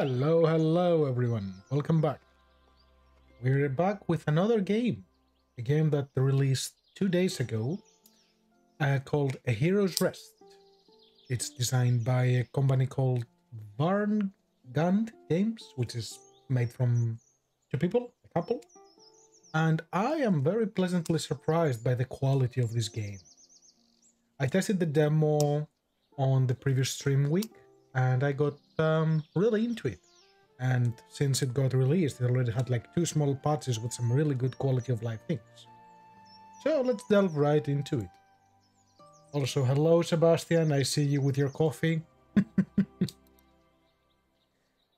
Hello, hello everyone. Welcome back. We're back with another game. A game that released two days ago uh, called A Hero's Rest. It's designed by a company called Varngand Games, which is made from two people, a couple. And I am very pleasantly surprised by the quality of this game. I tested the demo on the previous stream week and I got um, really into it. And since it got released, it already had like two small patches with some really good quality of life things. So let's delve right into it. Also, hello Sebastian, I see you with your coffee.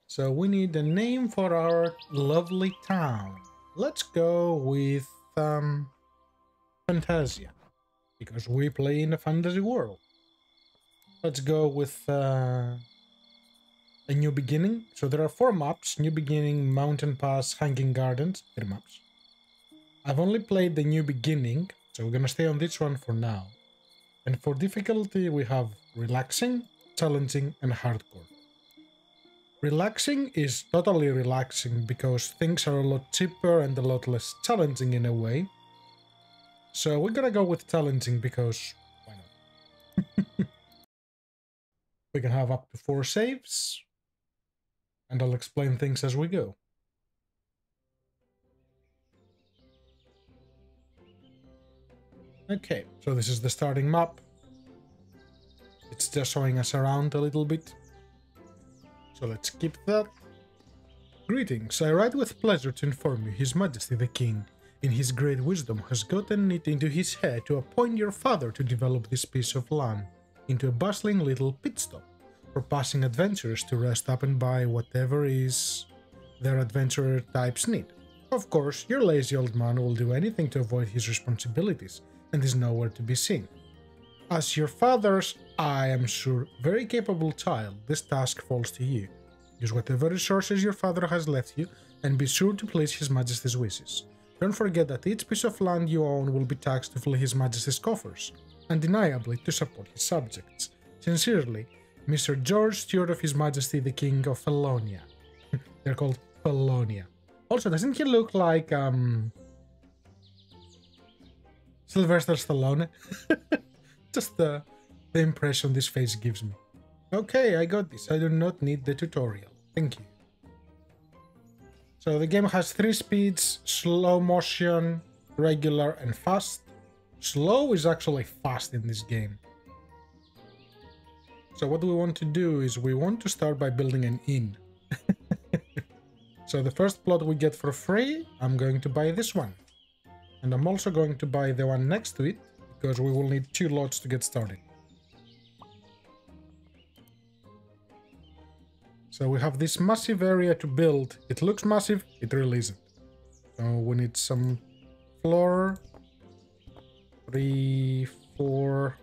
so we need a name for our lovely town. Let's go with um, Fantasia, because we play in a fantasy world. Let's go with uh, a new beginning. So there are four maps, new beginning, mountain pass, hanging gardens, three maps. I've only played the new beginning, so we're gonna stay on this one for now. And for difficulty, we have relaxing, challenging, and hardcore. Relaxing is totally relaxing because things are a lot cheaper and a lot less challenging in a way. So we're gonna go with challenging because why not? we can have up to four saves, and I'll explain things as we go. Okay, so this is the starting map. It's just showing us around a little bit. So let's skip that. Greetings, I write with pleasure to inform you His Majesty the King, in his great wisdom, has gotten it into his head to appoint your father to develop this piece of land into a bustling little pit stop for passing adventurers to rest up and buy whatever is their adventurer types need. Of course, your lazy old man will do anything to avoid his responsibilities and is nowhere to be seen. As your father's, I am sure, very capable child, this task falls to you. Use whatever resources your father has left you and be sure to please His Majesty's wishes. Don't forget that each piece of land you own will be taxed to fill His Majesty's coffers, undeniably to support his subjects. Sincerely, Mr. George, Steward of His Majesty the King of Felonia. They're called Felonia. Also, doesn't he look like um Sylvester Stallone? Just the, the impression this face gives me. Okay, I got this. I do not need the tutorial. Thank you. So the game has three speeds, slow motion, regular, and fast. Slow is actually fast in this game. So what we want to do is we want to start by building an inn. so the first plot we get for free, I'm going to buy this one. And I'm also going to buy the one next to it, because we will need two lots to get started. So we have this massive area to build. It looks massive, it really isn't. So we need some floor, three, four,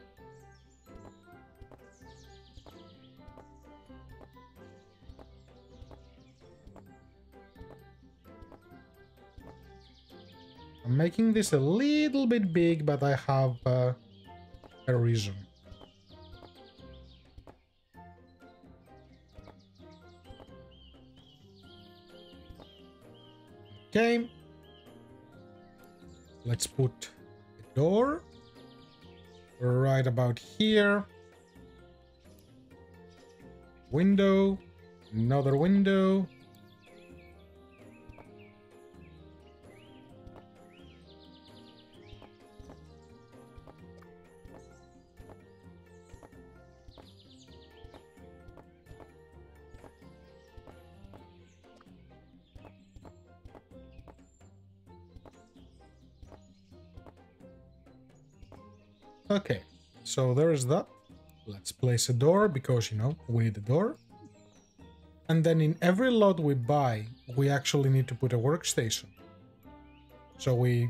I'm making this a little bit big, but I have uh, a reason. Okay. Let's put a door right about here. Window, another window, so there is that. Let's place a door because, you know, we need a door. And then in every lot we buy, we actually need to put a workstation. So we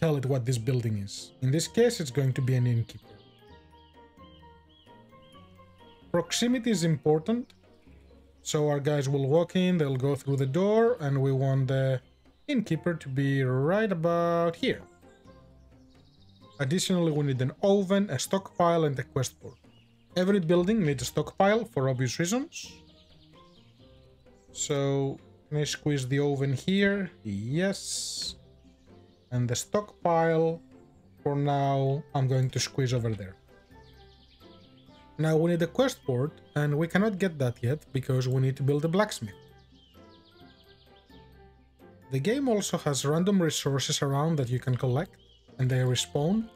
tell it what this building is. In this case, it's going to be an innkeeper. Proximity is important. So our guys will walk in, they'll go through the door, and we want the innkeeper to be right about here. Additionally, we need an oven, a stockpile, and a quest board. Every building needs a stockpile for obvious reasons. So can I squeeze the oven here? Yes. And the stockpile, for now, I'm going to squeeze over there. Now we need a quest board, and we cannot get that yet because we need to build a blacksmith. The game also has random resources around that you can collect, and they respawn.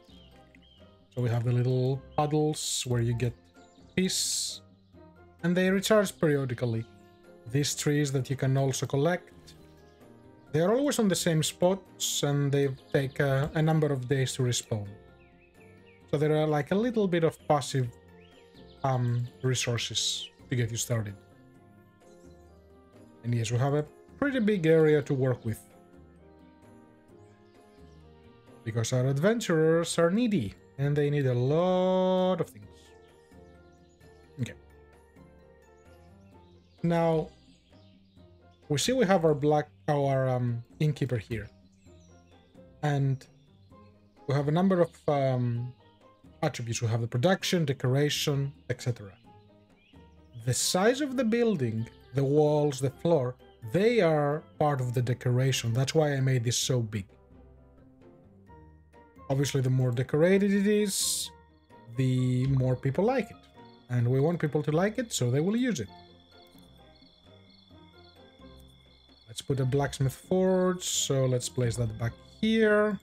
So we have the little puddles where you get peace, and they recharge periodically. These trees that you can also collect. They are always on the same spots, and they take a, a number of days to respawn. So there are like a little bit of passive um, resources to get you started. And yes, we have a pretty big area to work with. Because our adventurers are needy and they need a lot of things. Okay. Now, we see we have our black, our um, innkeeper here. And we have a number of um, attributes. We have the production, decoration, etc. The size of the building, the walls, the floor, they are part of the decoration. That's why I made this so big. Obviously, the more decorated it is, the more people like it. And we want people to like it, so they will use it. Let's put a blacksmith forge, so let's place that back here.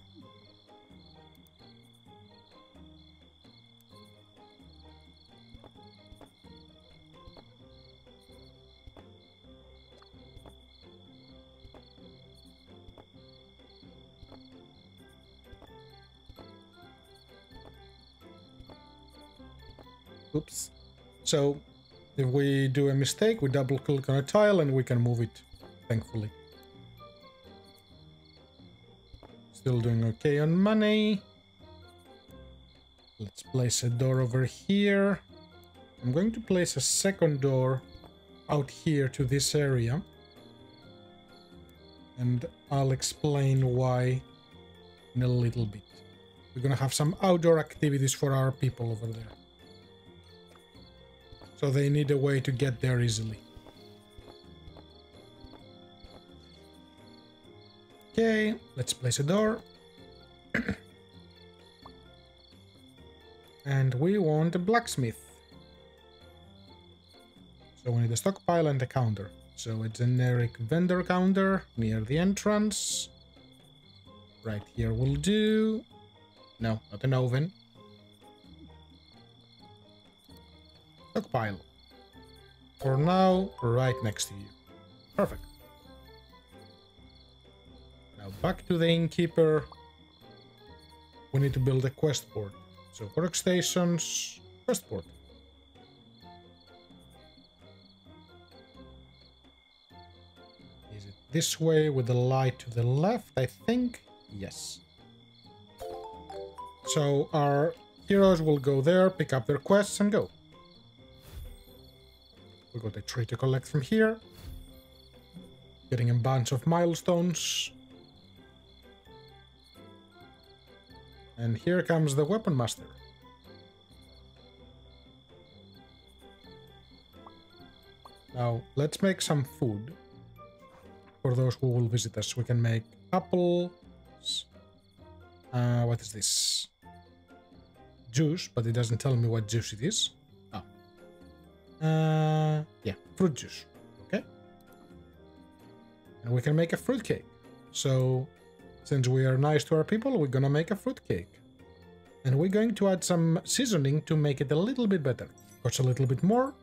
Oops. So if we do a mistake, we double click on a tile and we can move it, thankfully. Still doing okay on money. Let's place a door over here. I'm going to place a second door out here to this area. And I'll explain why in a little bit. We're gonna have some outdoor activities for our people over there. So they need a way to get there easily. Okay, let's place a door. and we want a blacksmith. So we need a stockpile and a counter. So a generic vendor counter near the entrance. Right here will do. No, not an oven. Stockpile. For now, right next to you. Perfect. Now back to the innkeeper. We need to build a quest board. So workstations, quest board. Is it this way with the light to the left? I think yes. So our heroes will go there, pick up their quests and go. We got a tree to collect from here. Getting a bunch of milestones. And here comes the weapon master. Now, let's make some food. For those who will visit us, we can make apples. Uh, what is this? Juice, but it doesn't tell me what juice it is. Uh, yeah, fruit juice. Okay. And we can make a fruit cake. So, since we are nice to our people, we're gonna make a fruit cake. And we're going to add some seasoning to make it a little bit better. Costs a little bit more,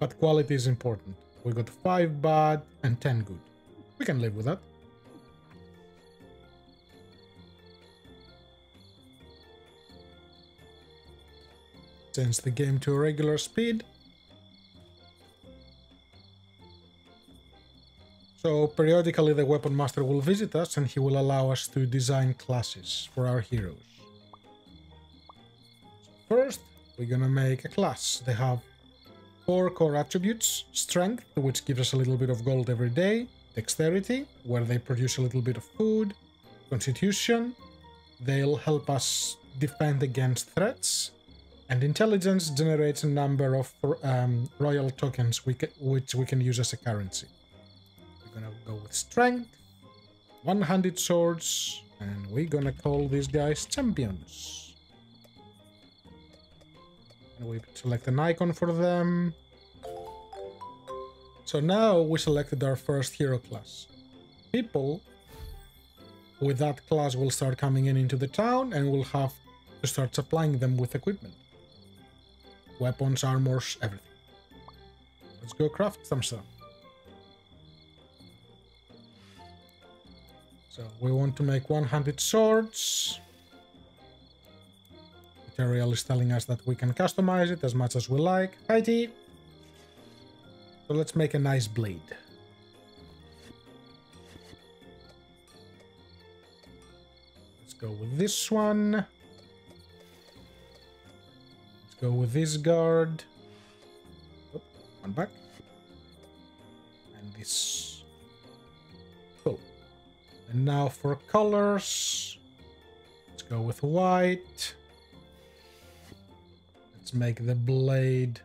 but quality is important. We got 5 bad and 10 good. We can live with that. Change the game to regular speed. So periodically the Weapon Master will visit us and he will allow us to design classes for our heroes. First, we're gonna make a class. They have four core attributes. Strength, which gives us a little bit of gold every day. Dexterity, where they produce a little bit of food. Constitution, they'll help us defend against threats. And intelligence generates a number of um, royal tokens we which we can use as a currency. Gonna go with strength, one-handed swords, and we're gonna call these guys champions. And we select an icon for them. So now we selected our first hero class. People with that class will start coming in into the town and we'll have to start supplying them with equipment. Weapons, armors, everything. Let's go craft some stuff. So we want to make one-handed swords. Material is telling us that we can customize it as much as we like. Heidi! So let's make a nice blade. Let's go with this one. Let's go with this guard. Oh, one back. And this. And now for colors. Let's go with white. Let's make the blade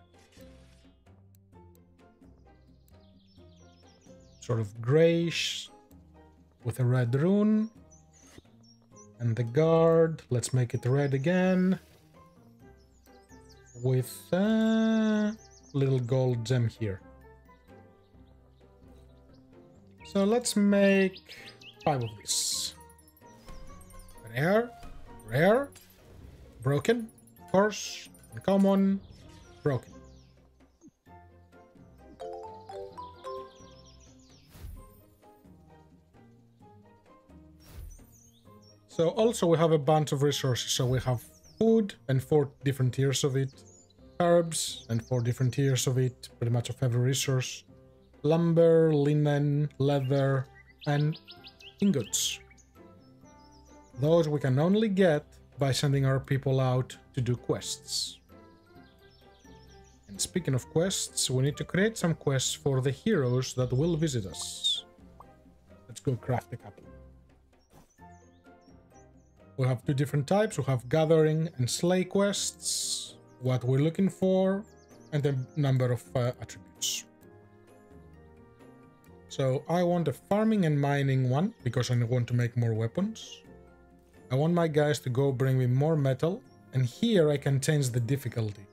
sort of grayish with a red rune. And the guard, let's make it red again. With a little gold gem here. So let's make five of these. Rare, rare, broken, coarse, uncommon, broken. So also we have a bunch of resources. So we have food and four different tiers of it, herbs and four different tiers of it, pretty much of every resource, lumber, linen, leather, and ingots. Those we can only get by sending our people out to do quests. And speaking of quests, we need to create some quests for the heroes that will visit us. Let's go craft a couple. We have two different types. We have gathering and slay quests, what we're looking for, and a number of uh, attributes. So I want a farming and mining one because I want to make more weapons. I want my guys to go bring me more metal, and here I can change the difficulty.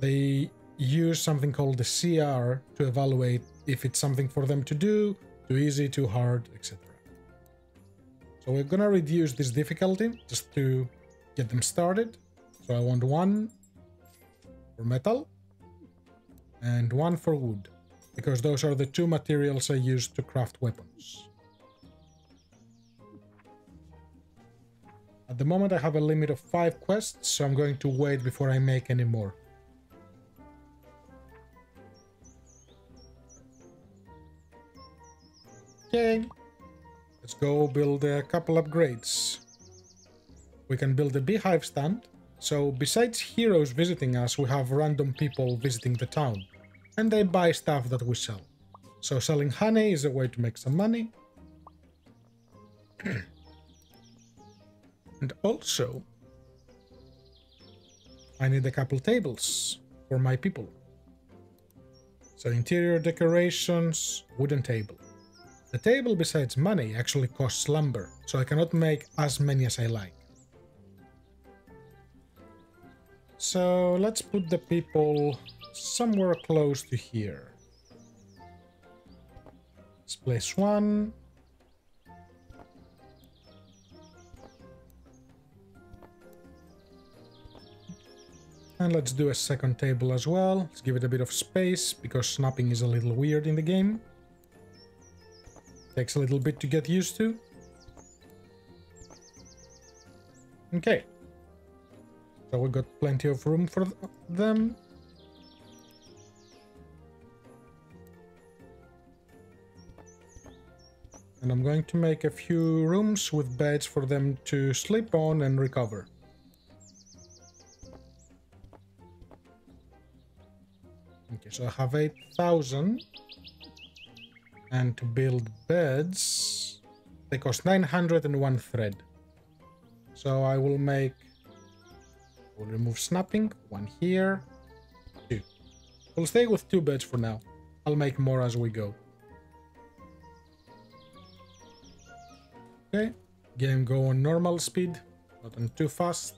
They use something called the CR to evaluate if it's something for them to do, too easy, too hard, etc. So we're gonna reduce this difficulty just to get them started. So I want one for metal and one for wood because those are the two materials I use to craft weapons. At the moment I have a limit of 5 quests, so I'm going to wait before I make any more. Okay, let's go build a couple upgrades. We can build a beehive stand, so besides heroes visiting us, we have random people visiting the town, and they buy stuff that we sell. So selling honey is a way to make some money. and also, I need a couple tables for my people. So interior decorations, wooden table. The table besides money actually costs lumber, so I cannot make as many as I like. So let's put the people somewhere close to here. Let's place one. And let's do a second table as well. Let's give it a bit of space because snapping is a little weird in the game. Takes a little bit to get used to. Okay. So we got plenty of room for them. And I'm going to make a few rooms with beds for them to sleep on and recover. Okay, so I have 8,000. And to build beds, they cost 901 thread. So I will make, we'll remove snapping, one here, two. We'll stay with two beds for now. I'll make more as we go. Okay, game go on normal speed, not on too fast.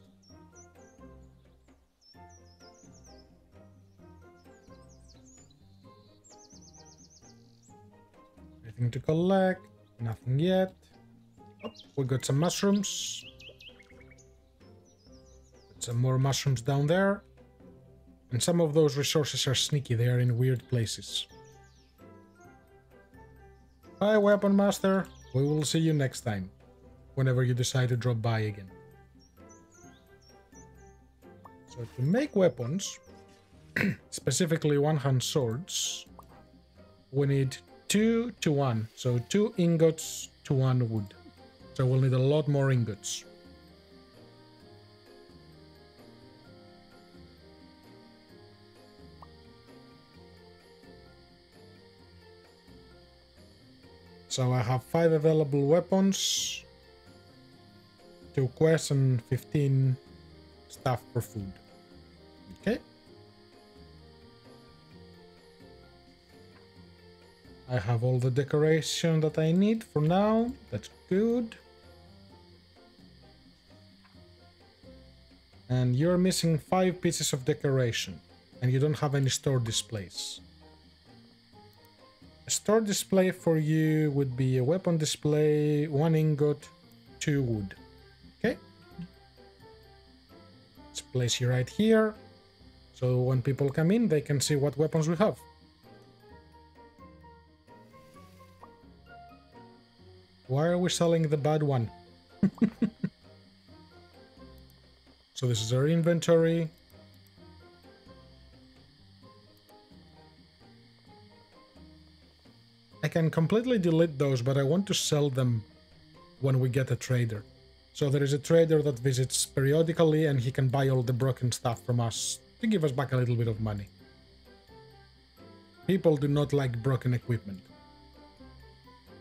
Anything to collect? Nothing yet. Oh, we got some mushrooms. Some more mushrooms down there. And some of those resources are sneaky, they are in weird places. Bye, Weapon Master. We will see you next time, whenever you decide to drop by again. So to make weapons, specifically one-hand swords, we need two to one. So two ingots to one wood. So we'll need a lot more ingots. So I have 5 available weapons, 2 quests and 15 stuff for food. Okay. I have all the decoration that I need for now. That's good. And you're missing 5 pieces of decoration. And you don't have any store displays. Store display for you would be a weapon display, one ingot, two wood. Okay? Let's place you right here. So when people come in, they can see what weapons we have. Why are we selling the bad one? so this is our inventory. I can completely delete those, but I want to sell them when we get a trader. So there is a trader that visits periodically and he can buy all the broken stuff from us to give us back a little bit of money. People do not like broken equipment.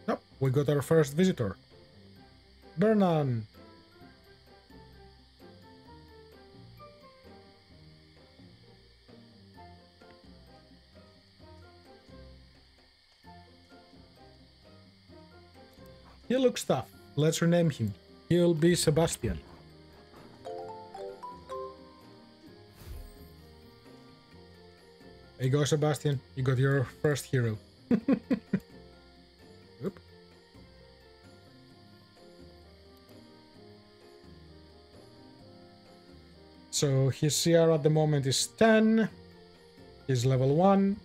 Yep, we got our first visitor. Bernan! He looks tough. Let's rename him. He'll be Sebastian. There you go, Sebastian. You got your first hero. Oop. So his CR at the moment is 10. He's level 1.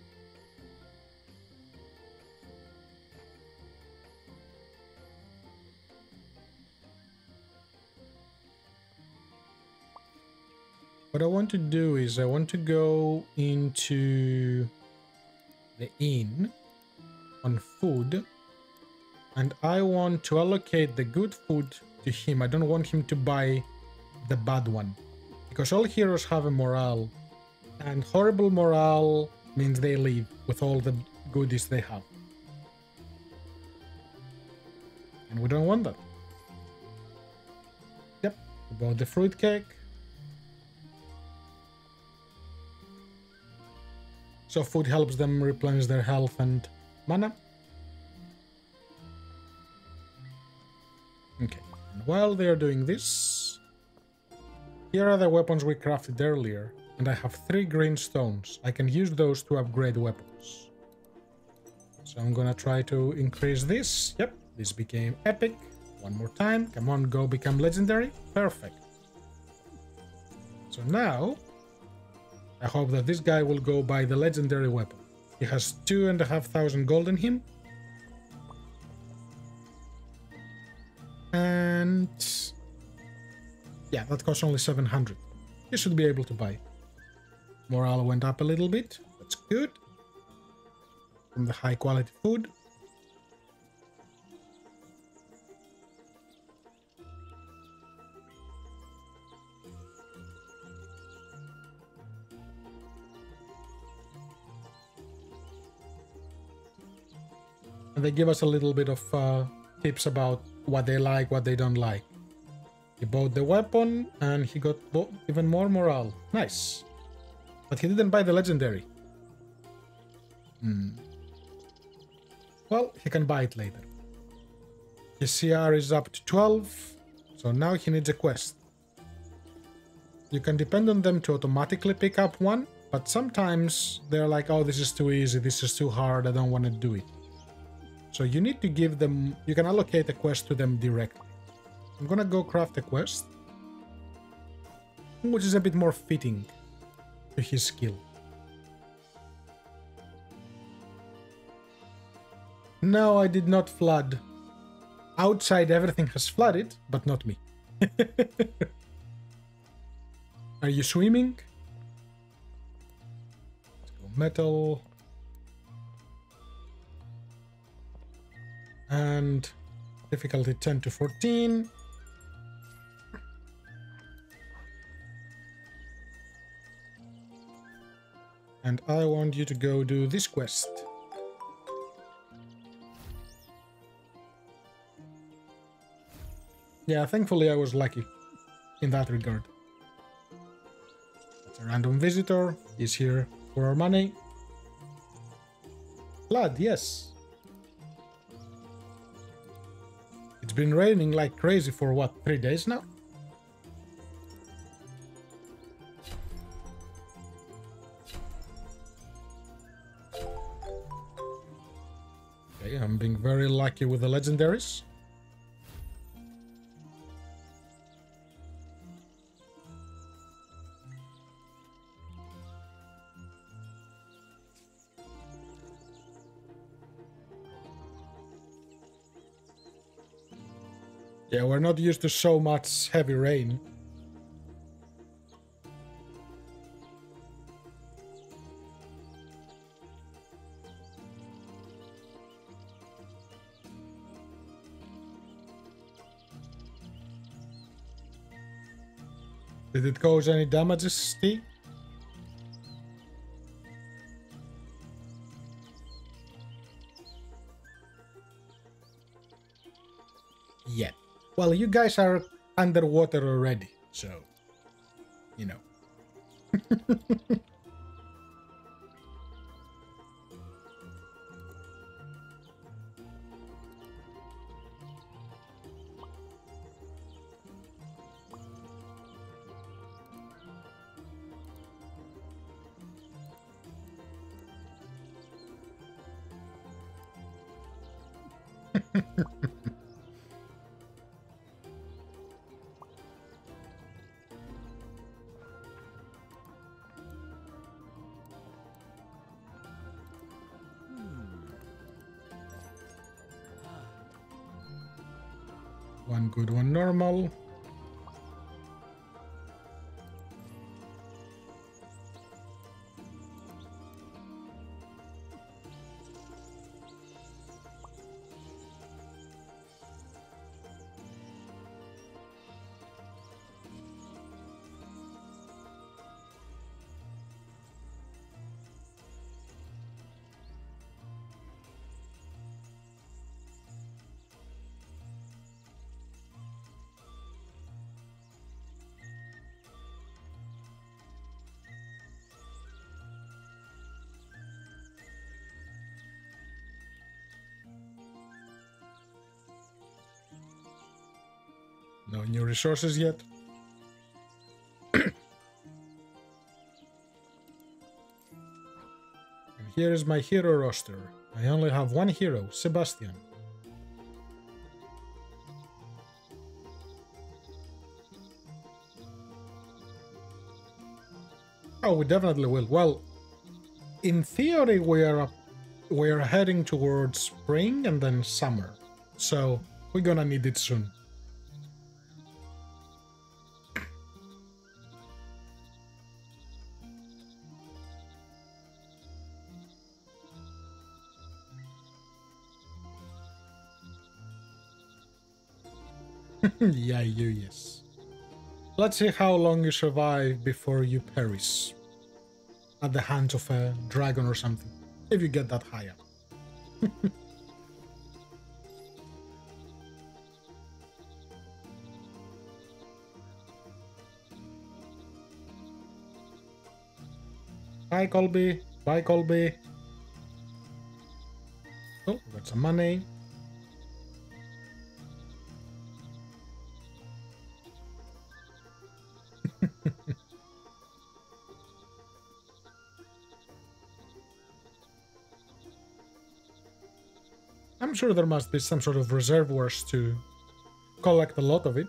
What I want to do is I want to go into the inn on food and I want to allocate the good food to him. I don't want him to buy the bad one because all heroes have a morale and horrible morale means they leave with all the goodies they have. And we don't want that. Yep, about the fruitcake. So food helps them replenish their health and mana. Okay, and while they are doing this, here are the weapons we crafted earlier, and I have three green stones. I can use those to upgrade weapons. So I'm gonna try to increase this. Yep, this became epic. One more time. Come on, go become legendary. Perfect. So now I hope that this guy will go buy the legendary weapon. He has two and a half thousand gold in him. And yeah, that costs only 700. He should be able to buy. Morale went up a little bit. That's good. From the high quality food. They give us a little bit of uh, tips about what they like, what they don't like. He bought the weapon and he got even more morale. Nice. But he didn't buy the legendary. Hmm. Well, he can buy it later. His CR is up to 12, so now he needs a quest. You can depend on them to automatically pick up one, but sometimes they're like, oh, this is too easy, this is too hard, I don't want to do it. So you need to give them, you can allocate a quest to them directly. I'm gonna go craft a quest, which is a bit more fitting to his skill. No, I did not flood. Outside everything has flooded, but not me. Are you swimming? Metal. And difficulty 10 to 14. And I want you to go do this quest. Yeah, thankfully I was lucky in that regard. A random visitor. He's here for our money. Blood, yes. It's been raining like crazy for what, three days now? Okay, I'm being very lucky with the legendaries. Yeah, we're not used to so much heavy rain. Did it cause any damages, Steve? Well, you guys are underwater already, so you know. resources yet. and here is my hero roster. I only have one hero, Sebastian. Oh, we definitely will. Well, in theory, we are we are heading towards spring and then summer, so we're gonna need it soon. Yeah, you, yes. Let's see how long you survive before you perish. At the hands of a dragon or something. If you get that high up. Bye, Colby. Bye, Colby. Oh, got some money. Sure there must be some sort of reservoirs to collect a lot of it.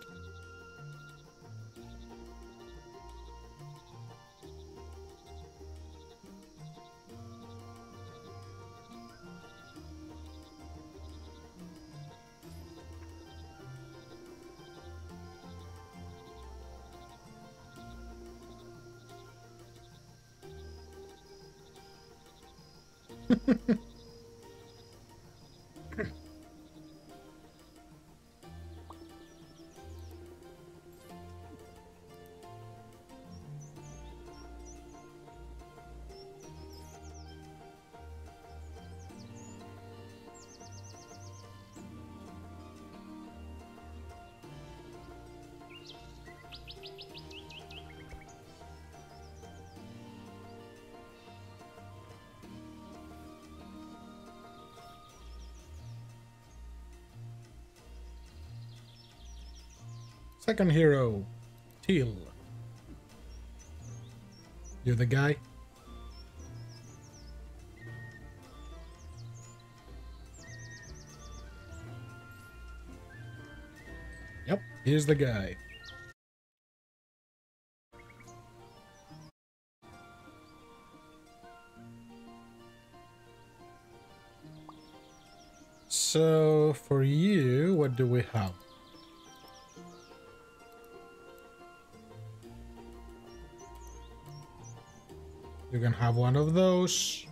Second hero, Teal. You're the guy? Yep, he's the guy. So, for you, what do we have? You can have one of those.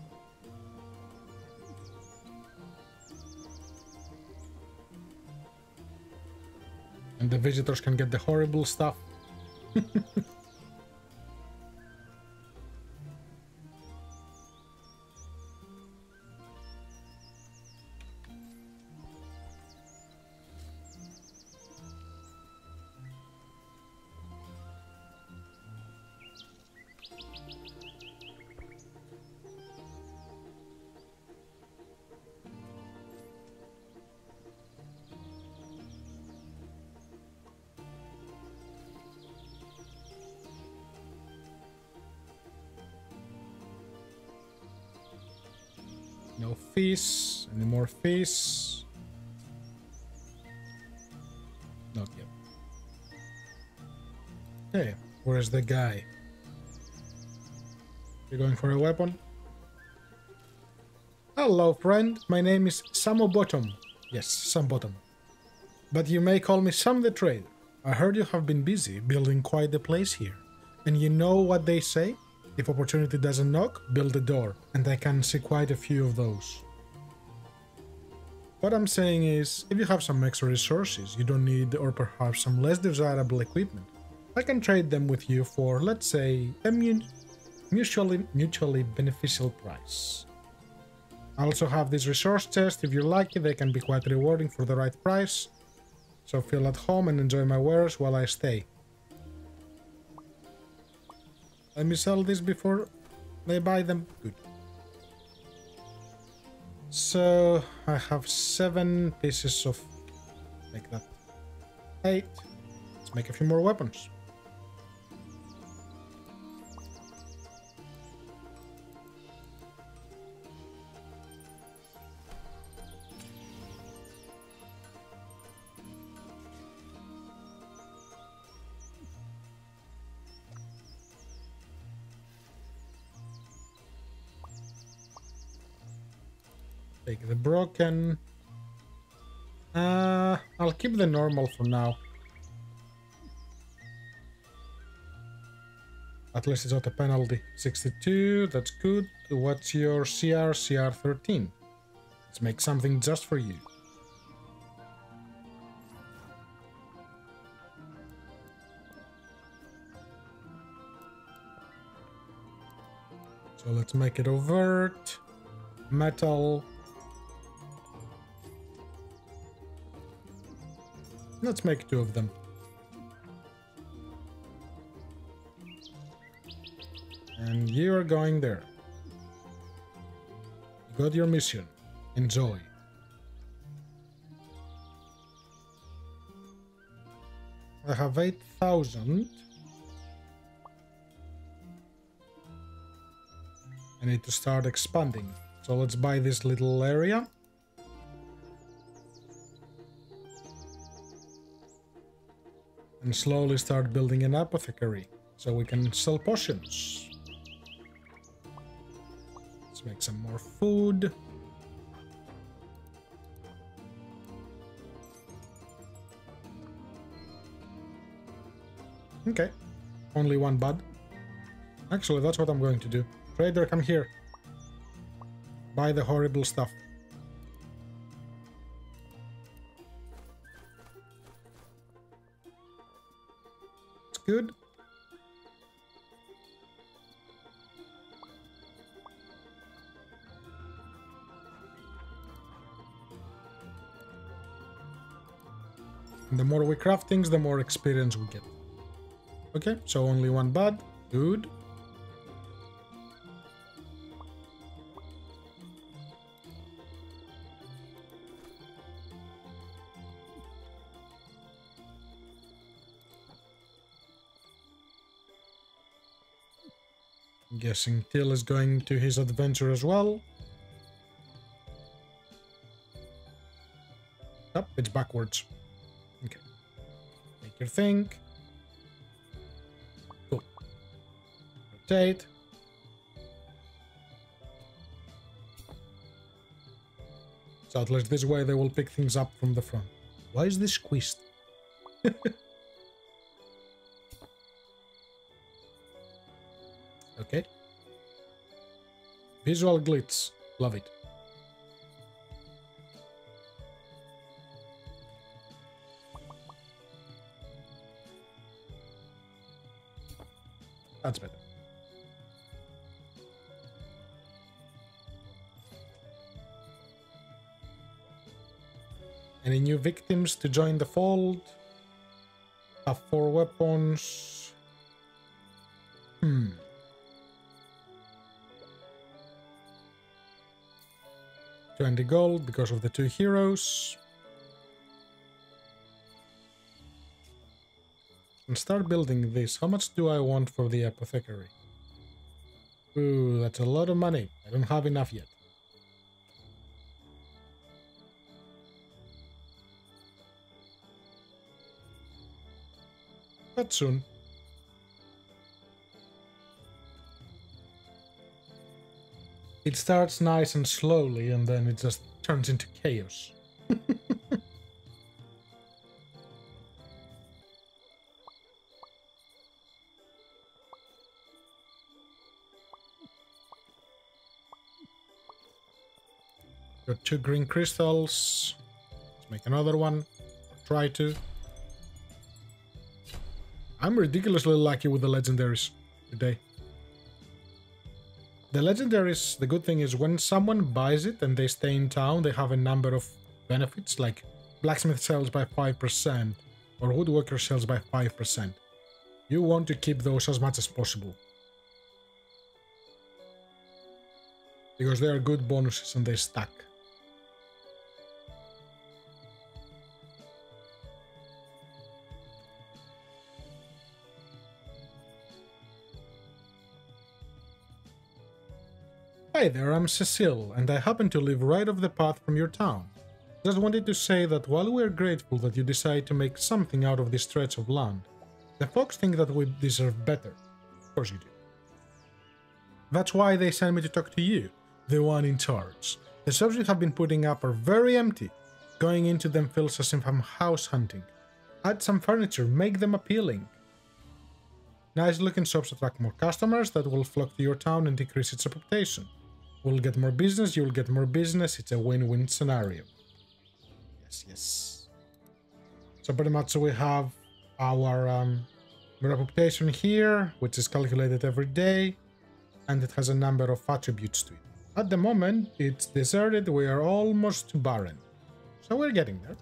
And the visitors can get the horrible stuff. Fees. Any more fees? Not yet. Okay, where's the guy? You're going for a weapon? Hello, friend. My name is Samo Bottom. Yes, Sam Bottom. But you may call me Sam the Trade. I heard you have been busy building quite the place here. And you know what they say? If opportunity doesn't knock, build a door, and I can see quite a few of those. What I'm saying is, if you have some extra resources you don't need or perhaps some less desirable equipment, I can trade them with you for, let's say, a mu mutually, mutually beneficial price. I also have this resource chest, if you're lucky they can be quite rewarding for the right price, so feel at home and enjoy my wares while I stay. Let me sell this before they buy them. Good. So I have seven pieces of make that eight. Let's make a few more weapons. Broken. Uh, I'll keep the normal for now. At least it's not a penalty. 62, that's good. What's your CR? CR 13. Let's make something just for you. So let's make it overt. Metal. Let's make two of them. And you are going there. You got your mission. Enjoy. I have 8,000. I need to start expanding. So let's buy this little area. And slowly start building an apothecary so we can sell potions. Let's make some more food. Okay. Only one bud. Actually, that's what I'm going to do. Trader, come here. Buy the horrible stuff. Good. The more we craft things, the more experience we get. Okay, so only one bud. Good. Guessing Till is going to his adventure as well. Oh, it's backwards. Okay. Make your think. rotate. So at least this way they will pick things up from the front. Why is this squeezed? Visual glitz. Love it. That's better. Any new victims to join the fold? Have four weapons. 20 gold because of the two heroes. And start building this. How much do I want for the apothecary? Ooh, that's a lot of money. I don't have enough yet. But soon. It starts nice and slowly and then it just turns into chaos. Got two green crystals. Let's make another one. Try to. I'm ridiculously lucky with the legendaries today. The legendaries, the good thing is when someone buys it and they stay in town, they have a number of benefits like blacksmith sells by 5% or woodworker sells by 5%. You want to keep those as much as possible. Because they are good bonuses and they stack. Hi there, I'm Cecile, and I happen to live right off the path from your town. Just wanted to say that while we're grateful that you decide to make something out of this stretch of land, the folks think that we deserve better. Of course you do. That's why they sent me to talk to you, the one in charge. The shops you have been putting up are very empty. Going into them feels as if I'm house hunting. Add some furniture, make them appealing. Nice looking shops attract more customers that will flock to your town and decrease its reputation. We'll get more business, you'll get more business. It's a win-win scenario. Yes, yes. So pretty much we have our um, reputation here, which is calculated every day, and it has a number of attributes to it. At the moment, it's deserted, we are almost barren. So we're getting there.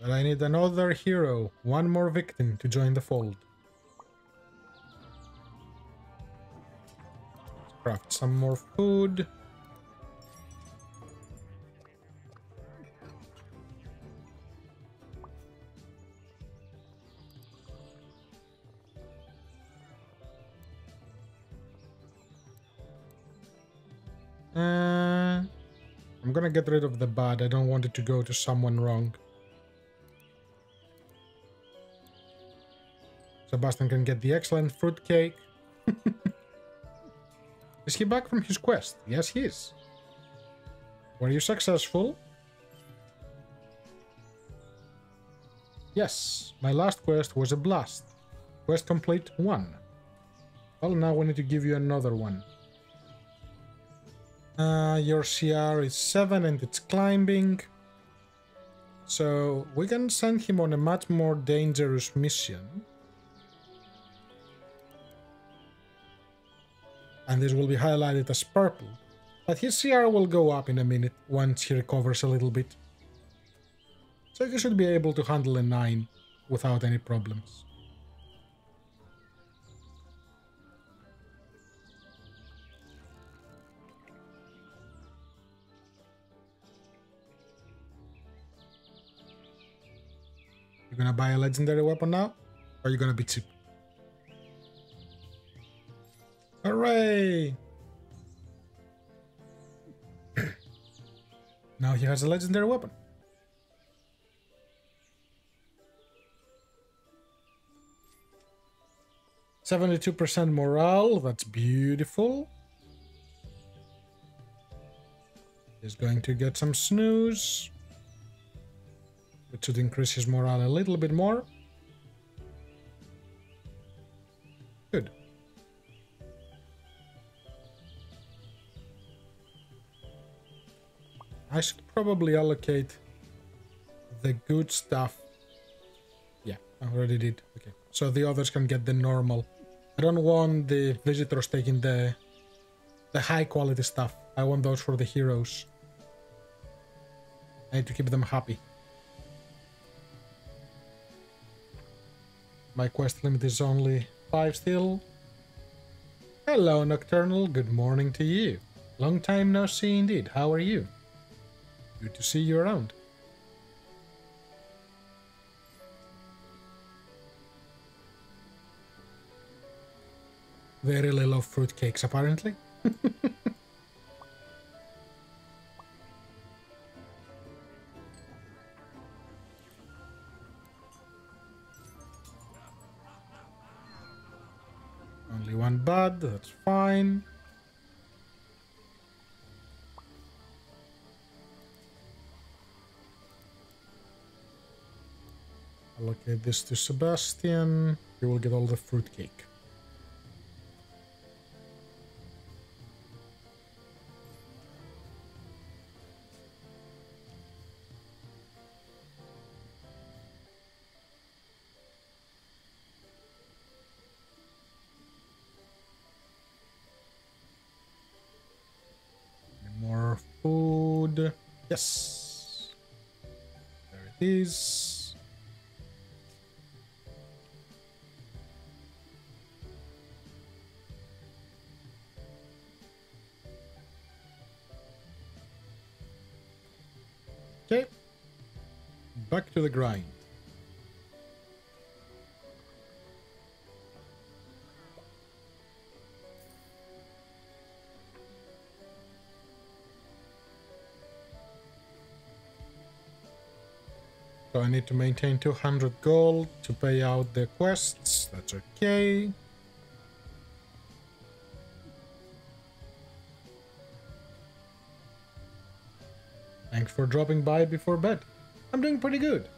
Well, I need another hero, one more victim to join the fold. Craft some more food. Uh, I'm gonna get rid of the bad. I don't want it to go to someone wrong. Sebastian can get the excellent fruitcake. is he back from his quest? Yes, he is. Were you successful? Yes, my last quest was a blast. Quest complete 1. Well, now we need to give you another one. Uh, your CR is 7 and it's climbing. So we can send him on a much more dangerous mission. And this will be highlighted as purple. But his CR will go up in a minute once he recovers a little bit. So he should be able to handle a 9 without any problems. You gonna buy a legendary weapon now? Or are you gonna be cheap? Hooray! now he has a legendary weapon. Seventy-two percent morale. That's beautiful. He's going to get some snooze. which should increase his morale a little bit more. I should probably allocate the good stuff. Yeah, I already did. Okay, so the others can get the normal. I don't want the visitors taking the the high quality stuff. I want those for the heroes. I need to keep them happy. My quest limit is only 5 still. Hello, Nocturnal. Good morning to you. Long time no see indeed. How are you? Good to see you around. Really love fruitcakes, apparently. Only one bud, that's fine. Allocate this to Sebastian. He will get all the fruitcake. More food. Yes. Back to the grind. So I need to maintain 200 gold to pay out the quests. That's okay. Thanks for dropping by before bed. I'm doing pretty good.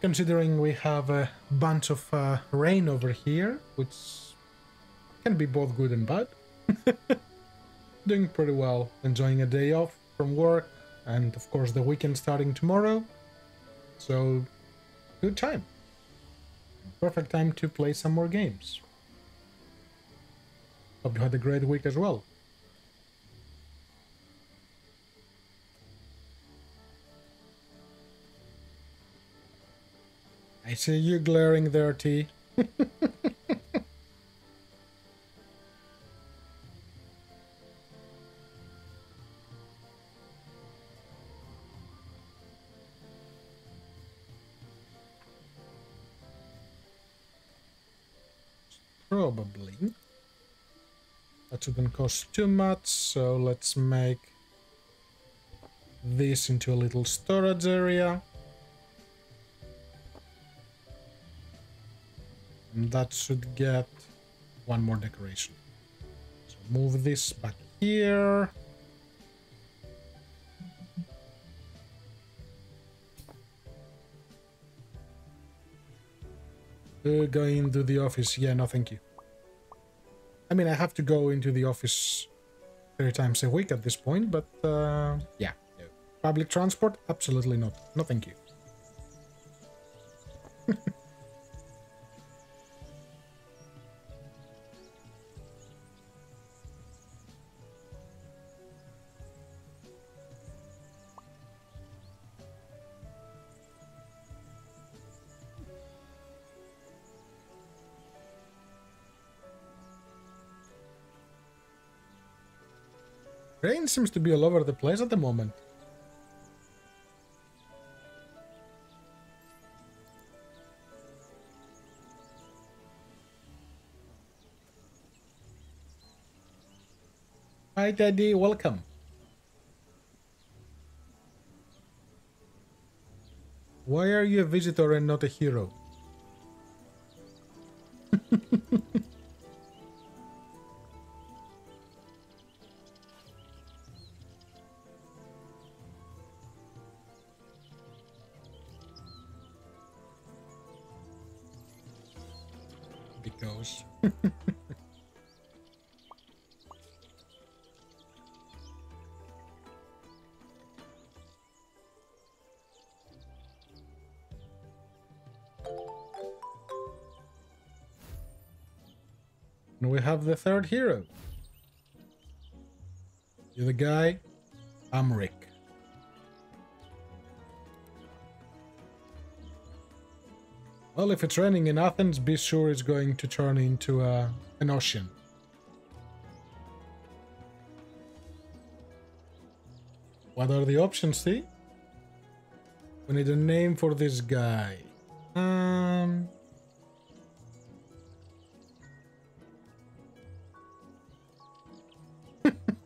Considering we have a bunch of uh, rain over here, which can be both good and bad. doing pretty well. Enjoying a day off from work, and of course the weekend starting tomorrow. So, good time. Perfect time to play some more games. Hope you had a great week as well. I see you glaring there, T. Probably. That shouldn't cost too much, so let's make this into a little storage area. And that should get one more decoration. So move this back here. Uh, going into the office. Yeah, no, thank you. I mean, I have to go into the office three times a week at this point, but uh, yeah. Public transport? Absolutely not. No, thank you. seems to be all over the place at the moment. Hi, Daddy. Welcome. Why are you a visitor and not a hero? have the third hero. You're the guy. I'm Rick. Well, if it's raining in Athens, be sure it's going to turn into uh, an ocean. What are the options, see? We need a name for this guy. Um...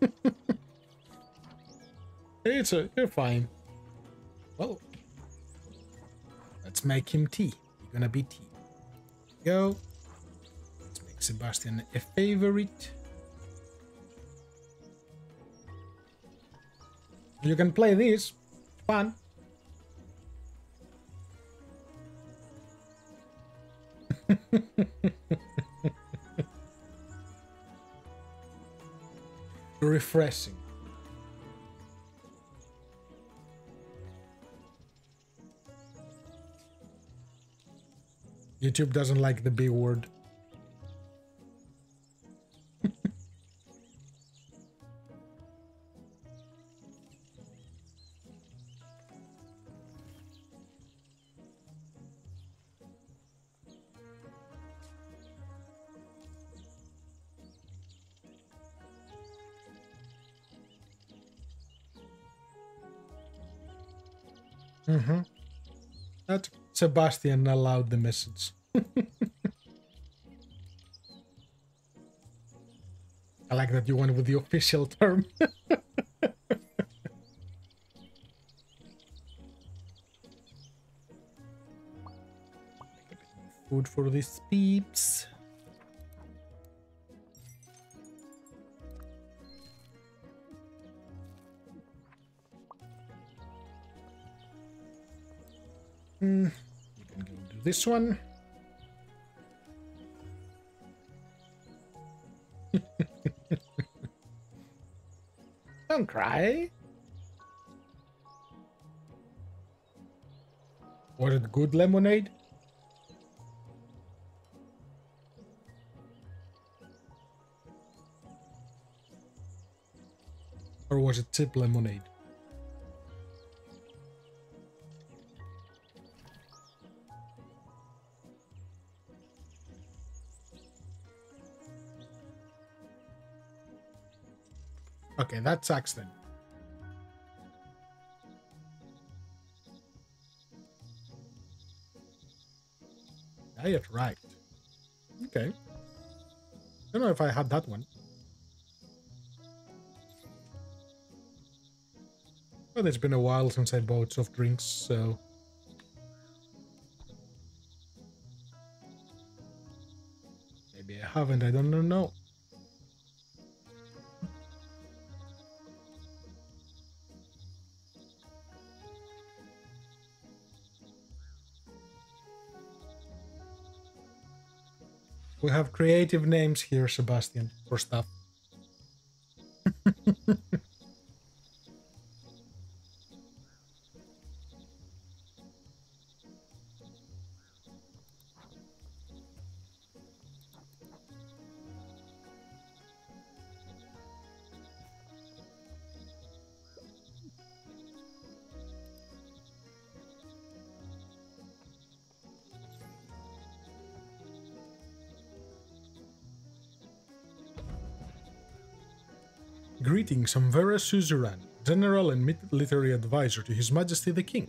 it's a, you're fine. Well, let's make him tea gonna be T. Go. Let's make Sebastian a favorite. You can play this. Fun. Refreshing. YouTube doesn't like the B word. Mm-hmm. That Sebastian allowed the message. I like that you went with the official term. Food for these peeps. This one. Don't cry. Was it good lemonade? Or was it tip lemonade? that sucks then. Diet Rite. Okay. Don't know if I had that one. But it's been a while since I bought soft drinks, so... Maybe I haven't, I don't know. Have creative names here, Sebastian, for stuff. Greetings, I'm Vera Suzerain, General and Military Advisor to His Majesty the King.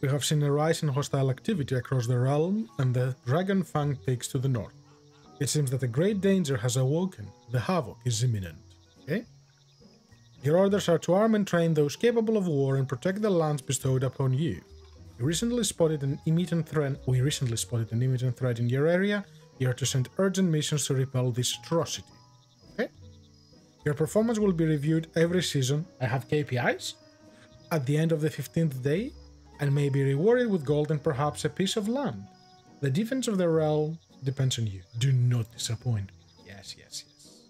We have seen a rise in hostile activity across the realm and the Dragon Fang peaks to the north. It seems that a great danger has awoken. The havoc is imminent. Okay? Your orders are to arm and train those capable of war and protect the lands bestowed upon you. We recently spotted an imminent threat. We recently spotted an imminent threat in your area. You are to send urgent missions to repel this atrocity. Your performance will be reviewed every season. I have KPIs at the end of the 15th day and may be rewarded with gold and perhaps a piece of land. The defense of the realm depends on you. Do not disappoint. Yes, yes, yes.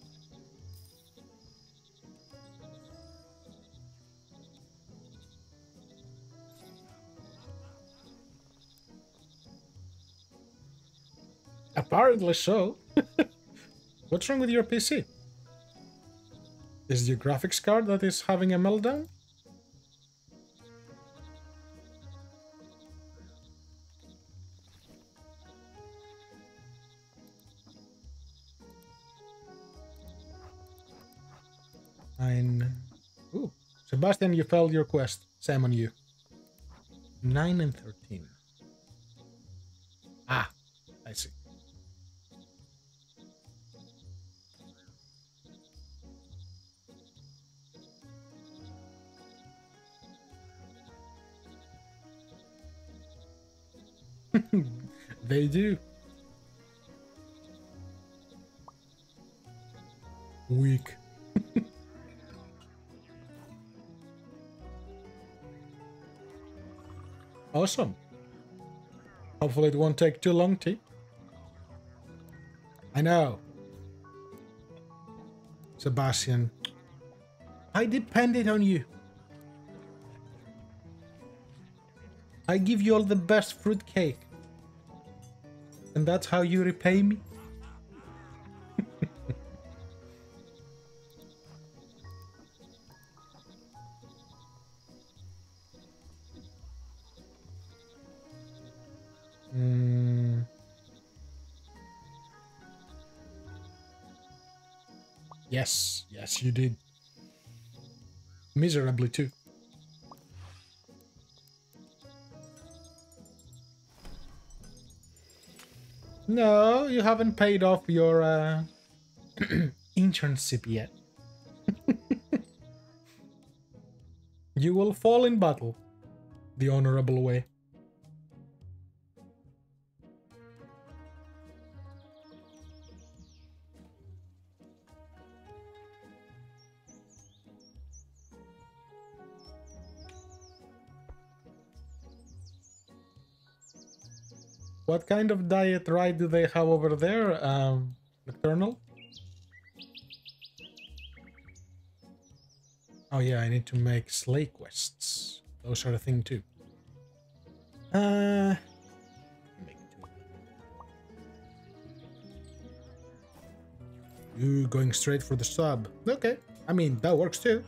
Apparently so. What's wrong with your PC? Is your graphics card that is having a meltdown? Nine. Ooh. Sebastian, you failed your quest. Same on you. Nine and thirteen. Ah, I see. They do. Weak. awesome. Hopefully it won't take too long, T. I know. Sebastian. I depended on you. I give you all the best fruit cake. And that's how you repay me? mm. Yes, yes, you did. Miserably, too. No, you haven't paid off your uh, internship yet. you will fall in battle the honorable way. What kind of Diet Rite do they have over there, um, Nocturnal? Oh yeah, I need to make slay quests. Those are a thing too. Uh, You going straight for the sub. Okay, I mean, that works too.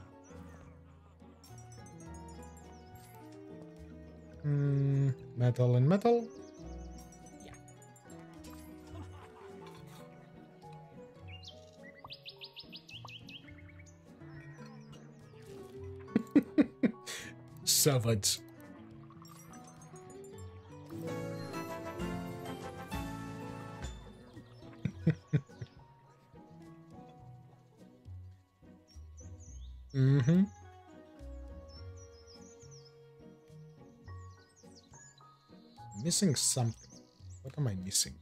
Mm, metal and metal. salvage. mm-hmm. Missing something. What am I missing?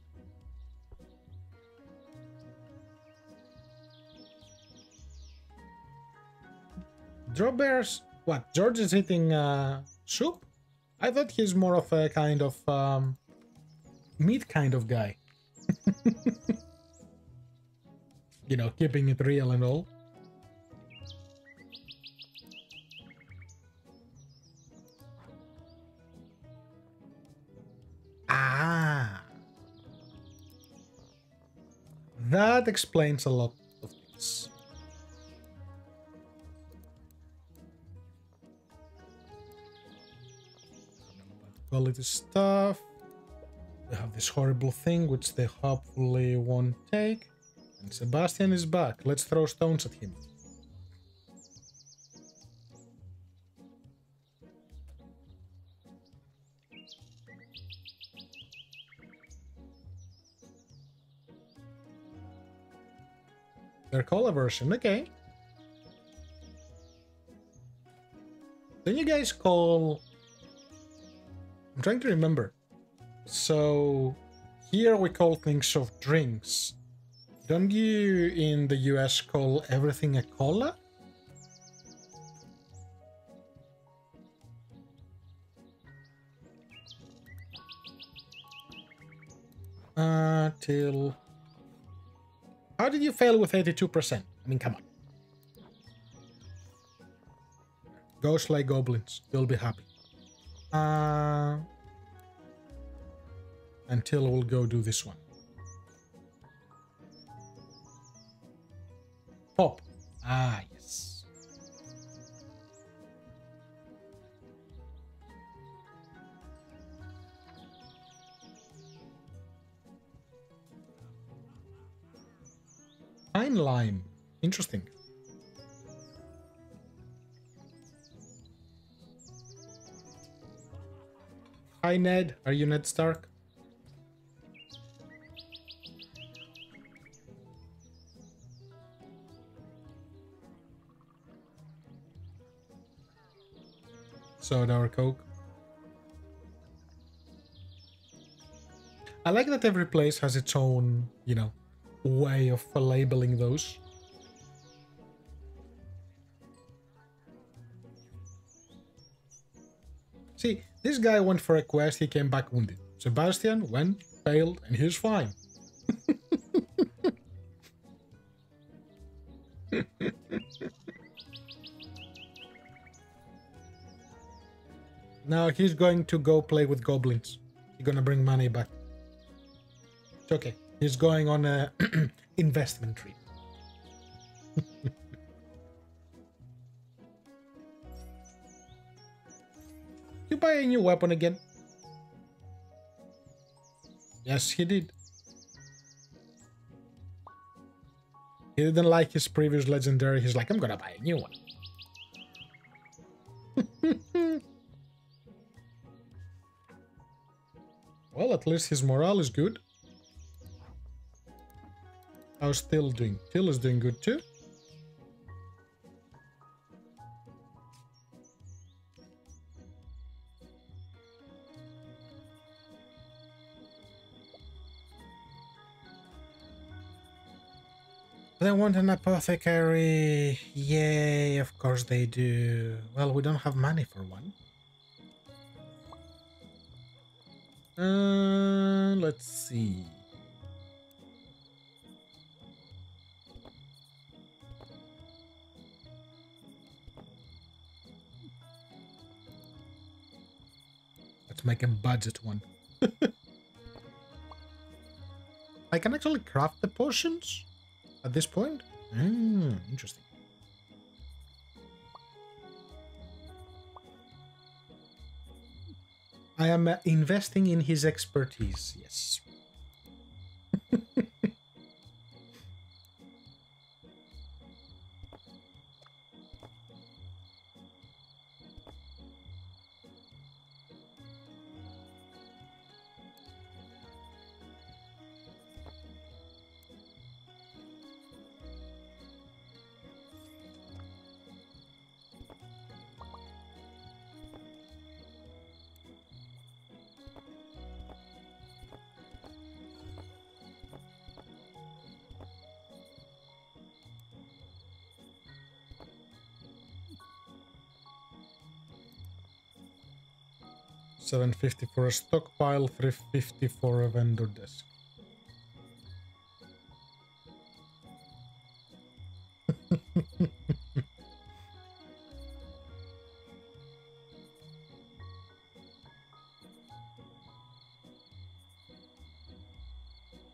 Drawbears what? George is eating uh, soup? I thought he's more of a kind of um, meat kind of guy. you know, keeping it real and all. Ah. That explains a lot Quality stuff. We have this horrible thing which they hopefully won't take. And Sebastian is back. Let's throw stones at him. Their cola version, okay. Then you guys call... I'm trying to remember. So here we call things of drinks. Don't you in the US call everything a cola? Uh, till... How did you fail with 82%? I mean, come on. Go slay goblins. You'll be happy. Uh, until we'll go do this one. Pop. Ah, yes. Pine lime. Interesting. Hi Ned, are you Ned Stark? Soda or Coke? I like that every place has its own, you know, way of labeling those. See, this guy went for a quest, he came back wounded. Sebastian went, failed, and he's fine. now he's going to go play with goblins. He's gonna bring money back. It's okay. He's going on a investment trip. Buy a new weapon again? Yes, he did. He didn't like his previous legendary. He's like, I'm gonna buy a new one. well, at least his morale is good. How's Till doing? Till is doing good too. They want an apothecary. Yay, of course they do. Well, we don't have money for one. Uh, let's see. Let's make a budget one. I can actually craft the potions at this point? Mm, interesting. I am uh, investing in his expertise, yes. 750 for a stockpile, 350 for a vendor desk.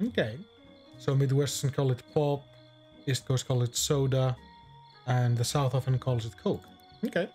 okay. So Midwestern call it pop, East Coast call it soda, and the South often calls it Coke. Okay.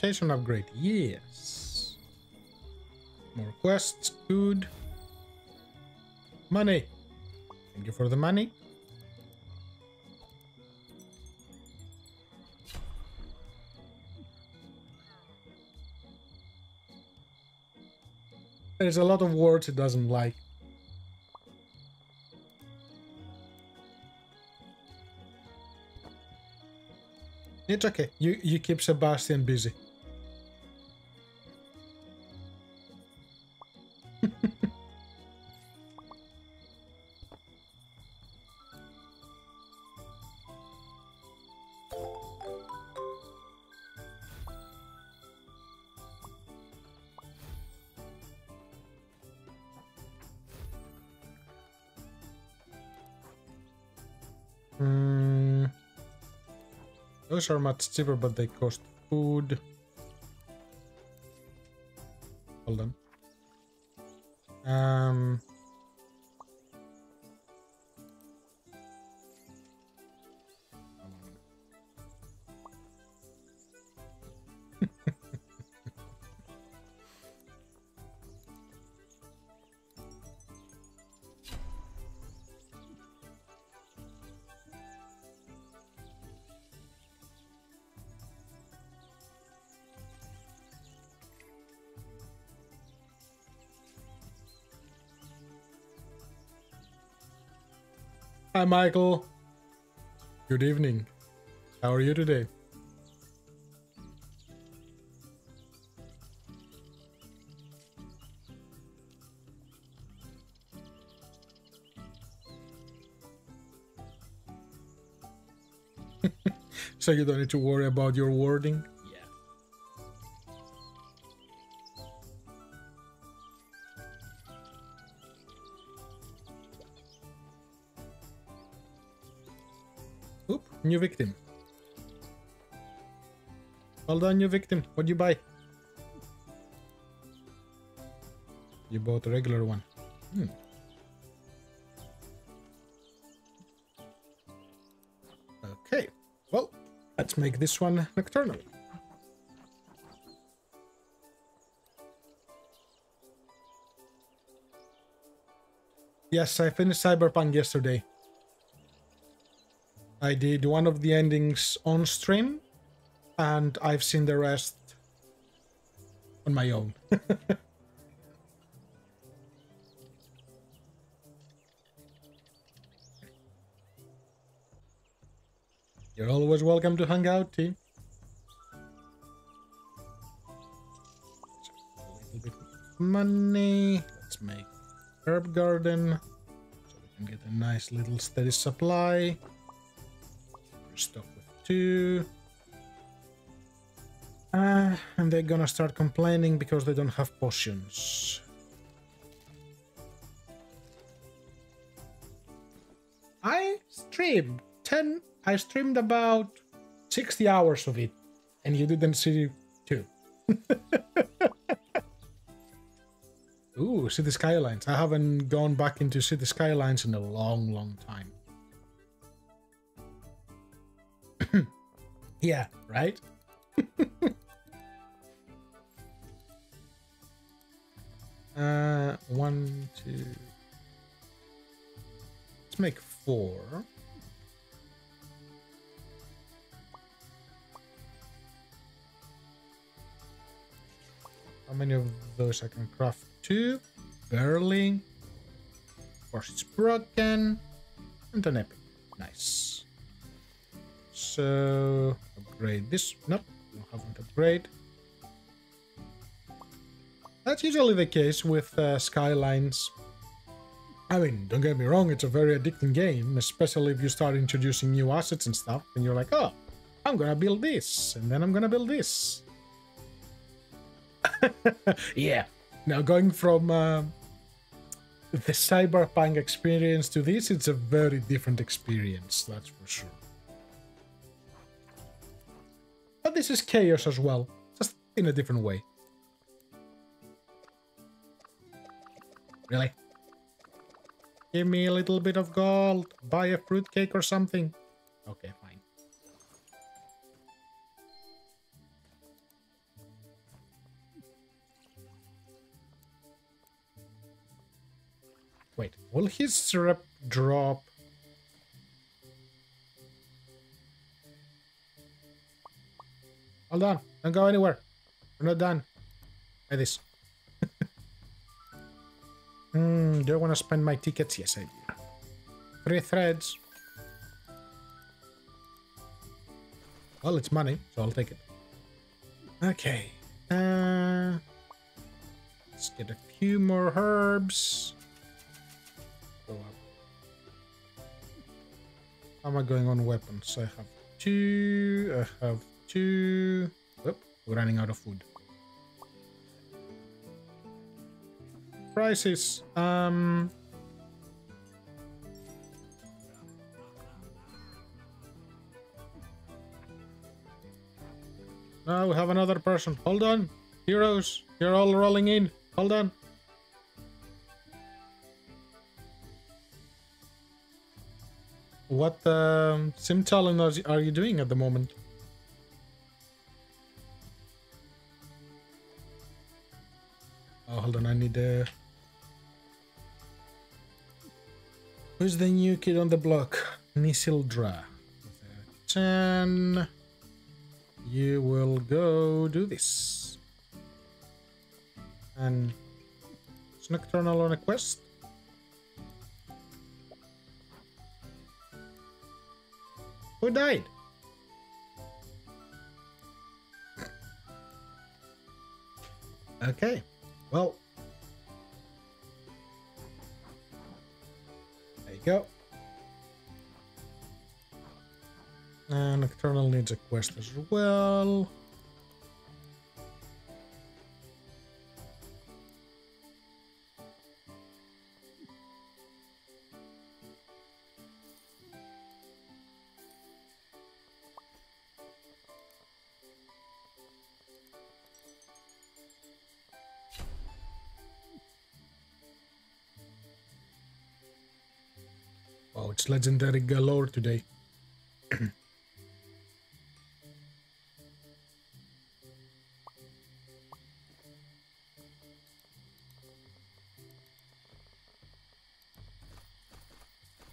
Reputation upgrade, yes. More quests, good. Money. Thank you for the money. There's a lot of words it doesn't like. It's okay. You you keep Sebastian busy. Those are much cheaper, but they cost food. Hi, Michael. Good evening. How are you today? so you don't need to worry about your wording? New victim. Well done, new victim. What'd you buy? You bought a regular one. Hmm. Okay, well, let's make this one nocturnal. Yes, I finished Cyberpunk yesterday. I did one of the endings on stream, and I've seen the rest on my own. You're always welcome to hang out, T. Money. Let's make herb garden so we can get a nice little steady supply stuck with two. Uh, and they're gonna start complaining because they don't have potions. I streamed 10, I streamed about 60 hours of it, and you didn't see two. Ooh, City Skylines. I haven't gone back into City Skylines in a long, long time. Yeah, right? uh, one, two. Let's make four. How many of those I can craft? Two. Barely. Of course, it's broken. And an epic. Nice. So, upgrade this. Nope, don't have an upgrade. That's usually the case with uh, Skylines. I mean, don't get me wrong, it's a very addicting game, especially if you start introducing new assets and stuff, and you're like, oh, I'm gonna build this, and then I'm gonna build this. yeah. Now, going from uh, the cyberpunk experience to this, it's a very different experience, that's for sure. But this is chaos as well, just in a different way. Really? Give me a little bit of gold. Buy a fruitcake or something. Okay, fine. Wait, will his syrup drop? Hold on, don't go anywhere. We're not done. Try this. Hmm, do I want to spend my tickets? Yes, I do. Three threads. Well, it's money, so I'll take it. Okay. Uh, let's get a few more herbs. How am I going on weapons? I have two. I have two. Oop, we're running out of food. Prices. Um. Now we have another person. Hold on. Heroes, you're all rolling in. Hold on. What um, sim challenge are you doing at the moment? Hold on. I need a. Who's the new kid on the block? Nisildra. 10. You will go do this. And is Nocturnal on a quest? Who died? Okay, well. You go. And Nocturnal needs a quest as well. Legendary galore today.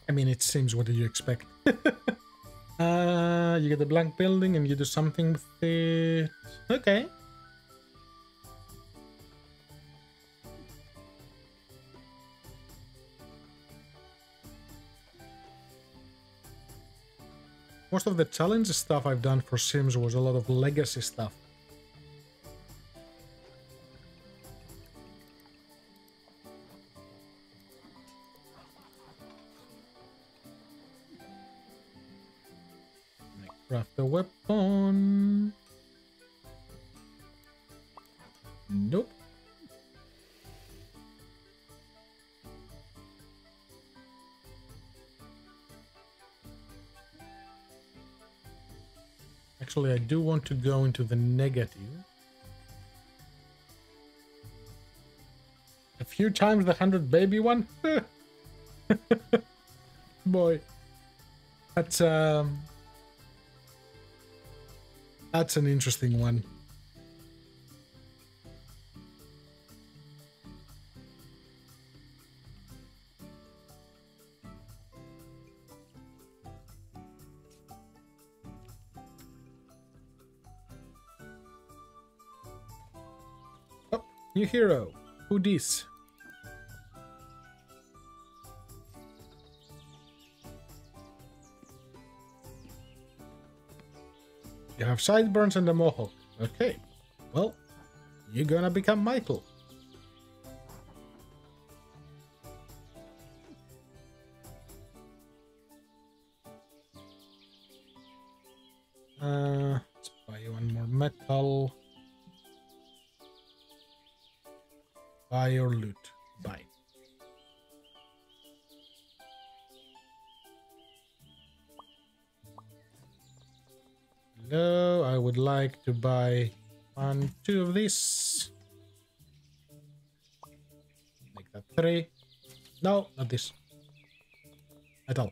I mean, it seems. What do you expect? uh, you get a blank building and you do something with it. Okay. Most of the challenge stuff I've done for Sims was a lot of legacy stuff. Do want to go into the negative. A few times the 100 baby one? Boy. That's, um... That's an interesting one. Hero. Who this? You have sideburns and a mohawk. Okay. Well, you're gonna become Michael. Buy one, two of these. Make that three. No, not this. At all.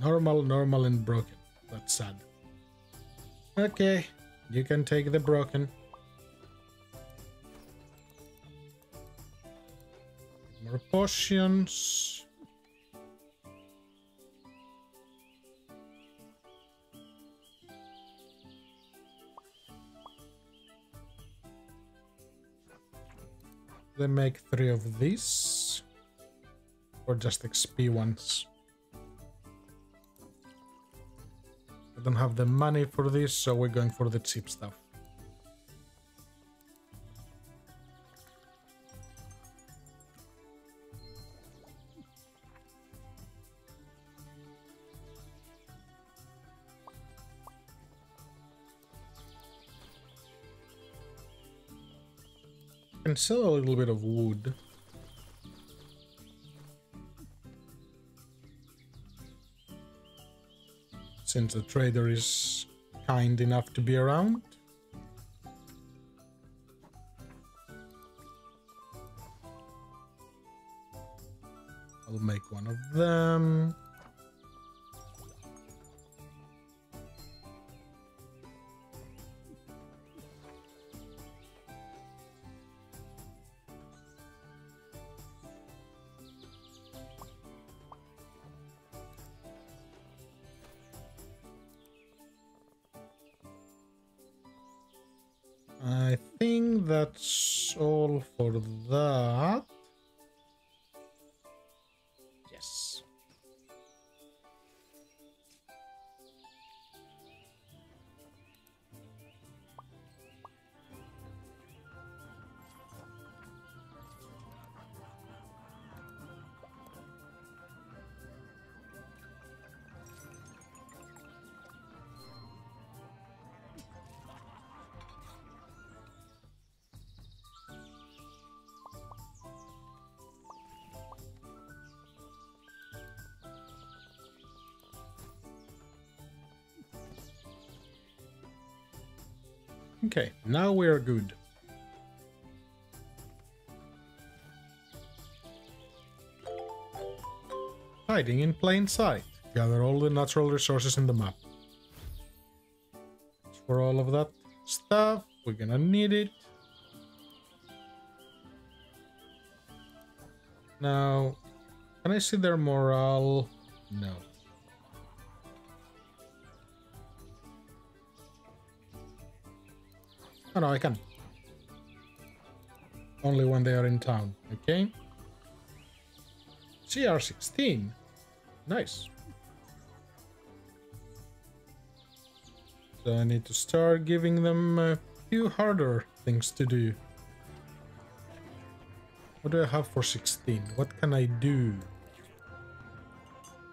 Normal, normal, and broken. That's sad. Okay, you can take the broken. More potions. They make three of these. Or just XP ones. Don't have the money for this, so we're going for the cheap stuff. And sell a little bit of wood. Since the trader is kind enough to be around. I'll make one of them. All Okay, now we're good. Hiding in plain sight. Gather all the natural resources in the map. For all of that stuff, we're gonna need it. Now, can I see their morale? No. Oh no, I can. Only when they are in town, okay? CR16. Nice. So I need to start giving them a few harder things to do. What do I have for 16? What can I do?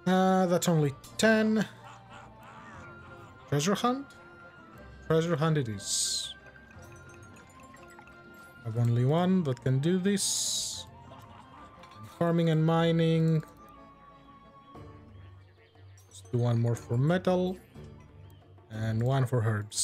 Uh, that's only 10. Treasure hunt? Treasure hunt it is. Have only one that can do this. Farming and mining. Let's do one more for metal. And one for herbs.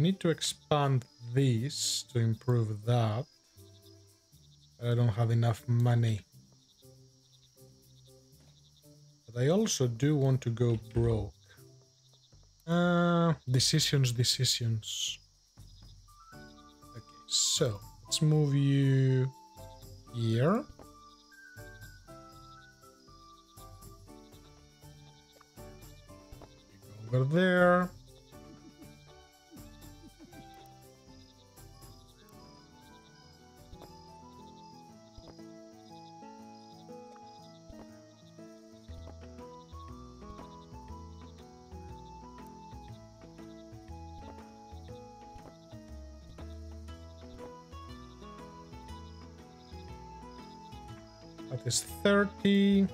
Need to expand this to improve that. I don't have enough money. But I also do want to go broke. Uh, decisions, decisions. Okay, so let's move you here. Over there. 30.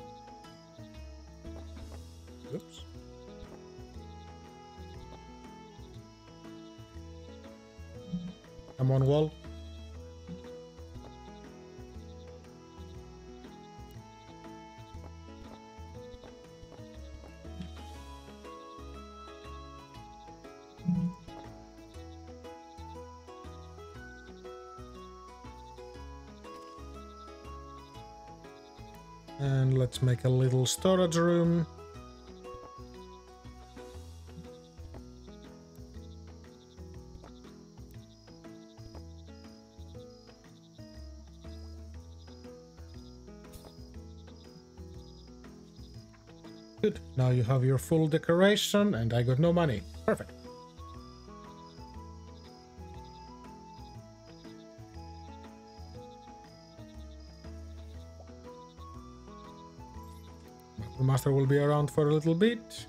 Let's make a little storage room. Good. Now you have your full decoration and I got no money. Will be around for a little bit.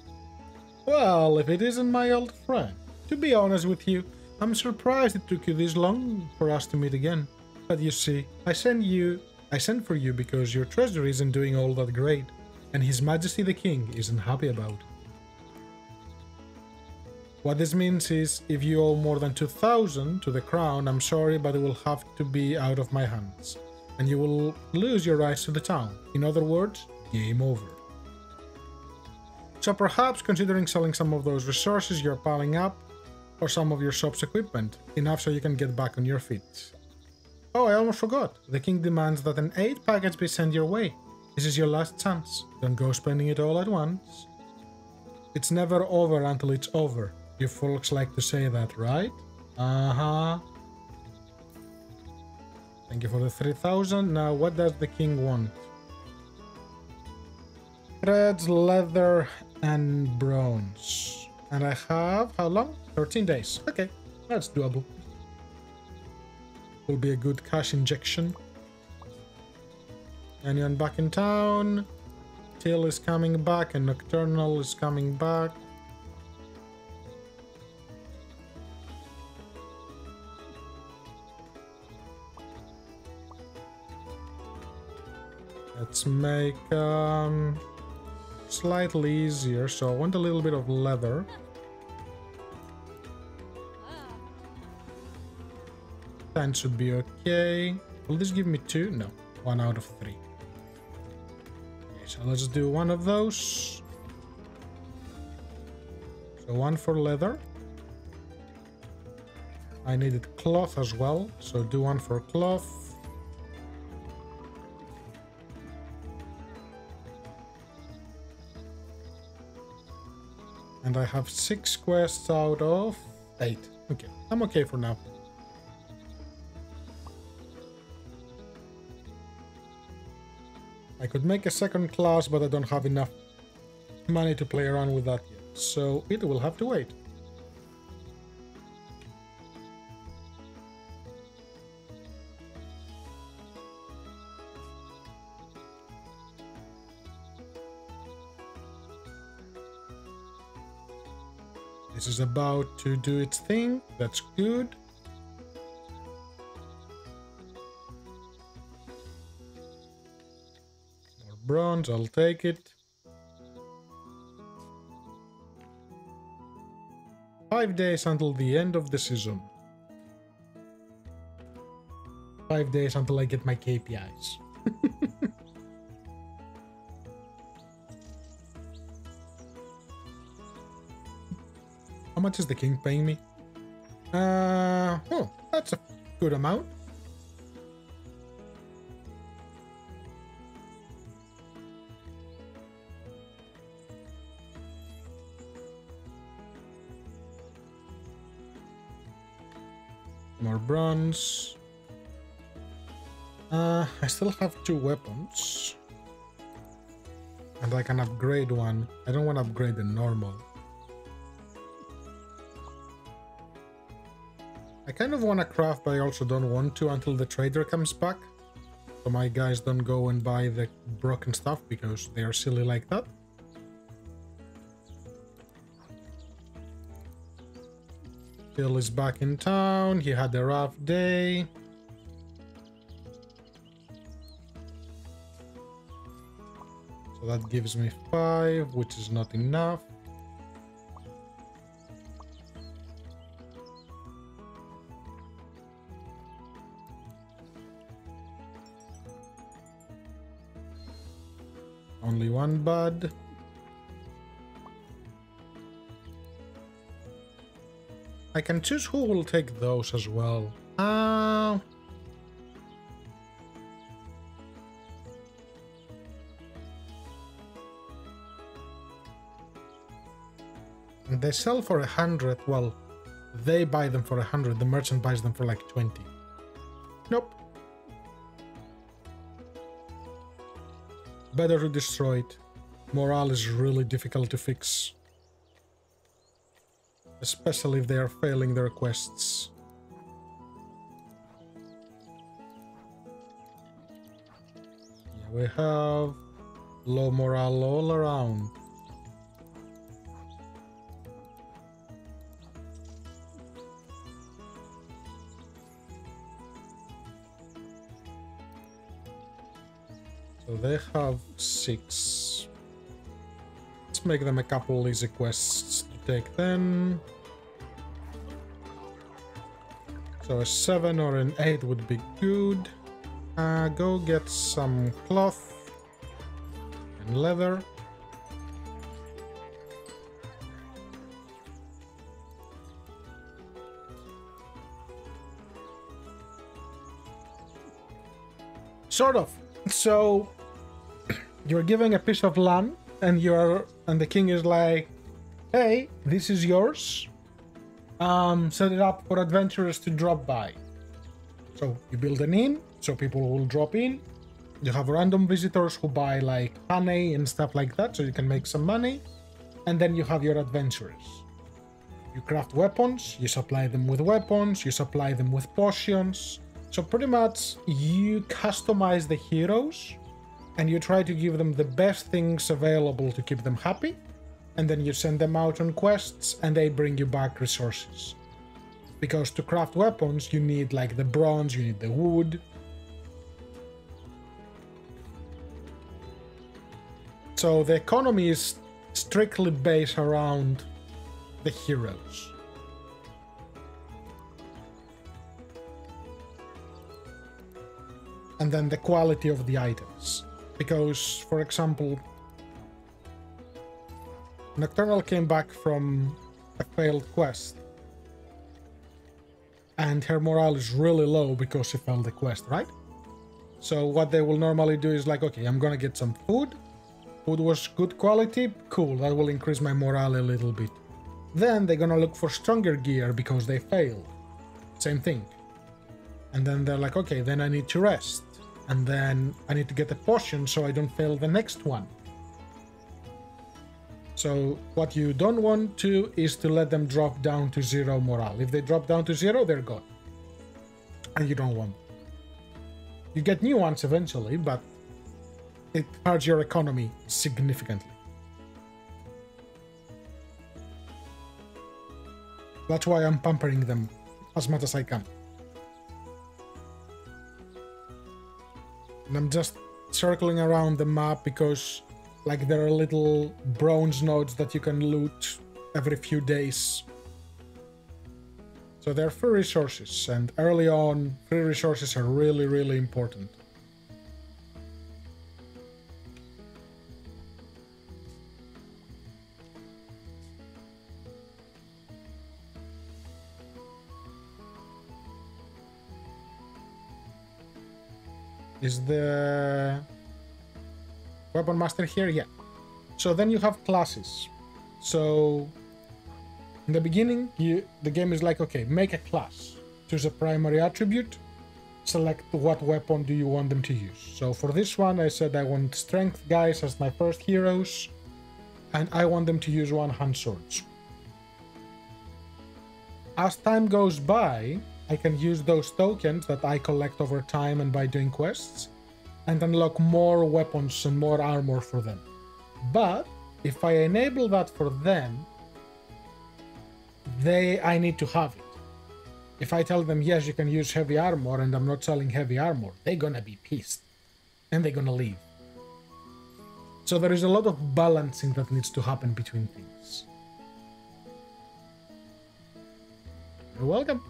Well, if it isn't my old friend. To be honest with you, I'm surprised it took you this long for us to meet again. But you see, I sent you... I sent for you because your treasury isn't doing all that great, and His Majesty the King isn't happy about. What this means is, if you owe more than 2,000 to the crown, I'm sorry, but it will have to be out of my hands, and you will lose your rights to the town. In other words, game over. So perhaps considering selling some of those resources you're piling up, or some of your shop's equipment, enough so you can get back on your feet. Oh, I almost forgot. The king demands that an aid package be sent your way. This is your last chance. Don't go spending it all at once. It's never over until it's over. You folks like to say that, right? Uh-huh. Thank you for the 3000. Now, what does the king want? Threads, leather, and bronze. And I have, how long? 13 days. Okay, that's doable. Will be a good cash injection. Anyone back in town? Till is coming back and Nocturnal is coming back. Let's make um, slightly easier. So I want a little bit of leather. Ten should be okay. Will this give me two? No, one out of three. Okay, so let's do one of those. So one for leather. I needed cloth as well, so do one for cloth. And I have six quests out of eight. Okay, I'm okay for now. I could make a second class, but I don't have enough money to play around with that yet. So it will have to wait. Is about to do its thing. That's good. More bronze, I'll take it. Five days until the end of the season. Five days until I get my KPIs. How much is the king paying me? Uh, oh, that's a good amount. More bronze. Uh, I still have two weapons. And I can upgrade one. I don't want to upgrade the normal. I kind of want to craft, but I also don't want to until the trader comes back. So my guys don't go and buy the broken stuff because they are silly like that. Bill is back in town. He had a rough day. So that gives me five, which is not enough. Bud. I can choose who will take those as well. Uh... They sell for a hundred, well, they buy them for a hundred, the merchant buys them for like 20. Nope. Better to destroy it. Morale is really difficult to fix. Especially if they are failing their quests. We have low morale all around. So they have six. Make them a couple easy quests to take then. So a seven or an eight would be good. Uh, go get some cloth and leather. Sort of. So you're giving a piece of land and you're and the king is like hey this is yours. Um set it up for adventurers to drop by. So you build an inn so people will drop in. You have random visitors who buy like honey and stuff like that so you can make some money. And then you have your adventurers. You craft weapons you supply them with weapons you supply them with potions. So pretty much you customize the heroes and you try to give them the best things available to keep them happy, and then you send them out on quests and they bring you back resources. Because to craft weapons, you need like the bronze, you need the wood. So the economy is strictly based around the heroes. And then the quality of the items. Because, for example, Nocturnal came back from a failed quest. And her morale is really low because she failed the quest, right? So what they will normally do is like, okay, I'm gonna get some food. Food was good quality, cool, that will increase my morale a little bit. Then they're gonna look for stronger gear because they failed. Same thing. And then they're like, okay, then I need to rest and then I need to get a potion so I don't fail the next one. So what you don't want to is to let them drop down to zero morale. If they drop down to zero, they're gone. And you don't want. You get new ones eventually, but it hurts your economy significantly. That's why I'm pampering them as much as I can. And I'm just circling around the map because like there are little bronze nodes that you can loot every few days. So they're free resources and early on free resources are really really important. Is the weapon master here? Yeah. So then you have classes. So in the beginning, you the game is like, okay, make a class. Choose a primary attribute. Select what weapon do you want them to use. So for this one, I said I want strength guys as my first heroes. And I want them to use one-hand swords. As time goes by, I can use those tokens that I collect over time and by doing quests and unlock more weapons and more armor for them. But if I enable that for them, they I need to have it. If I tell them yes, you can use heavy armor and I'm not selling heavy armor, they're gonna be pissed. And they're gonna leave. So there is a lot of balancing that needs to happen between things. You're welcome.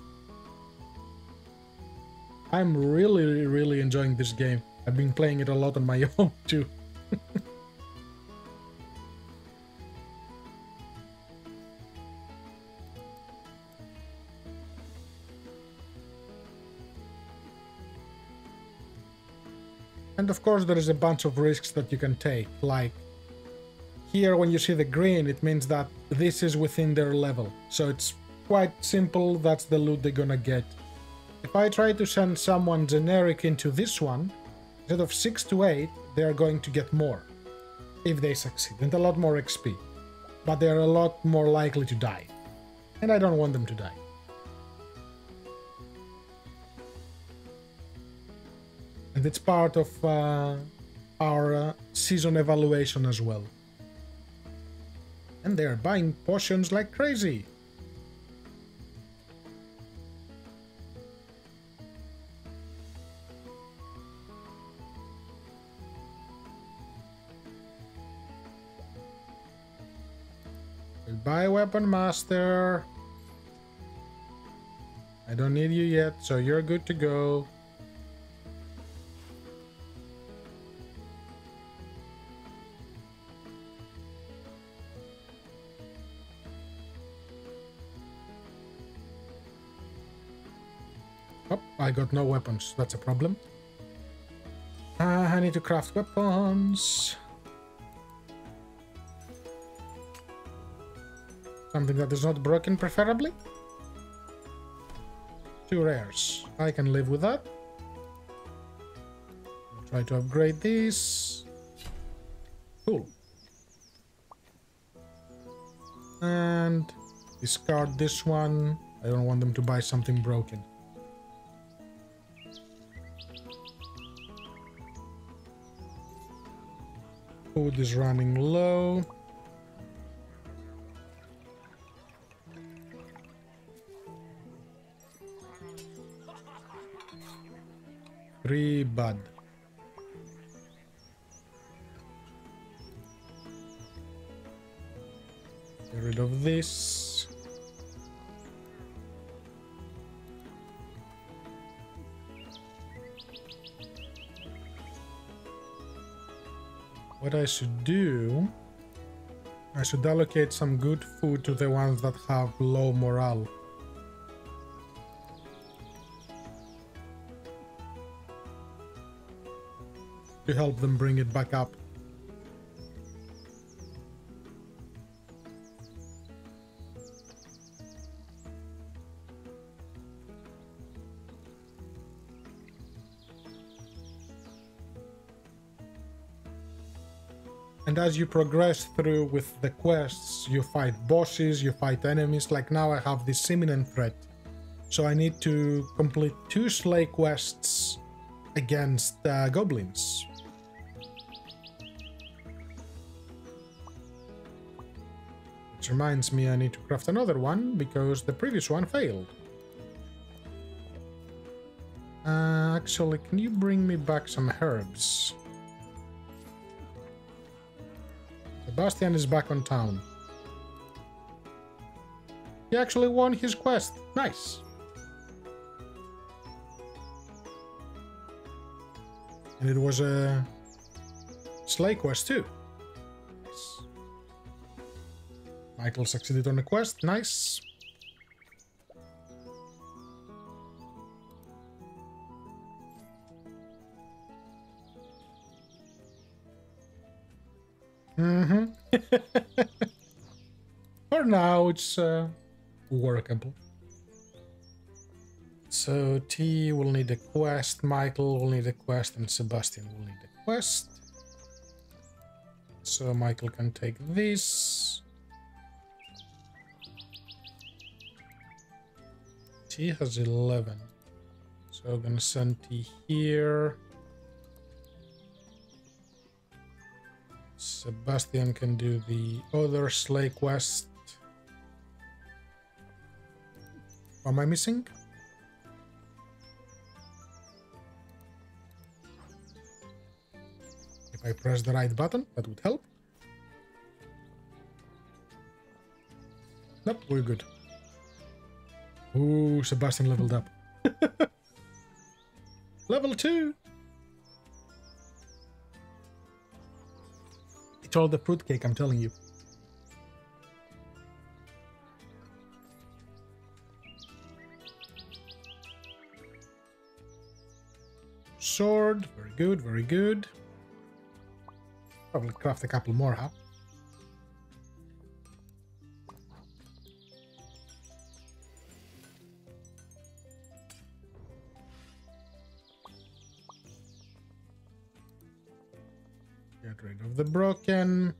I'm really, really enjoying this game. I've been playing it a lot on my own too. And of course there is a bunch of risks that you can take, like here when you see the green it means that this is within their level, so it's quite simple, that's the loot they're gonna get. If I try to send someone generic into this one, instead of 6 to 8, they are going to get more, if they succeed, and a lot more XP. But they are a lot more likely to die, and I don't want them to die. and it's part of uh, our uh, season evaluation as well. And they're buying potions like crazy. Goodbye, Weapon Master. I don't need you yet, so you're good to go. Oh, I got no weapons. That's a problem. Uh, I need to craft weapons. Something that is not broken, preferably. Two rares. I can live with that. Try to upgrade this. Cool. And discard this one. I don't want them to buy something broken. Food is running low. Three bud. Get rid of this. What I should do, I should allocate some good food to the ones that have low morale. To help them bring it back up. And as you progress through with the quests, you fight bosses, you fight enemies. Like now I have this imminent threat. So I need to complete two slay quests against uh, goblins. Which reminds me I need to craft another one because the previous one failed. Uh, actually, can you bring me back some herbs? Sebastian is back on town. He actually won his quest. Nice. And it was a slay quest too. Michael succeeded on a quest, nice. Mm-hmm. For now, it's uh, workable. So T will need a quest, Michael will need a quest, and Sebastian will need a quest. So Michael can take this. T has 11. So I'm gonna send T here. Sebastian can do the other slay quest. Am I missing? If I press the right button, that would help. Nope, we're good. Ooh, Sebastian leveled up. Level 2! It's all the fruitcake, I'm telling you. Sword, very good, very good. Probably craft a couple more, huh? The broken.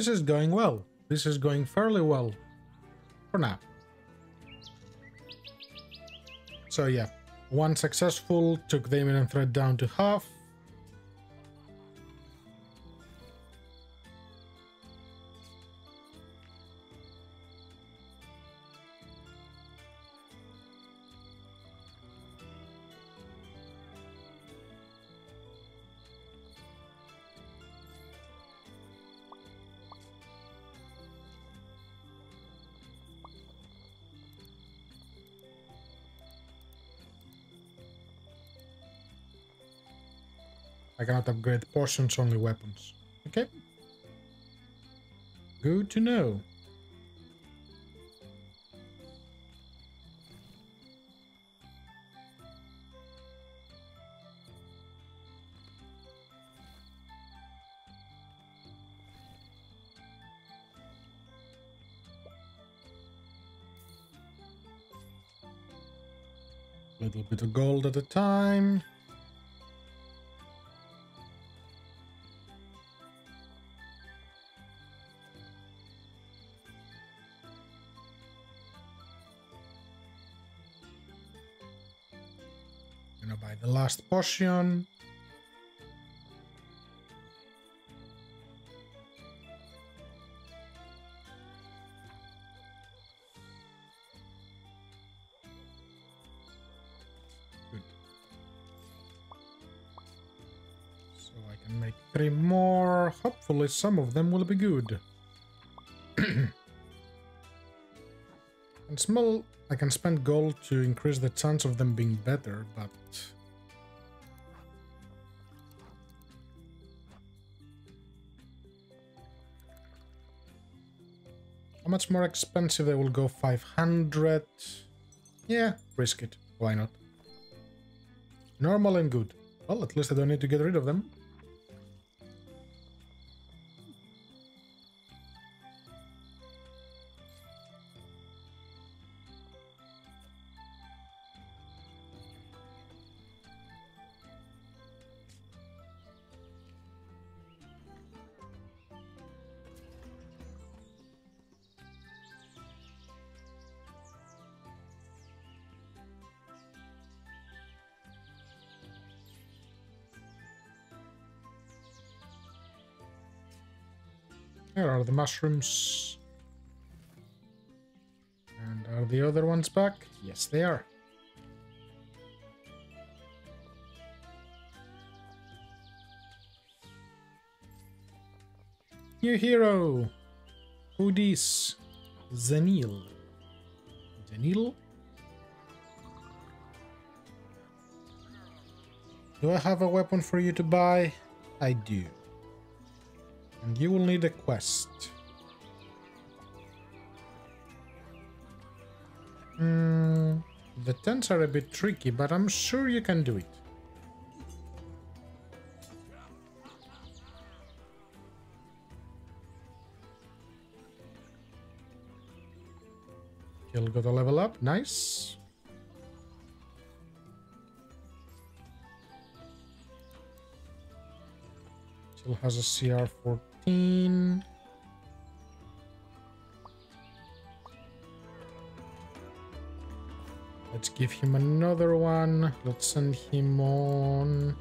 This is going well. This is going fairly well. For now. So yeah, one successful, took the imminent threat down to half. Cannot upgrade portions, only weapons. Okay. Good to know. Little bit of gold at a time. Potion. Good. So I can make three more. Hopefully some of them will be good. and small I can spend gold to increase the chance of them being better, but... Much more expensive they will go? 500? Yeah, risk it. Why not? Normal and good. Well, at least I don't need to get rid of them. mushrooms. And are the other ones back? Yes, they are. New hero! Who this? Zenil. Zenil? Do I have a weapon for you to buy? I do. And you will need a quest. Hmm, the tents are a bit tricky, but I'm sure you can do it. He'll got a level up, nice. Still has a CR 14. Let's give him another one. Let's send him on.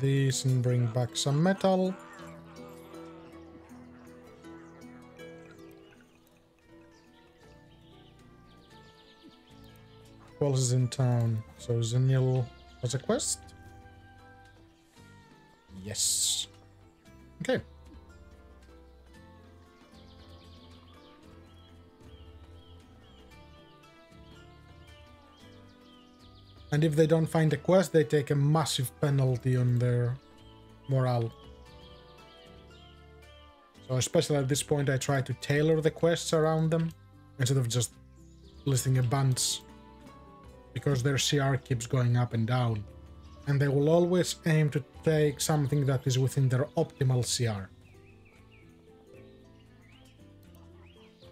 This and bring back some metal. Is in town? So Zenil has a quest? Yes. Okay. And if they don't find a quest, they take a massive penalty on their morale. So especially at this point, I try to tailor the quests around them instead of just listing a bunch because their CR keeps going up and down. And they will always aim to take something that is within their optimal CR.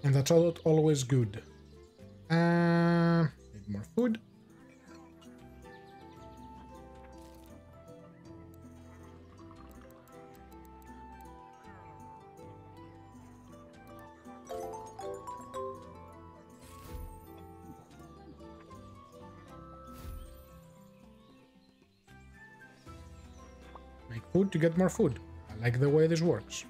And that's always good. Uh, need more food. Food to get more food. I like the way this works.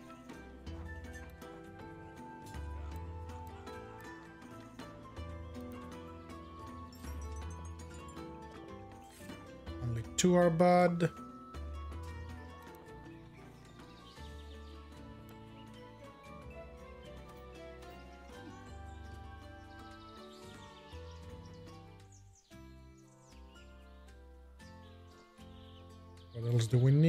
Only two are bad. What else do we need?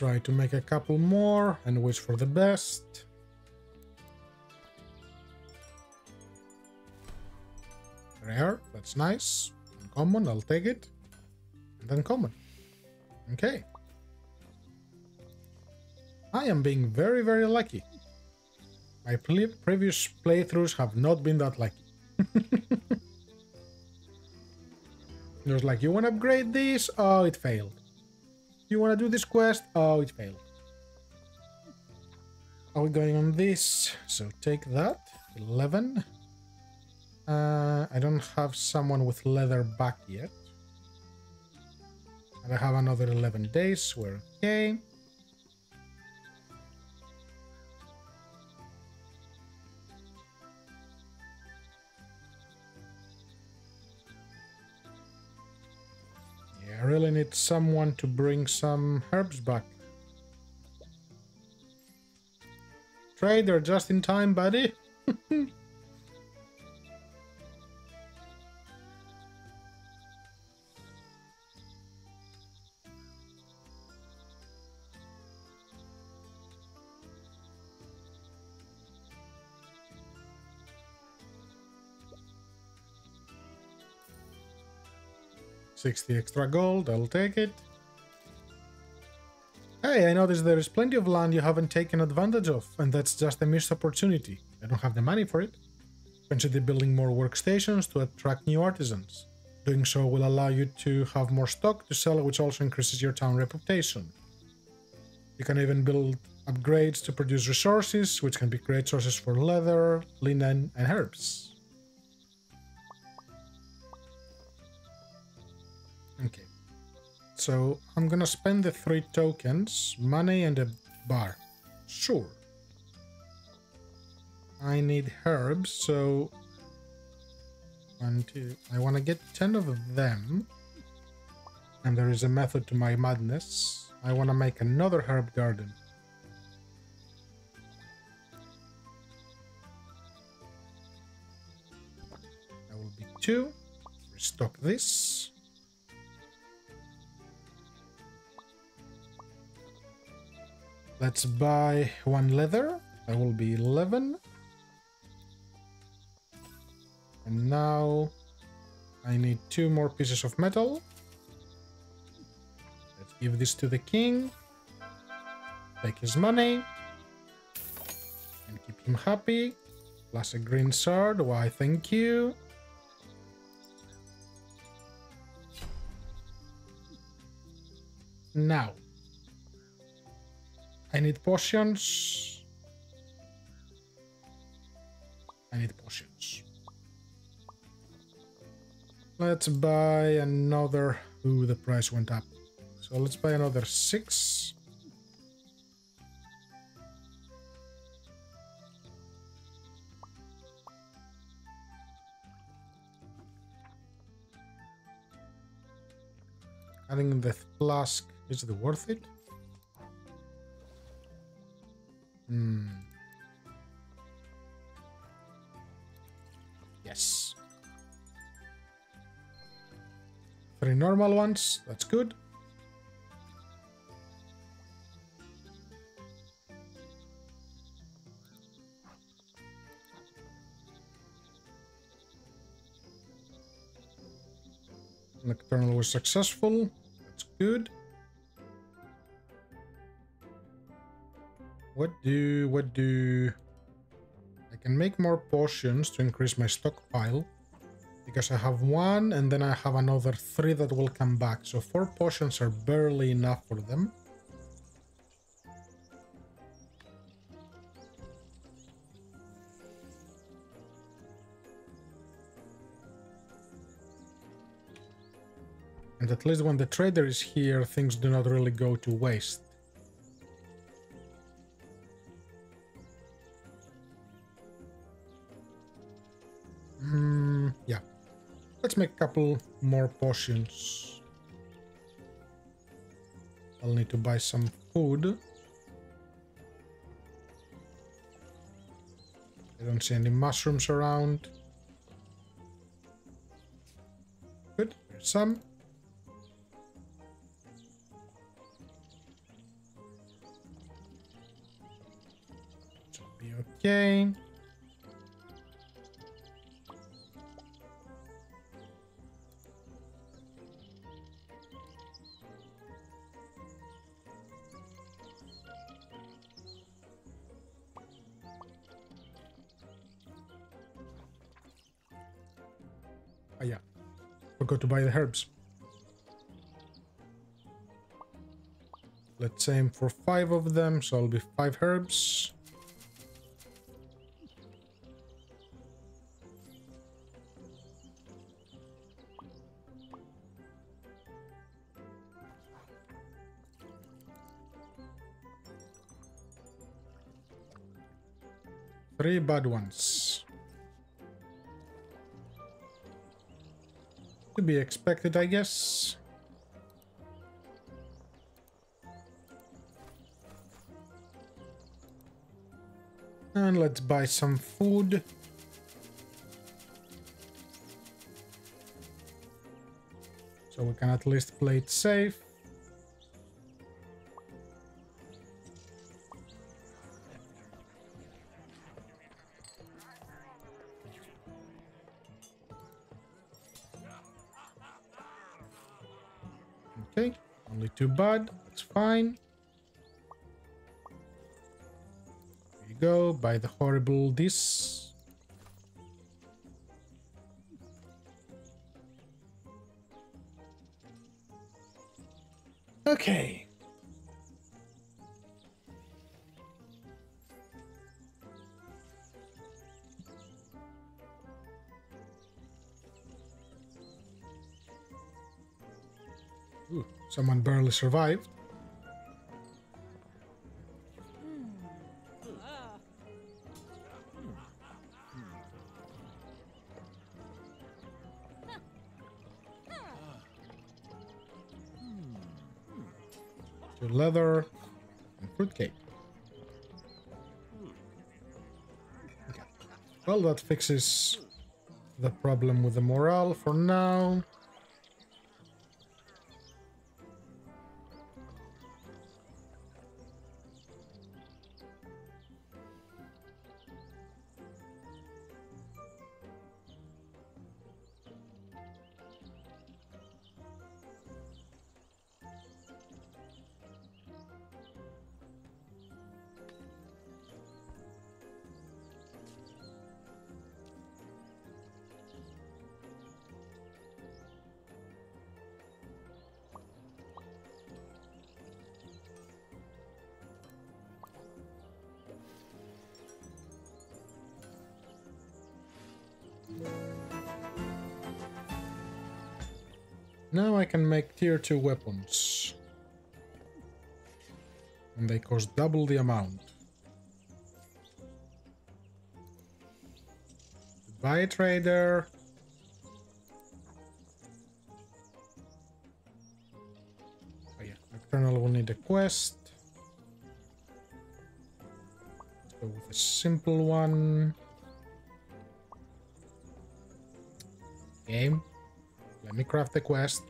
Try to make a couple more and wish for the best. Rare, that's nice. Uncommon, I'll take it. And then common. Okay. I am being very, very lucky. My previous playthroughs have not been that lucky. Was like, you want to upgrade this? Oh, it failed. You want to do this quest? Oh, it failed. Are we going on this? So take that. 11. Uh, I don't have someone with leather back yet. And I have another 11 days. We're okay. Really need someone to bring some herbs back. Trader, just in time, buddy. 60 extra gold, I'll take it. Hey, I noticed there is plenty of land you haven't taken advantage of, and that's just a missed opportunity. I don't have the money for it. Consider building more workstations to attract new artisans. Doing so will allow you to have more stock to sell, which also increases your town reputation. You can even build upgrades to produce resources, which can be great sources for leather, linen, and herbs. So I'm gonna spend the three tokens, money and a bar. Sure. I need herbs, so one, two. I want to get 10 of them. And there is a method to my madness. I want to make another herb garden. That will be two. Restock this. Let's buy one leather. That will be 11. And now I need two more pieces of metal. Let's give this to the king. Take his money. And keep him happy. Plus a green sword. Why, thank you. Now. I need potions. I need potions. Let's buy another... Ooh, the price went up. So let's buy another six. Adding the flask, is it worth it? Hmm. Yes. Three normal ones, that's good. Nocturnal was successful, that's good. What do, what do... I can make more potions to increase my stockpile because I have one and then I have another three that will come back. So four potions are barely enough for them. And at least when the trader is here, things do not really go to waste. Let's make a couple more potions. I'll need to buy some food. I don't see any mushrooms around. Good, there's some. Be okay. To buy the herbs. Let's aim for five of them, so it'll be five herbs. Three bad ones. To be expected, I guess. And let's buy some food. So we can at least play it safe. Too bad. That's fine. There you go. Buy the horrible this. only survived. Leather and fruitcake. Okay. Well, that fixes the problem with the morale for now. Can make tier 2 weapons. And they cost double the amount. Buy trader. Oh yeah, Nocturnal will need a quest. Let's go with a simple one. Game. Let me craft the quest.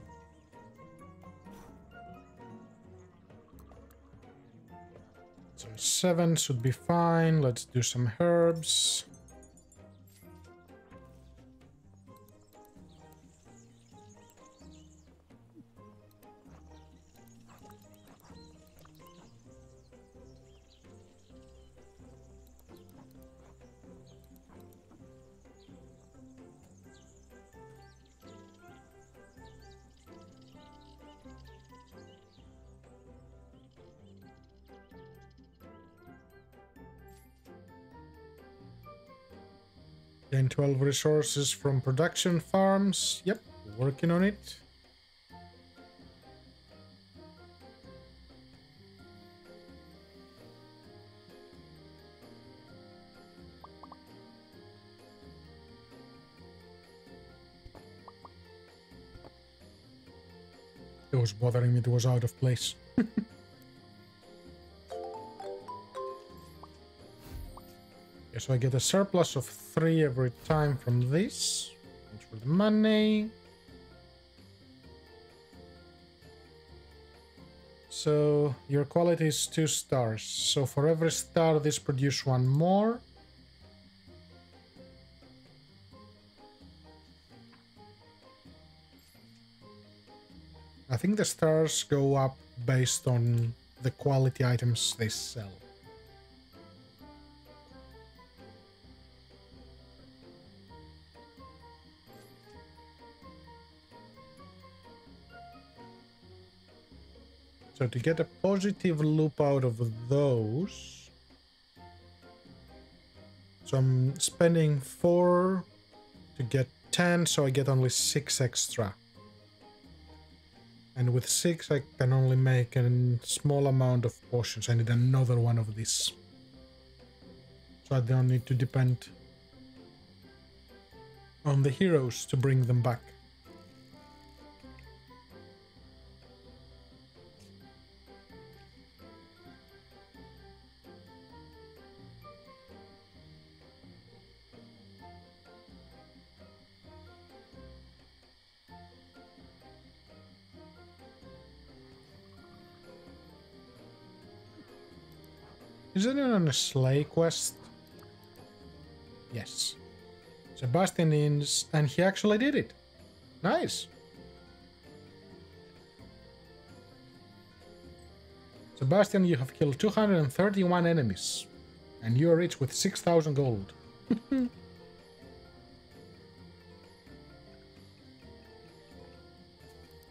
Seven should be fine. Let's do some herbs. Resources from production farms. Yep, working on it. It was bothering me, it was out of place. so I get a surplus of three every time from this. The money. So your quality is two stars. So for every star, this produce one more. I think the stars go up based on the quality items they sell. So to get a positive loop out of those, so I'm spending four to get 10, so I get only six extra. And with six, I can only make a small amount of potions. I need another one of these. So I don't need to depend on the heroes to bring them back. Isn't it on a slay quest? Yes. Sebastian is, and he actually did it. Nice. Sebastian, you have killed 231 enemies, and you are rich with 6,000 gold.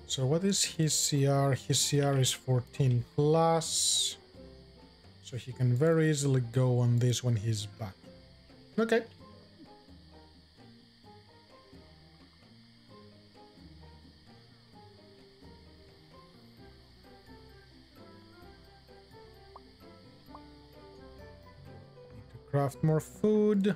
so what is his CR? His CR is 14 plus. So he can very easily go on this when he's back. Okay. To craft more food.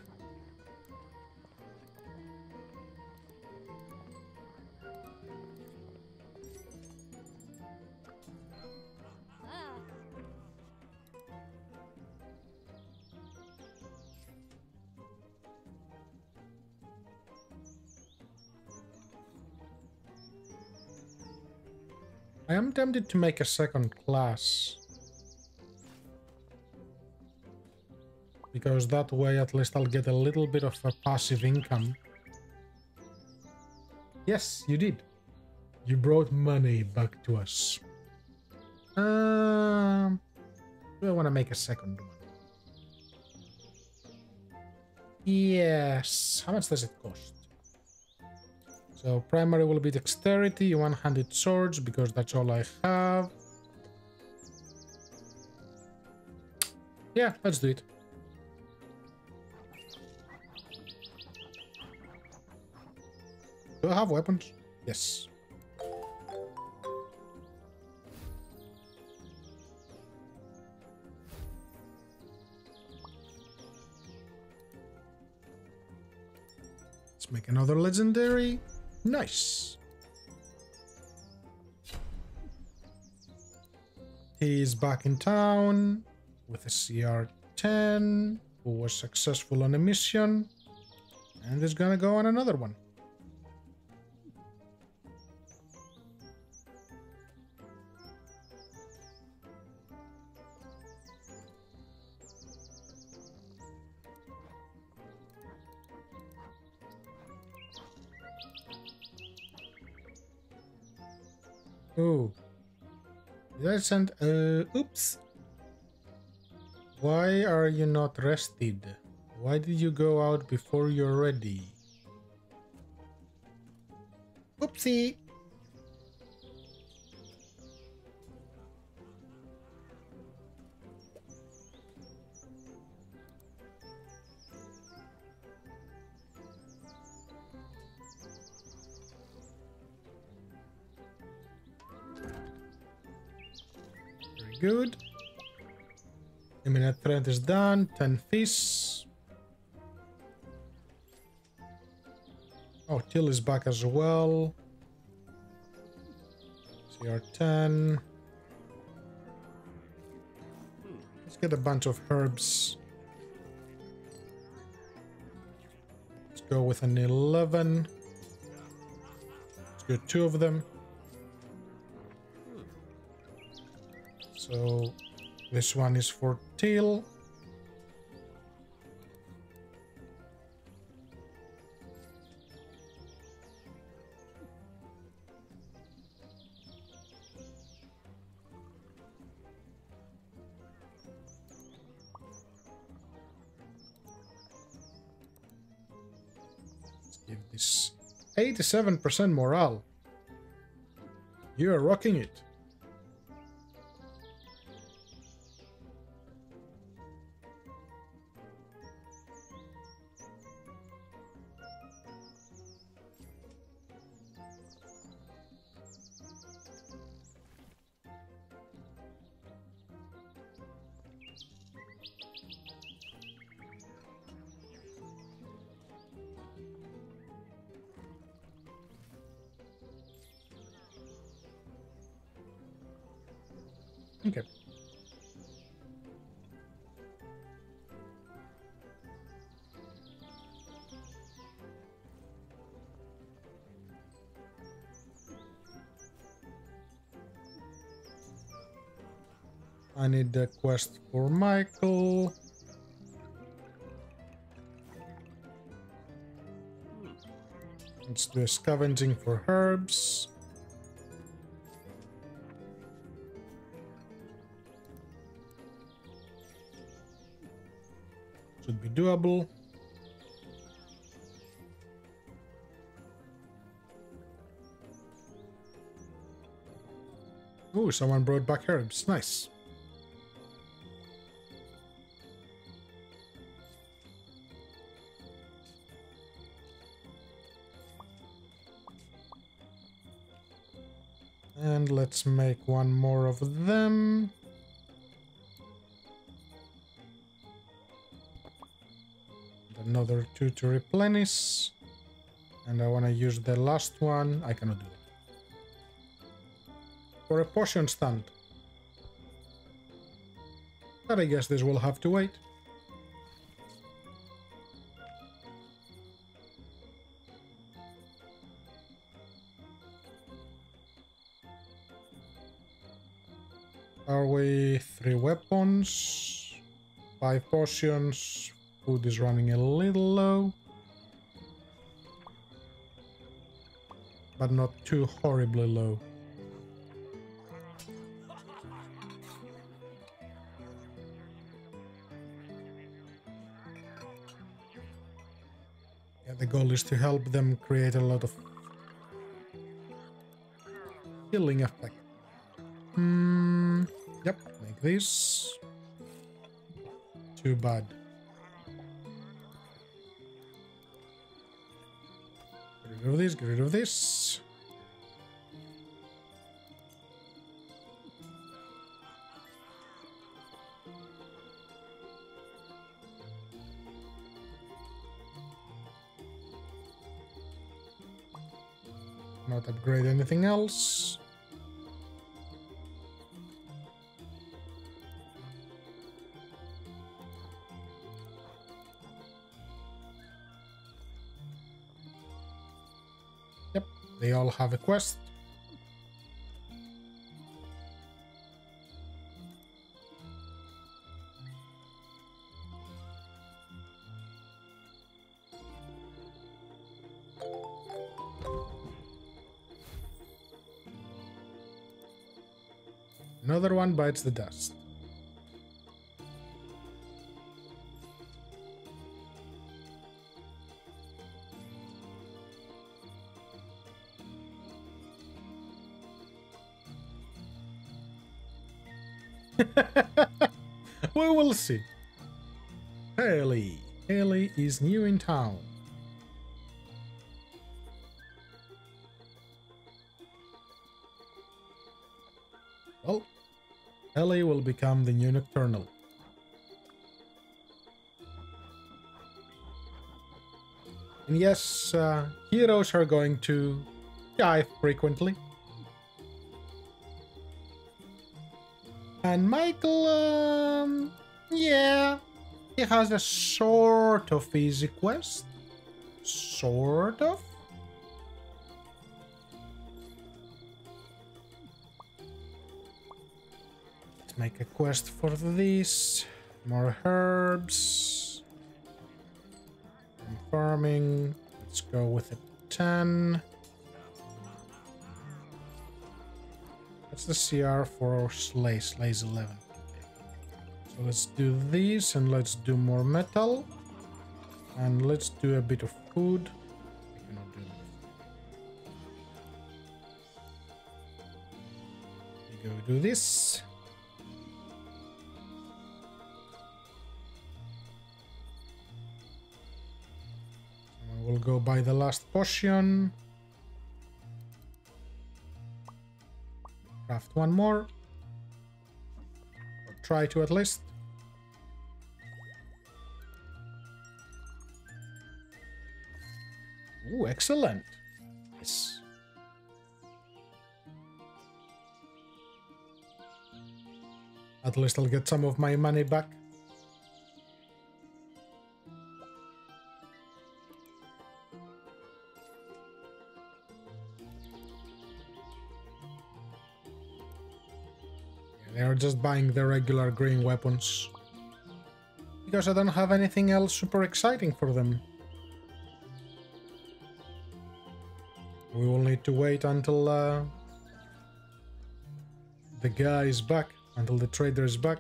Tempted to make a second class. Because that way at least I'll get a little bit of a passive income. Yes, you did. You brought money back to us. Um, do I want to make a second one? Yes. How much does it cost? So primary will be dexterity, one-handed swords, because that's all I have. Yeah, let's do it. Do I have weapons? Yes. Let's make another legendary. Nice. He's back in town with a CR10 who was successful on a mission and is gonna go on another one. Send... Uh, oops. Why are you not rested? Why did you go out before you're ready? Oopsie. Good. Imminent threat is done. 10 fish. Oh, Till is back as well. CR10. Let's get a bunch of herbs. Let's go with an 11. Let's go two of them. So this one is for Till. Give this 87% morale. You are rocking it. Need the quest for Michael. Let's do scavenging for herbs. Should be doable. Oh, someone brought back herbs. Nice. Let's make one more of them. Another two to replenish. And I want to use the last one. I cannot do it. For a potion stand. But I guess this will have to wait. Weapons? Five potions. Food is running a little low. But not too horribly low. Yeah, the goal is to help them create a lot of healing effect. Hmm. Yep, like this. Too bad. Get rid of this, get rid of this. Not upgrade anything else. They all have a quest. Another one bites the dust. See. Haley. Haley is new in town. Well, Ellie will become the new Nocturnal. And yes, uh, heroes are going to die frequently. And Michael, yeah, he has a sort of easy quest. Sort of. Let's make a quest for this. More herbs. And farming. Let's go with a 10. What's the CR for Slay? Slay's 11. Let's do these and let's do more metal. And let's do a bit of food. Go do this. We'll go buy the last potion. Craft one more. Or try to at least. Excellent. Yes. At least I'll get some of my money back. They are just buying the regular green weapons. Because I don't have anything else super exciting for them. We will need to wait until uh, the guy is back, until the trader is back.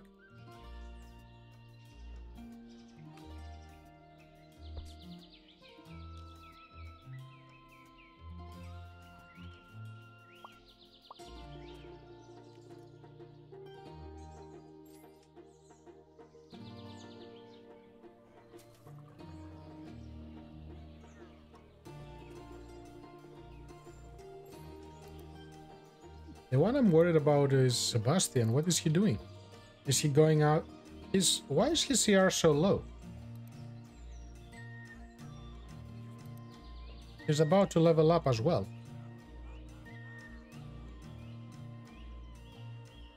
About is Sebastian. What is he doing? Is he going out? Is why is his CR so low? He's about to level up as well.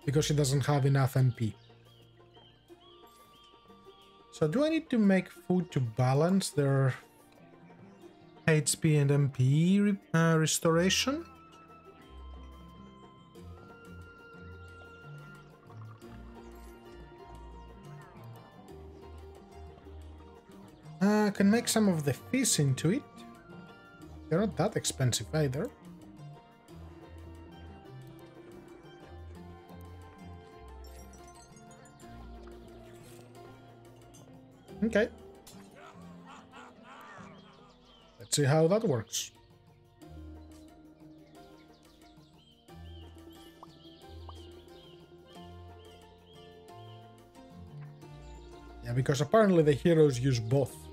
Because he doesn't have enough MP. So do I need to make food to balance their HP and MP uh, restoration? Can make some of the fish into it. They're not that expensive either. Okay. Let's see how that works. Yeah, because apparently the heroes use both.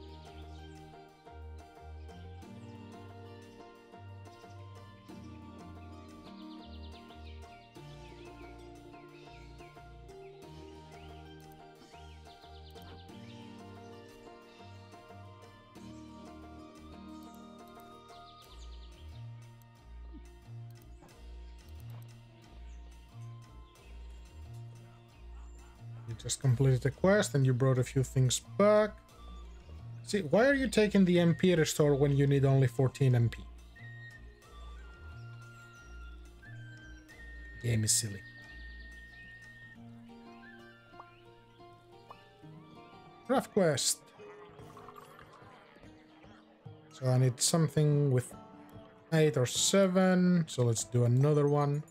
Completed a quest and you brought a few things back. See, why are you taking the MP restore when you need only 14 MP? Game is silly. Craft quest. So I need something with 8 or 7, so let's do another one.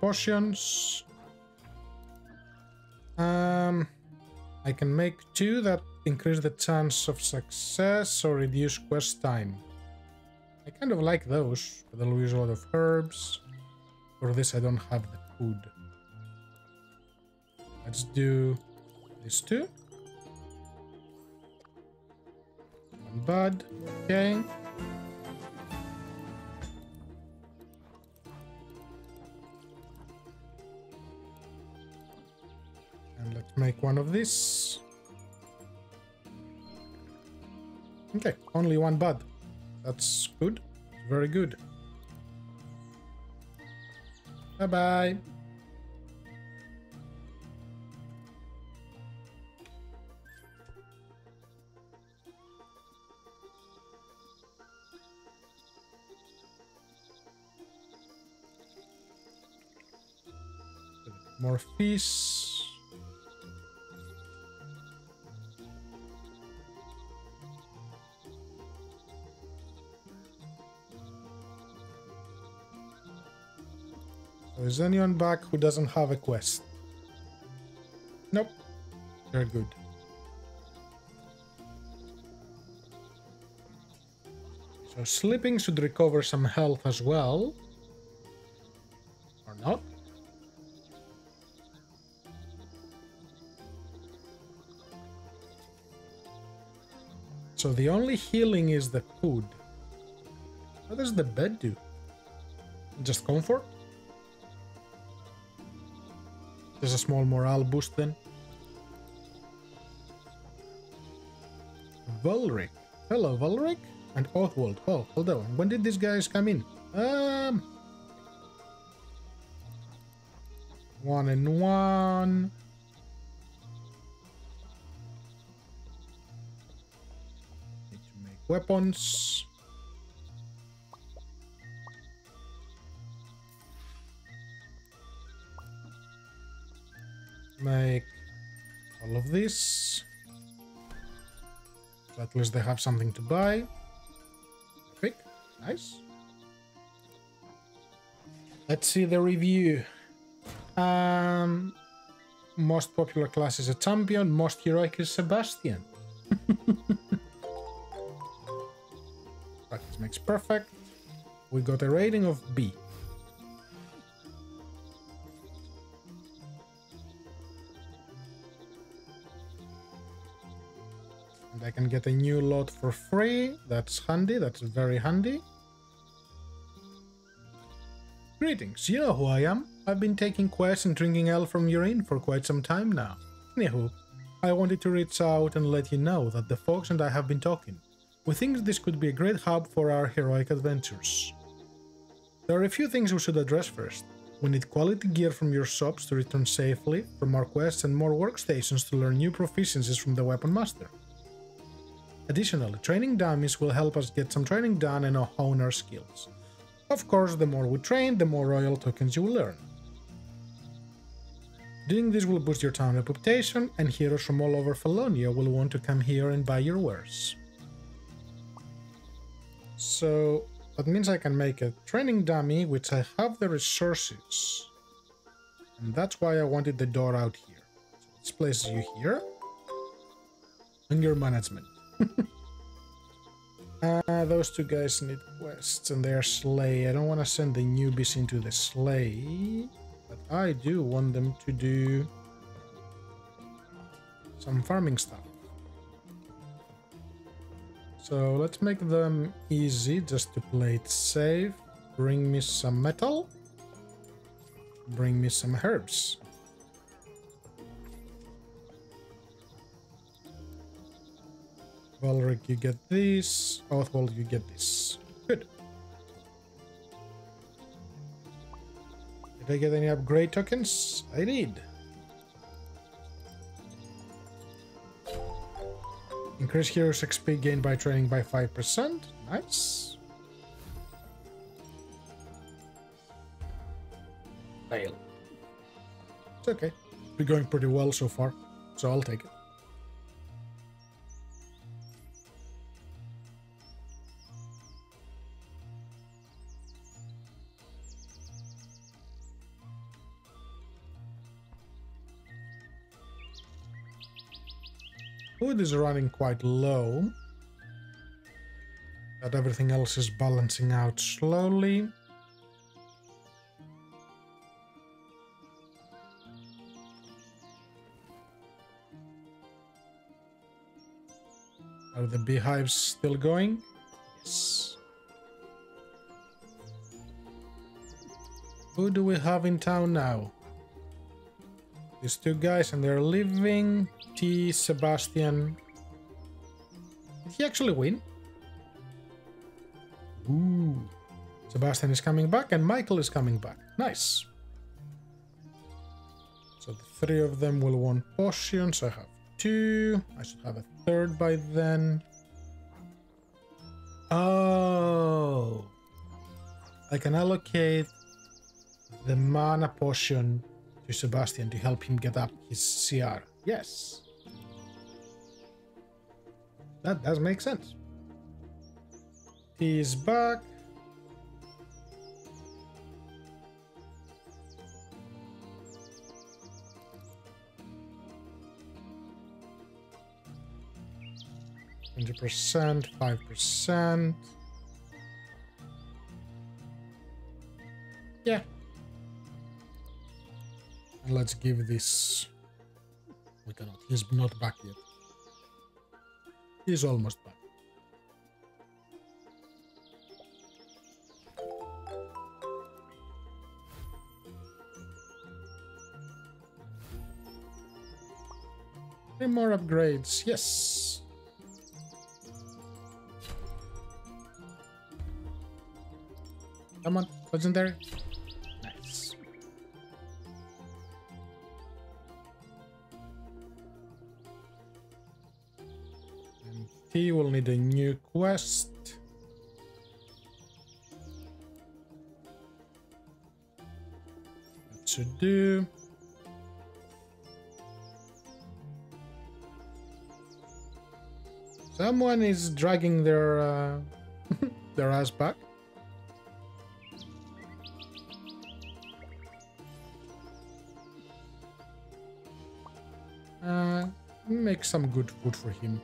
Potions. Um, I can make two that increase the chance of success or reduce quest time. I kind of like those, but I'll use a lot of herbs. For this, I don't have the food. Let's do these two. One bud, okay. Make one of these. Okay, only one bud. That's good. Very good. Bye-bye. More fish. Is anyone back who doesn't have a quest? Nope. They're good. So sleeping should recover some health as well. Or not. So the only healing is the food. What does the bed do? Just comfort? Just a small morale boost then. Volric. Hello, Volric. And Othwald. Oh, hold on. When did these guys come in? Um... One and one. Need to make weapons. This. So at least they have something to buy. Quick. Nice. Let's see the review. Um, most popular class is a champion. Most heroic is Sebastian. Practice makes perfect. We got a rating of B. can get a new lot for free. That's handy. That's very handy. Greetings, you know who I am. I've been taking quests and drinking ale from your inn for quite some time now. Anywho, I wanted to reach out and let you know that the folks and I have been talking. We think this could be a great hub for our heroic adventures. There are a few things we should address first. We need quality gear from your shops to return safely, from our quests and more workstations to learn new proficiencies from the weapon master. Additionally, training dummies will help us get some training done and hone our skills. Of course, the more we train, the more royal tokens you will earn. Doing this will boost your town reputation, and heroes from all over Falonia will want to come here and buy your wares. So, that means I can make a training dummy, which I have the resources. And that's why I wanted the door out here. So let's place you here. And your management. Uh, those two guys need quests and they're slay. I don't want to send the newbies into the slay. But I do want them to do some farming stuff. So let's make them easy just to play it safe. Bring me some metal. Bring me some herbs. Valric, you get this. Oathwald, you get this. Good. Did I get any upgrade tokens? I did. Increase heroes XP gained by training by 5%. Nice. Fail. It's okay. We're going pretty well so far, so I'll take it. Food is running quite low. But everything else is balancing out slowly. Are the beehives still going? Yes. Who do we have in town now? These two guys and they're leaving. T. Sebastian. Did he actually win? Ooh. Sebastian is coming back and Michael is coming back. Nice. So the three of them will want potions. I have two. I should have a third by then. Oh. I can allocate the mana potion to Sebastian to help him get up his CR. Yes. That does make sense. He's back. Hundred percent, five percent. Yeah, and let's give this... We cannot. He's not back yet. He's almost back. Three more upgrades, yes. Come on, legendary. He will need a new quest. Should do. Someone is dragging their uh, their ass back. Uh, make some good food for him.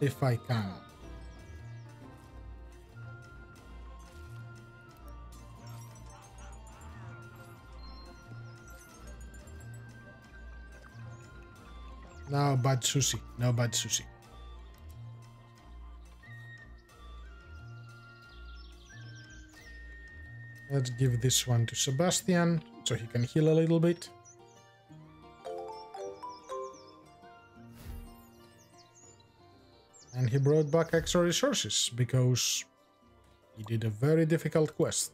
If I can. No bad sushi. No bad sushi. Let's give this one to Sebastian so he can heal a little bit. He brought back extra resources because He did a very difficult quest.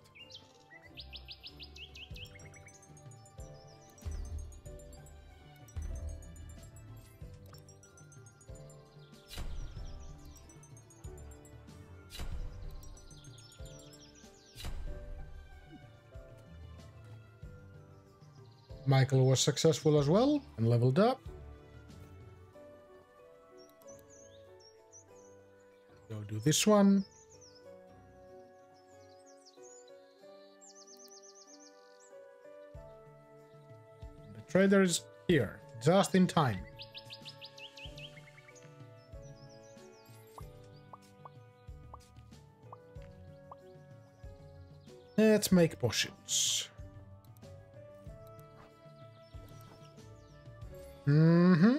Michael was successful as well and leveled up. This one. The trader is here, just in time. Let's make potions. Mm-hmm.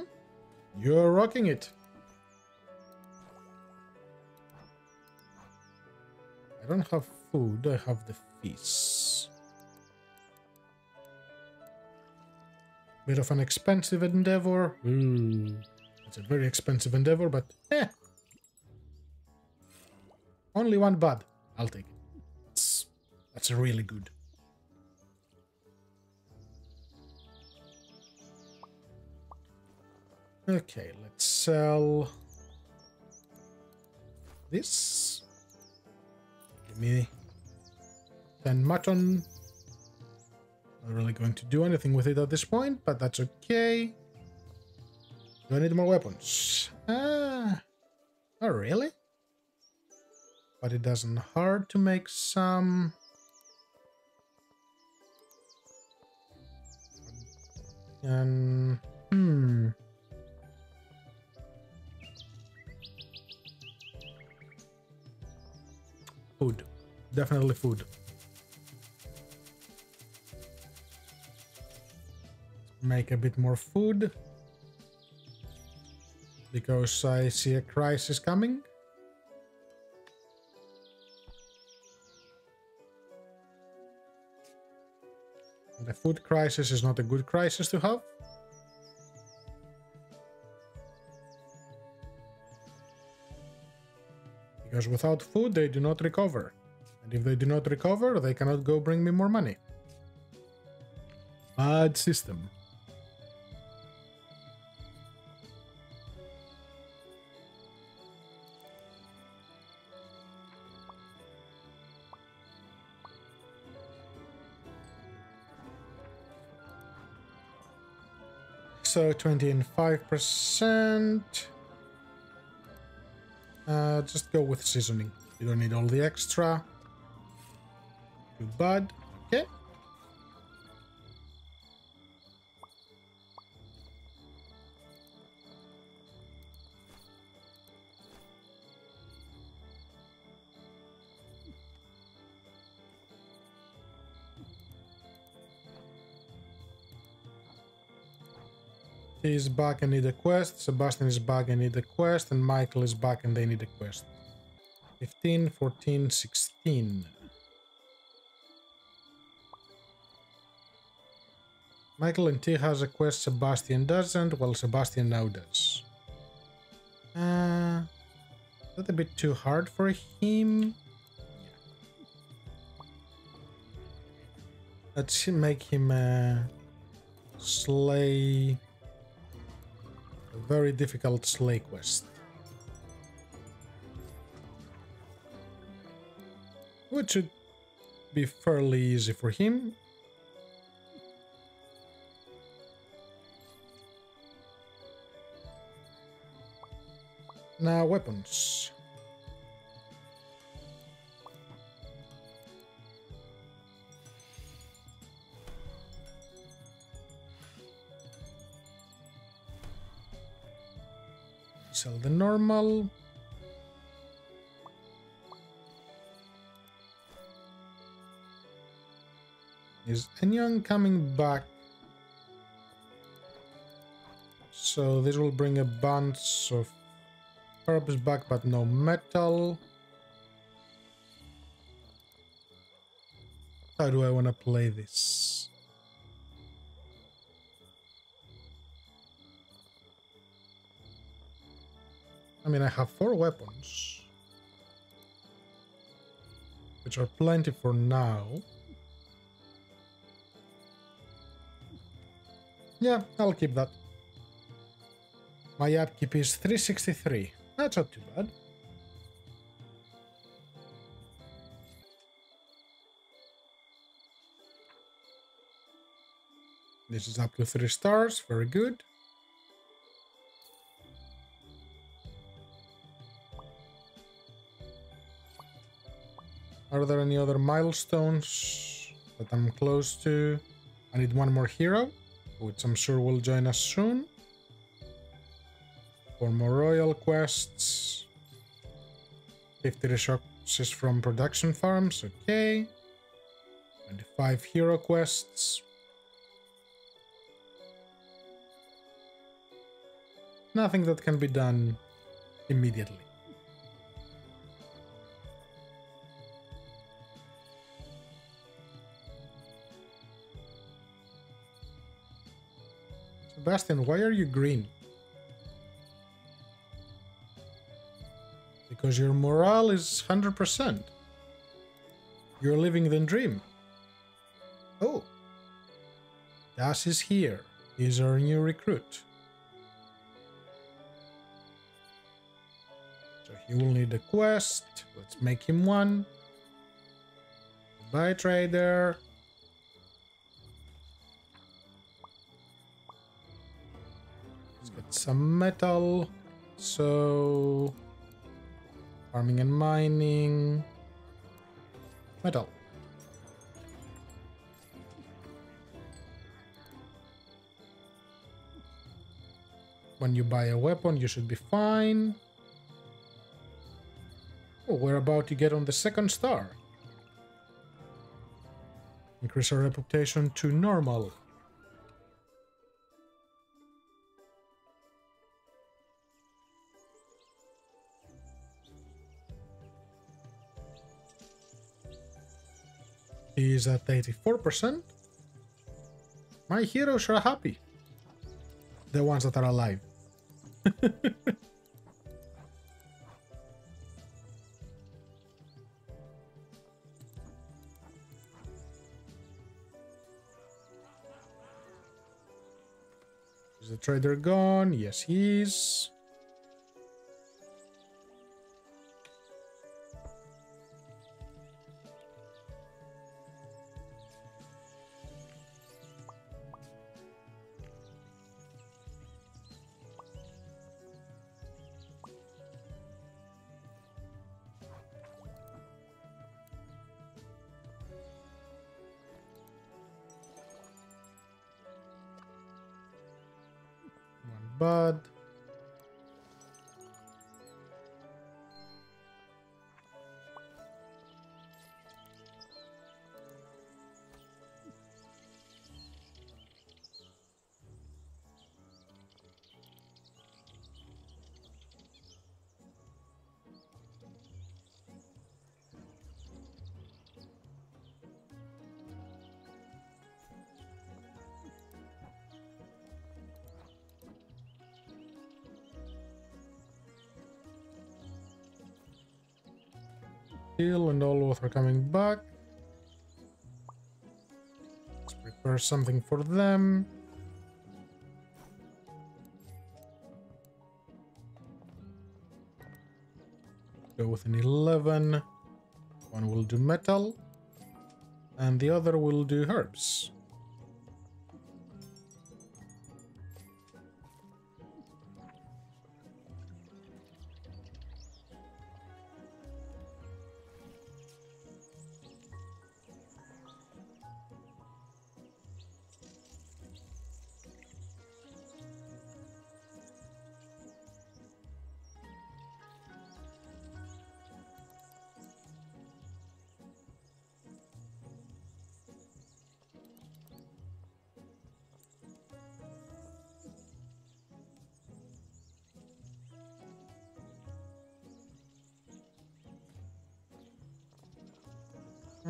You're rocking it. I don't have food, I have the feast. Bit of an expensive endeavor. Ooh. It's a very expensive endeavor, but eh. Only one bud. I'll take it. That's, that's really good. Okay, let's sell this. Me 10 mutton. Not really going to do anything with it at this point, but that's okay. Do I need more weapons? Ah, oh really? But it doesn't hard to make some. And hmm. Food. Definitely food. Make a bit more food. Because I see a crisis coming. The food crisis is not a good crisis to have. Because without food, they do not recover. And if they do not recover, they cannot go bring me more money. Bad system. So 20 and 5%. Uh, just go with seasoning. You don't need all the extra. Too bad. Okay. is back and need a quest. Sebastian is back and need a quest. And Michael is back and they need a quest. 15, 14, 16. Michael and T has a quest, Sebastian doesn't. Well, Sebastian now does. Uh, that a bit too hard for him? Let's make him uh, slay A very difficult slay quest. Which should be fairly easy for him. Now weapons. Sell the normal. Is anyone coming back? So this will bring a bunch of herbs back, but no metal. How do I want to play this? I mean, I have four weapons. which are plenty for now. Yeah, I'll keep that. My upkeep is 363. That's not too bad. This is up to three stars. Very good. Are there any other milestones that I'm close to? I need one more hero, which I'm sure will join us soon. For more royal quests. 50 resources from production farms, okay. 25 hero quests. Nothing that can be done immediately. Sebastian, why are you green? Because your morale is 100%. You're living the dream. Oh. Das is here. He's our new recruit. So he will need a quest. Let's make him one. Bye, trader. Let's get some metal. So farming and mining. Metal. When you buy a weapon, you should be fine. Oh, we're about to get on the second star. Increase our reputation to normal. He's at 84%. My heroes are happy. The ones that are alive. Is the trader gone? Yes, he is. Hill and Olworth are coming back. Let's prepare something for them. Go with an 11. One will do metal. And the other will do herbs.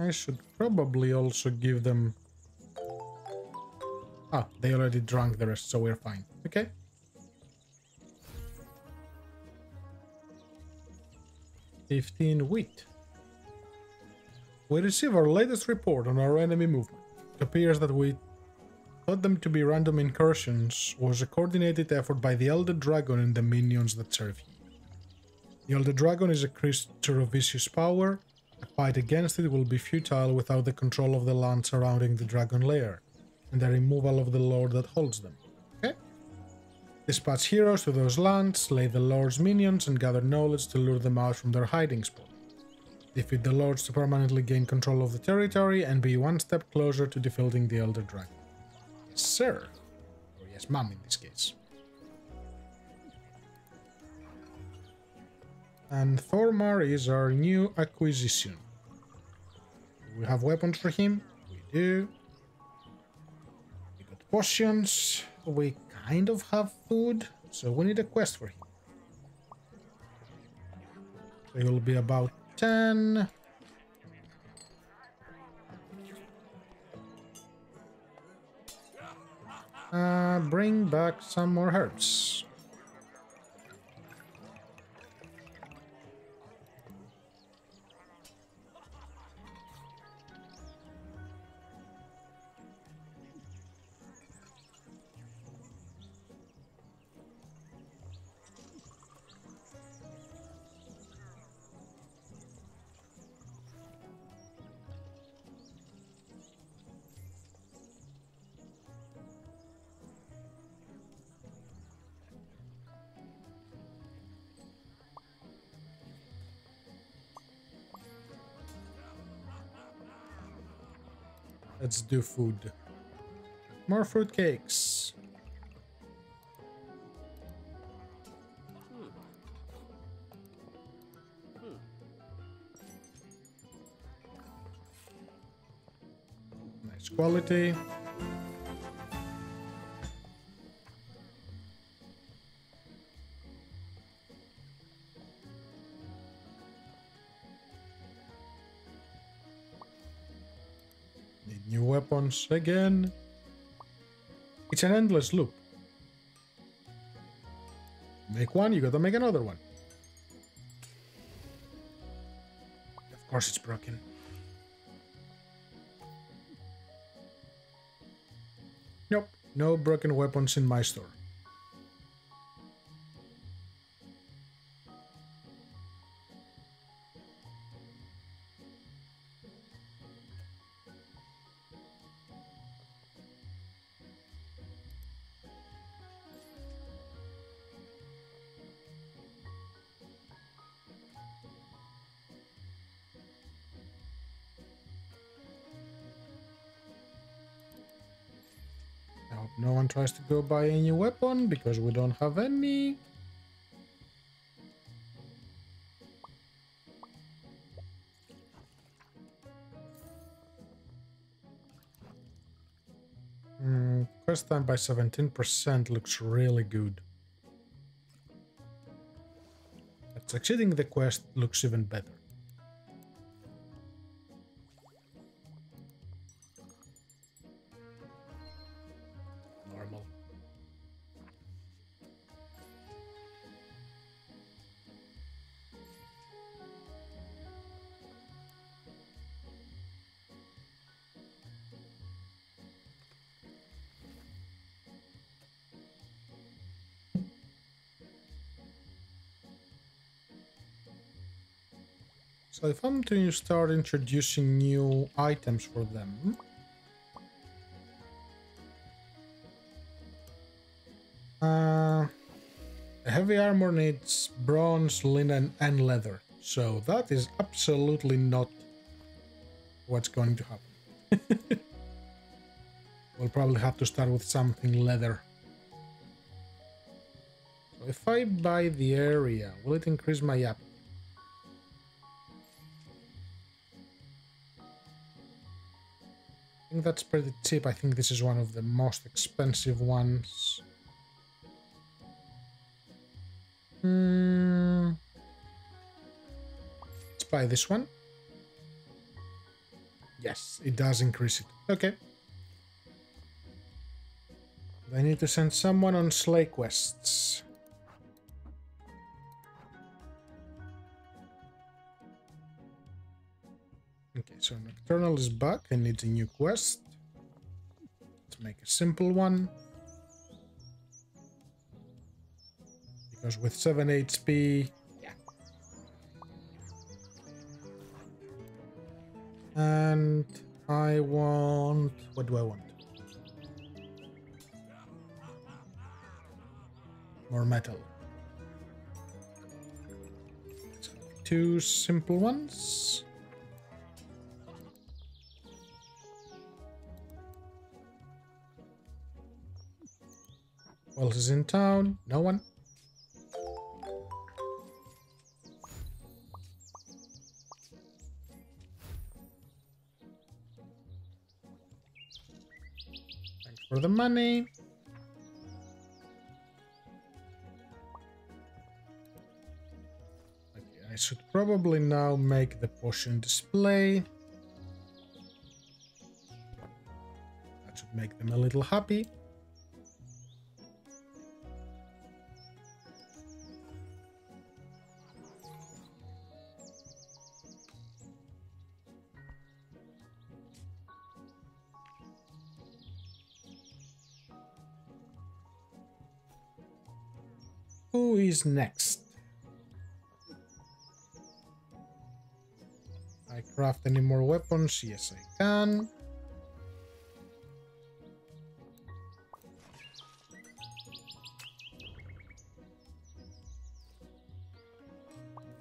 I should probably also give them... Ah, they already drank the rest, so we're fine. Okay. Fifteen wheat. We receive our latest report on our enemy movement. It appears that we thought them to be random incursions was a coordinated effort by the Elder Dragon and the minions that serve him. The Elder Dragon is a creature of vicious power. Fight against it will be futile without the control of the land surrounding the Dragon Lair and the removal of the Lord that holds them. Okay? Dispatch heroes to those lands, slay the Lord's minions, and gather knowledge to lure them out from their hiding spot defeat the lords to permanently gain control of the territory and be one step closer to defeating the Elder Dragon. Yes, sir. Or yes, ma'am in this case. And Thormar is our new acquisition. We have weapons for him. We do. We got potions. We kind of have food. So we need a quest for him. He will be about 10. Uh, bring back some more herbs. Let's do food. More fruit cakes. Nice quality. Weapons again. It's an endless loop. Make one, you gotta make another one. Of course it's broken. Nope, no broken weapons in my store. Tries to go buy a new weapon because we don't have any. Mm, quest time by 17% looks really good. But succeeding the quest looks even better. So if I'm to start introducing new items for them, uh, heavy armor needs bronze, linen, and leather. So that is absolutely not what's going to happen. we'll probably have to start with something leather. So if I buy the area, will it increase my up? I think that's pretty cheap. I think this is one of the most expensive ones. Hmm. Let's buy this one. Yes, it does increase it. Okay. I need to send someone on slay quests. So Nocturnal is back and needs a new quest. Let's make a simple one. Because with 7 HP... Yeah. And I want... What do I want? More metal. Two simple ones. Who else is in town? No one. Thanks for the money. Okay, I should probably now make the potion display. That should make them a little happy. Next? I craft any more weapons? Yes, I can.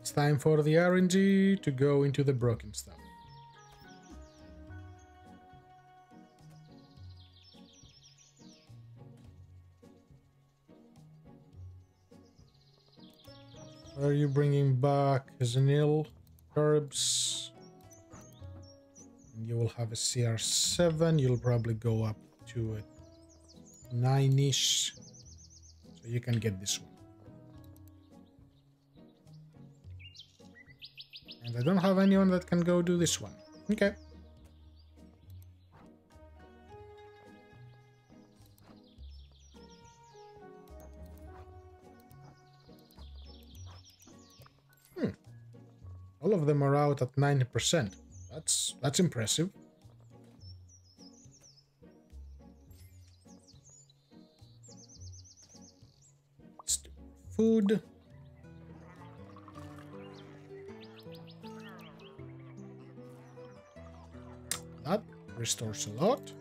It's time for the RNG to go into the broken stuff. Are you bringing back Zenil herbs? And you will have a CR7. You'll probably go up to a 9-ish. So you can get this one. And I don't have anyone that can go do this one. Okay. Of them are out at 90%. That's that's impressive. Let's do food. That restores a lot.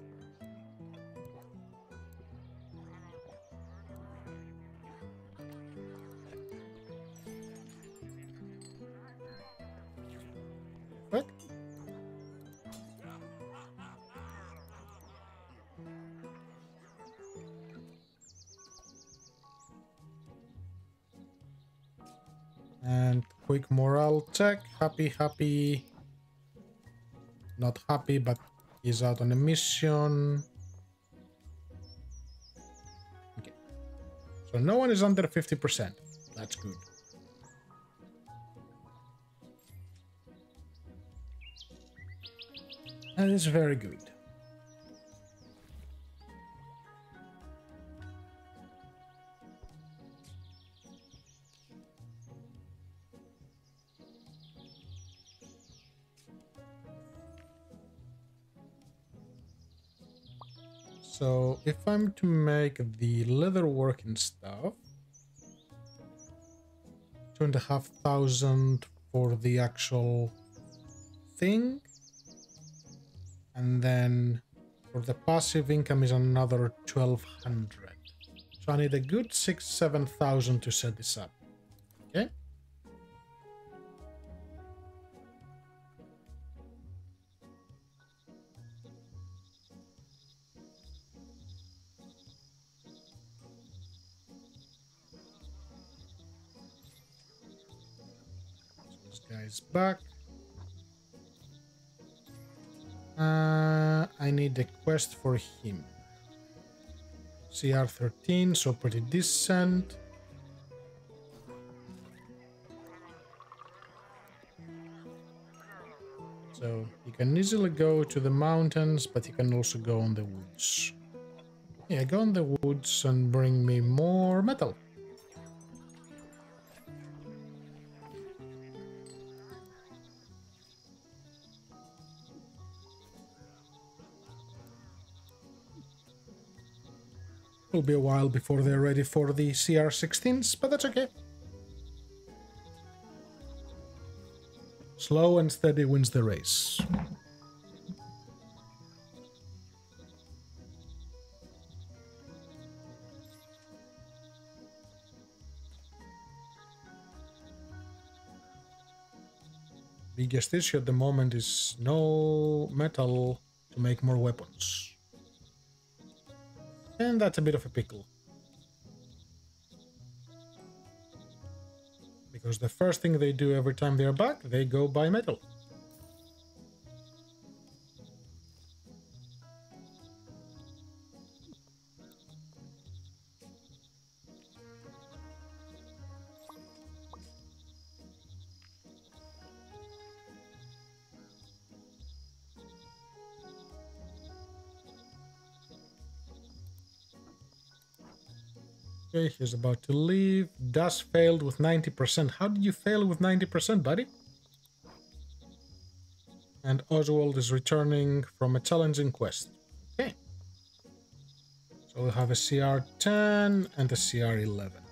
Quick morale check. Happy, happy. Not happy, but he's out on a mission. Okay. So no one is under 50%. That's good. That is very good. So if I'm to make the leather working stuff, two and a half thousand for the actual thing, and then for the passive income is another 1200 so i need a good six seven thousand to set this up back Uh, I need a quest for him. CR13, so pretty decent. So you can easily go to the mountains, but you can also go on the woods. Yeah, go on the woods and bring me more metal. Will be a while before they're ready for the CR16s, but that's okay. Slow and steady wins the race. Biggest issue at the moment is no metal to make more weapons. And that's a bit of a pickle. Because the first thing they do every time they're back, they go buy metal. He's about to leave. Das failed with 90%. How did you fail with 90%, buddy? And Oswald is returning from a challenging quest. Okay. So we'll have a CR10 and a CR11.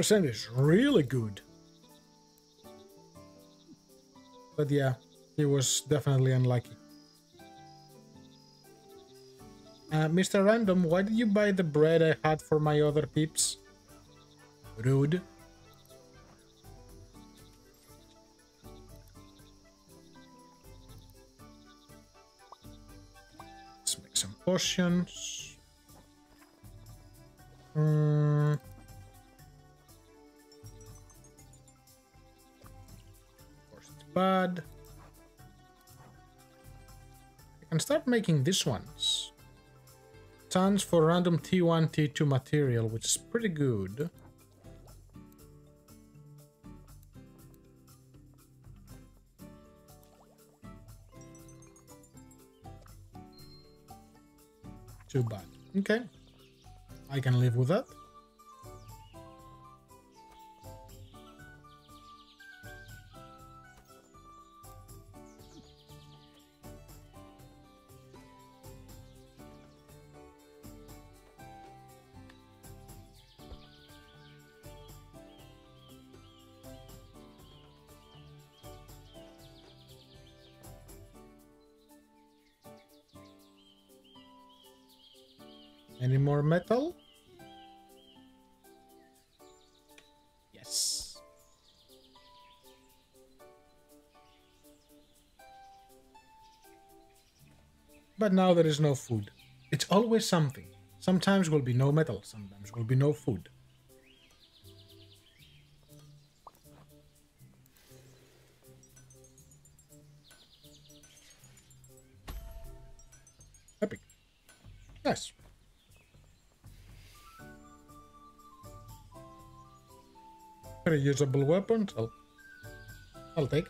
90% is really good. But yeah, he was definitely unlucky. Uh, Mr. Random, why did you buy the bread I had for my other peeps? Rude. Let's make some potions. Hmm. Bad. I can start making these ones. Tons for random T1, T2 material, which is pretty good. Too bad. Okay. I can live with that. But now there is no food. It's always something. Sometimes will be no metal, sometimes will be no food. Epic. Nice. Reusable weapons, I'll, I'll take.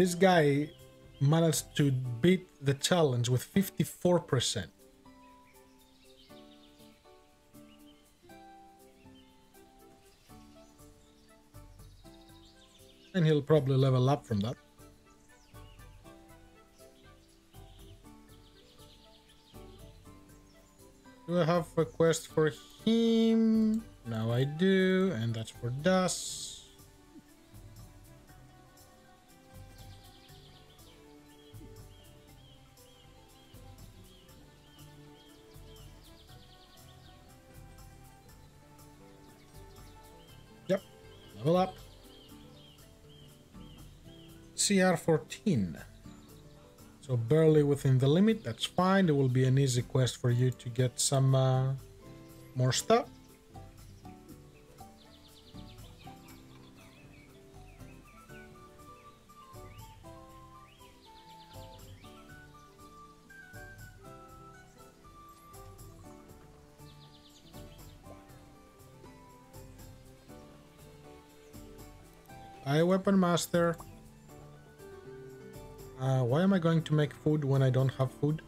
This guy managed to beat the challenge with 54%. And he'll probably level up from that. Do I have a quest for him? Now I do, and that's for Das. CR14. So barely within the limit, that's fine. It will be an easy quest for you to get some uh, more stuff. I Weapon Master. Uh, why am I going to make food when I don't have food?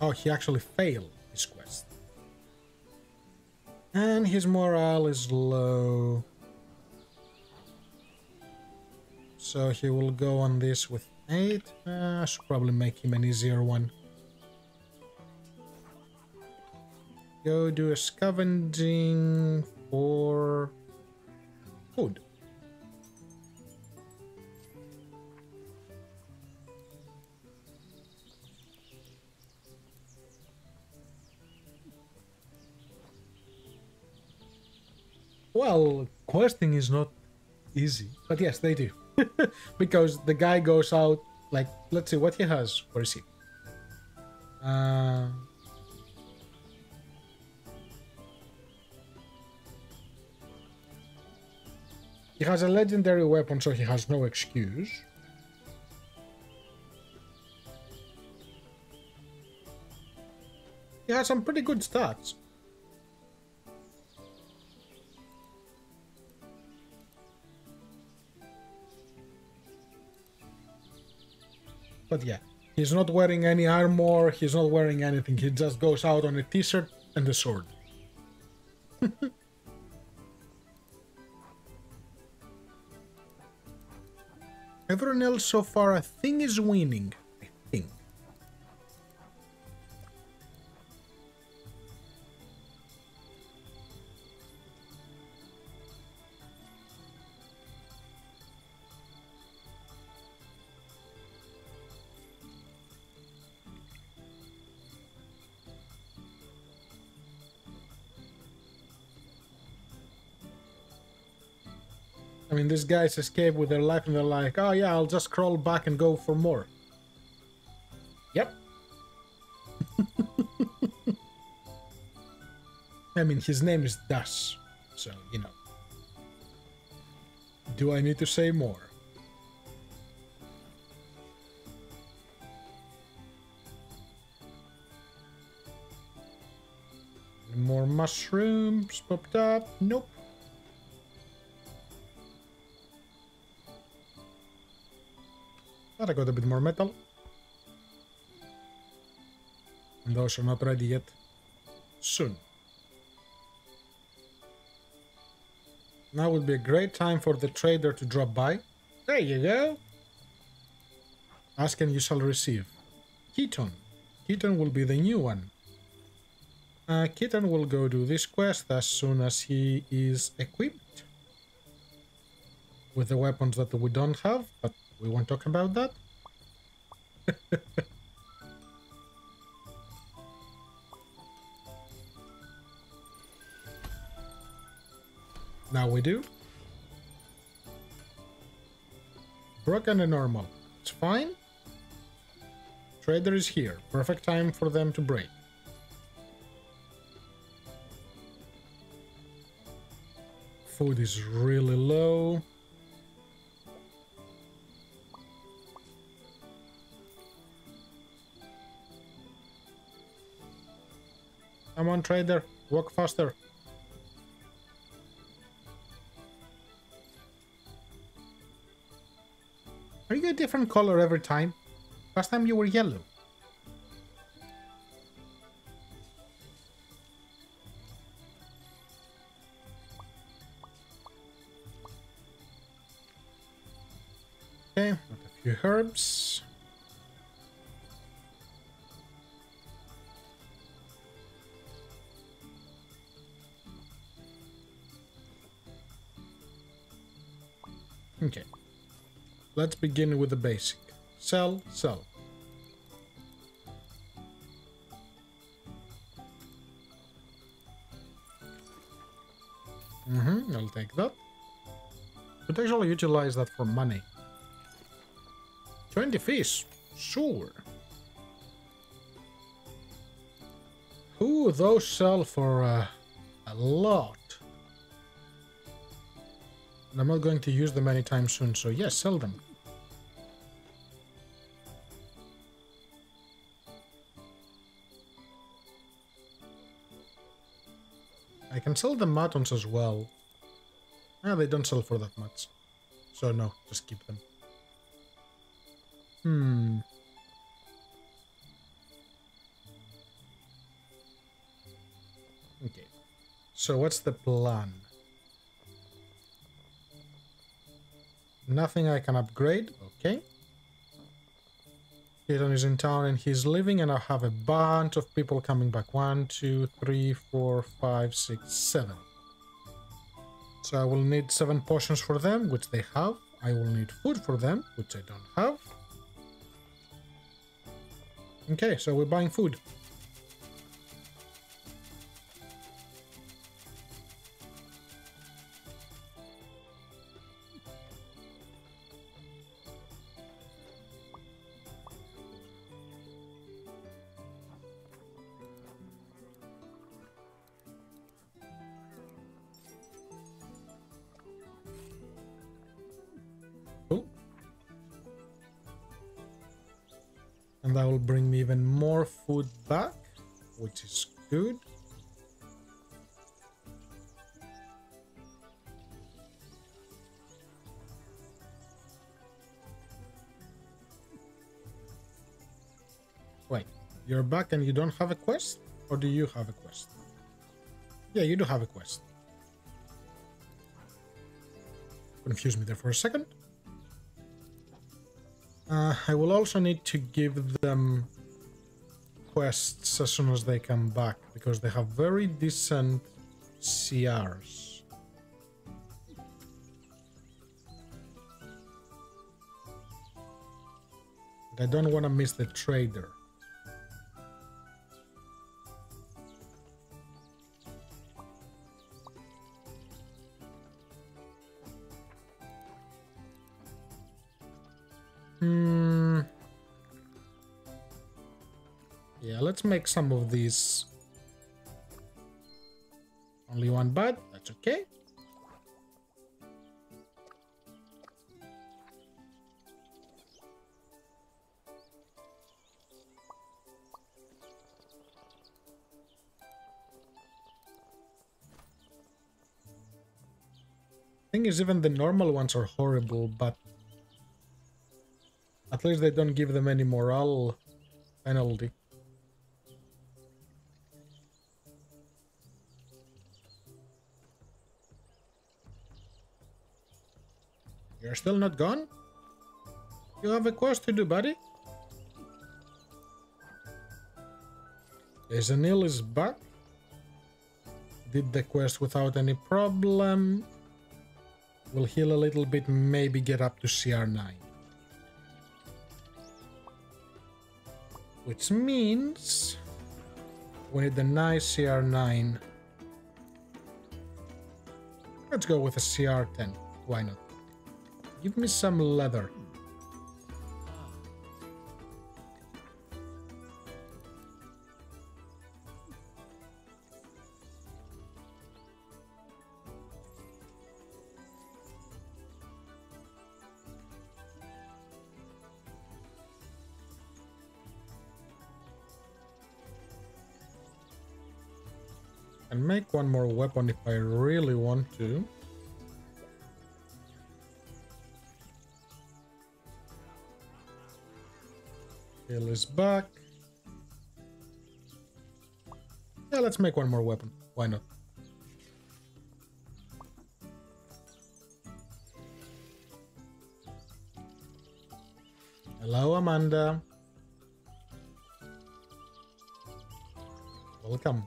Oh, he actually failed his quest. And his morale is low. So he will go on this with 8. Uh, I should probably make him an easier one. Go do a scavenging for food. Well, questing is not easy, but yes, they do. because the guy goes out, like, let's see what he has. Where is he? Uh, he has a legendary weapon, so he has no excuse. He has some pretty good stats. But yeah, he's not wearing any armor, he's not wearing anything, he just goes out on a t-shirt and a sword. Everyone else so far, I think, is winning. Mean, these guys escape with their life and they're like, oh yeah, I'll just crawl back and go for more. Yep. I mean, his name is Das, so, you know. Do I need to say more? More mushrooms popped up. Nope. But I got a bit more metal. And those are not ready yet. Soon. Now would be a great time for the trader to drop by. There you go. Ask and you shall receive. Keaton. Keaton will be the new one. Uh, Keaton will go do this quest as soon as he is equipped. With the weapons that we don't have, but we won't talk about that. now we do. Broken and normal. It's fine. Trader is here. Perfect time for them to break. Food is really low. Come on, trader. Walk faster. Are you a different color every time? Last time you were yellow. Okay, got a few herbs. Let's begin with the basic. Sell, sell. Mm-hmm, I'll take that. Could actually utilize that for money. 20 fish, sure. Ooh, those sell for uh, a lot. I'm not going to use them anytime soon, so yes, sell them. I can sell the matons as well. Ah, they don't sell for that much. So no, just keep them. Hmm. Okay. So what's the plan? Nothing I can upgrade. Okay. Keaton is in town and he's leaving and I have a bunch of people coming back. One, two, three, four, five, six, seven. So I will need seven potions for them, which they have. I will need food for them, which I don't have. Okay, so we're buying food. You're back and you don't have a quest? Or do you have a quest? Yeah, you do have a quest. Confuse me there for a second. Uh, I will also need to give them quests as soon as they come back because they have very decent CRs. I don't want to miss the trader. Let's make some of these. Only one bud, that's okay. Thing is, even the normal ones are horrible, but at least they don't give them any morale penalty. You're still not gone? You have a quest to do, buddy? Azanil is back. Did the quest without any problem. Will heal a little bit, maybe get up to CR9. Which means we need the nice CR9. Let's go with a CR10. Why not? Give me some leather. And make one more weapon if I really want to. Hill is back. Yeah, let's make one more weapon. Why not? Hello, Amanda. Welcome.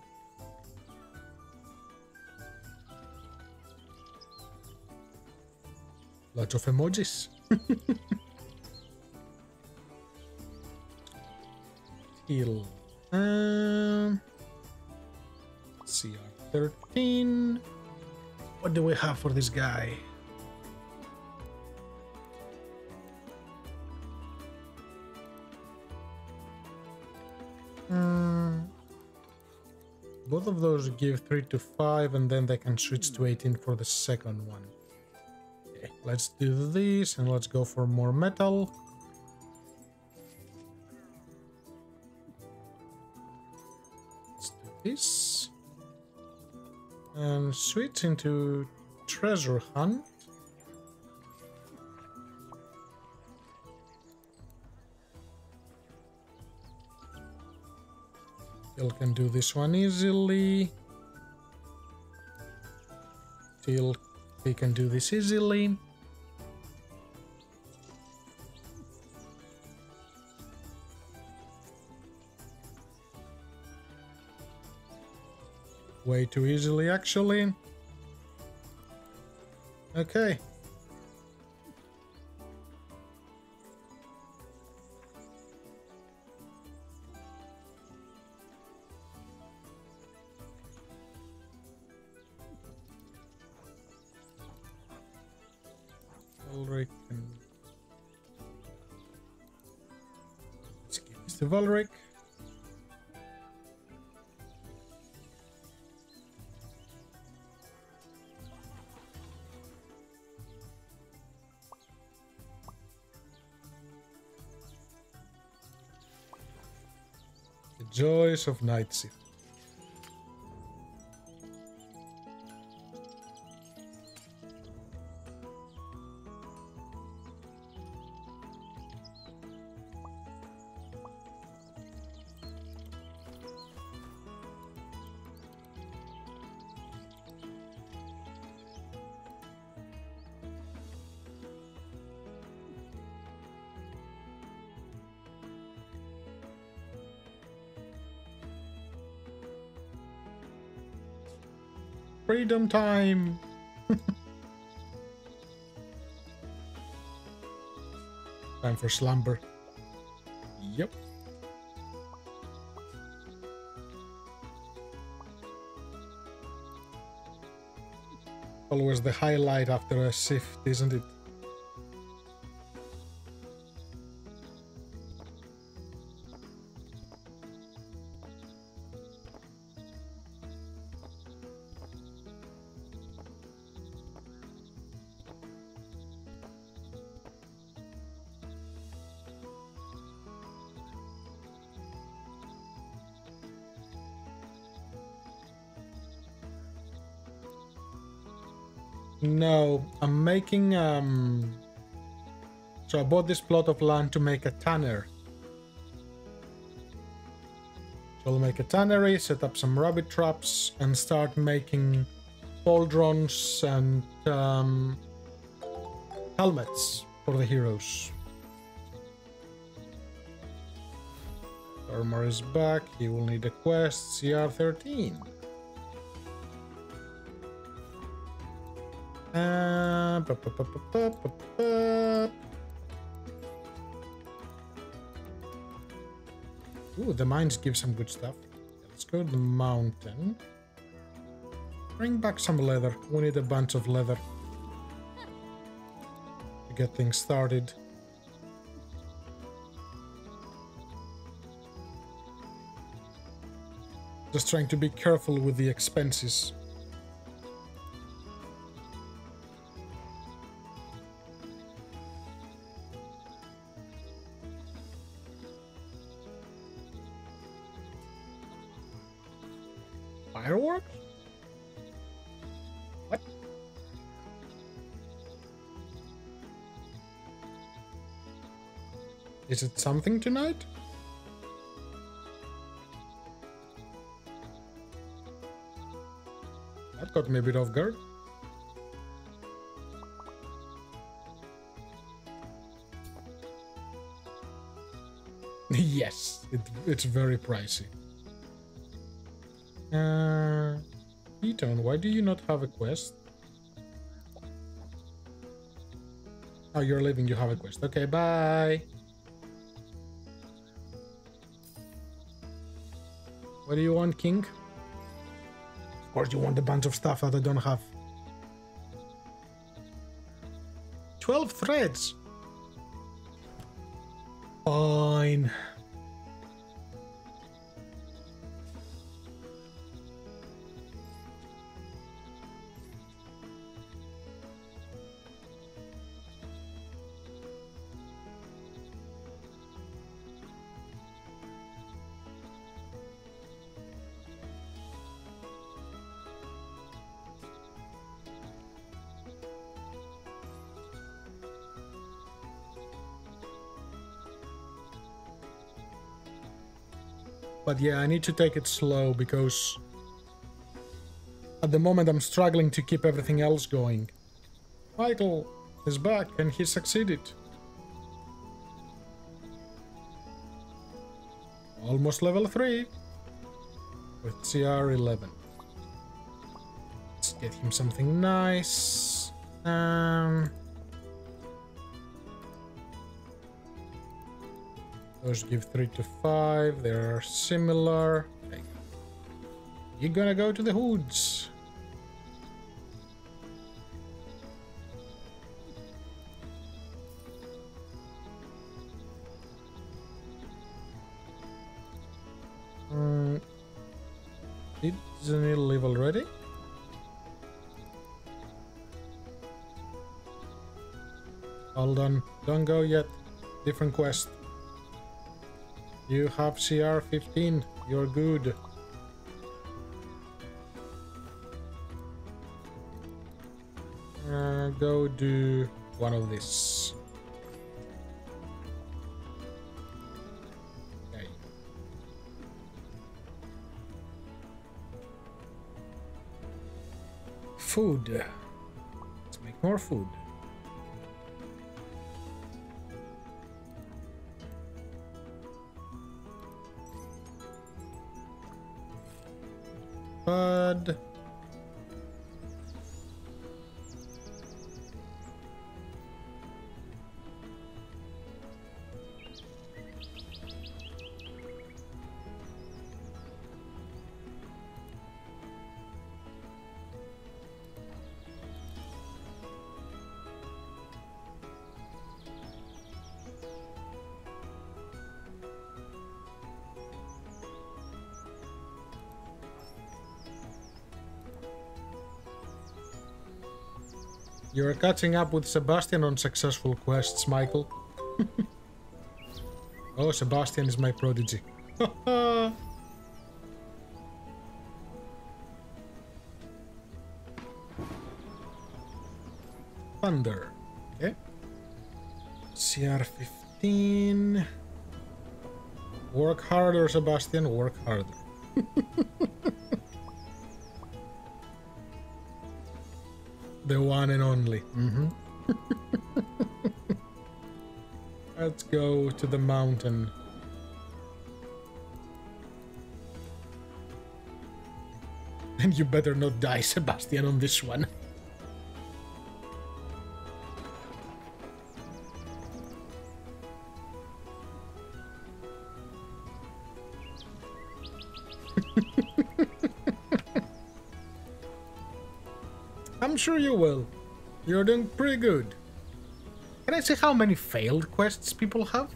Lots of emojis. Heal. Um, CR13. What do we have for this guy? Hmm. both of those give 3 to 5 and then they can switch to 18 for the second one. Okay, let's do this and let's go for more metal. this. And switch into treasure hunt. Still can do this one easily. Still we can do this easily. Way too easily, actually. Okay. Ulrich and... Let's give this to. Of Night. Freedom time! time for slumber. Yep. Always the highlight after a shift, isn't it? Making um so I bought this plot of land to make a tanner. So I'll make a tannery, set up some rabbit traps, and start making pauldrons and um, helmets for the heroes. Armor is back, he will need a quest, CR13. Uh, Ooh, the mines give some good stuff. Let's go to the mountain. Bring back some leather. We need a bunch of leather to get things started. Just trying to be careful with the expenses. Something tonight? That got me a bit off guard. yes, it, it's very pricey. Uh, Eton, why do you not have a quest? Oh, you're leaving, you have a quest. Okay, bye. What do you want, King? Of course, you want a bunch of stuff that I don't have. 12 threads. Fine. But yeah, I need to take it slow because at the moment I'm struggling to keep everything else going. Michael is back and he succeeded. Almost level 3 with CR 11. Let's get him something nice. Um, those give 3 to 5. They're similar. Okay. You're gonna go to the hoods. Mm, didn't he live already? Hold on, don't go yet. Different quest. You have CR 15, you're good. Uh, go do one of these. Okay. Food. Let's make more food. Bud. You're catching up with Sebastian on successful quests, Michael. oh, Sebastian is my prodigy. Thunder. Okay. CR15. Work harder, Sebastian, work harder. the one and only. Mm-hmm. Let's go to the mountain. And you better not die, Sebastian, on this one. You're doing pretty good. Can I see how many failed quests people have?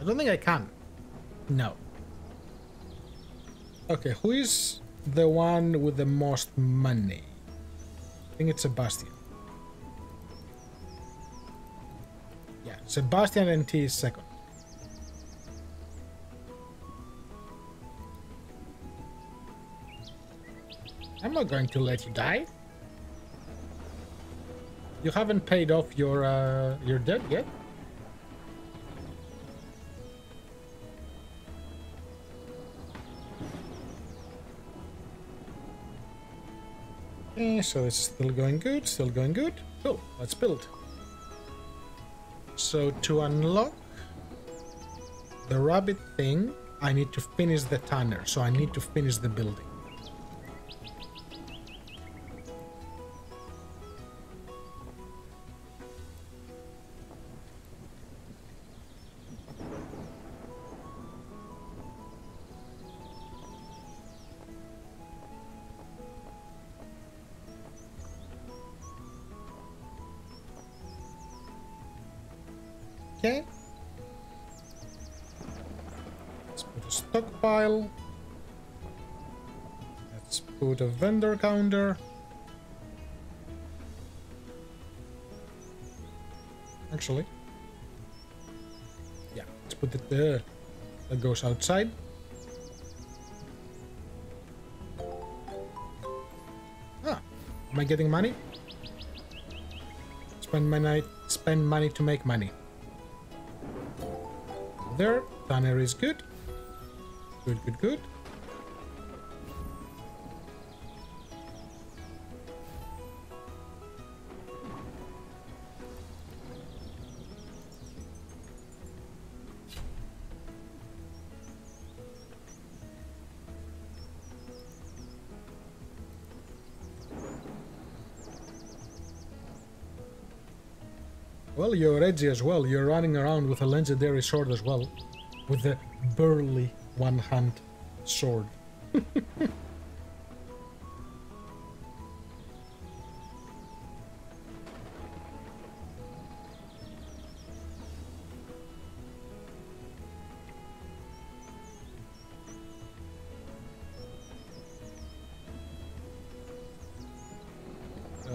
I don't think I can. No. Okay, who is the one with the most money? I think it's Sebastian. Yeah, Sebastian and T is second. Not going to let you die. You haven't paid off your uh, your debt yet. Okay, so it's still going good, still going good. Cool, let's build. So to unlock the rabbit thing, I need to finish the tanner, so I need to finish the building. Vendor counter. Actually. Yeah, let's put it there. That goes outside. Ah, am I getting money? Spend money, spend money to make money. there. Tanner is good. Good, good, good. You're edgy as well. You're running around with a legendary sword as well. With the burly one-hand sword.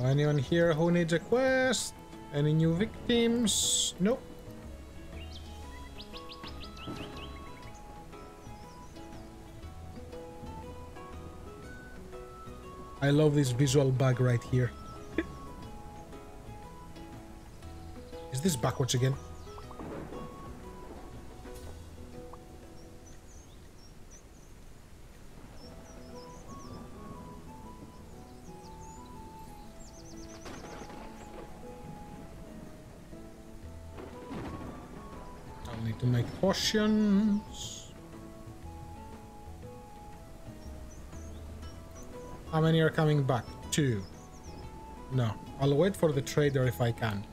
Anyone here who needs a quest? Any new victims? Nope. I love this visual bug right here. Is this backwards again? How many are coming back? Two. No. I'll wait for the trader if I can.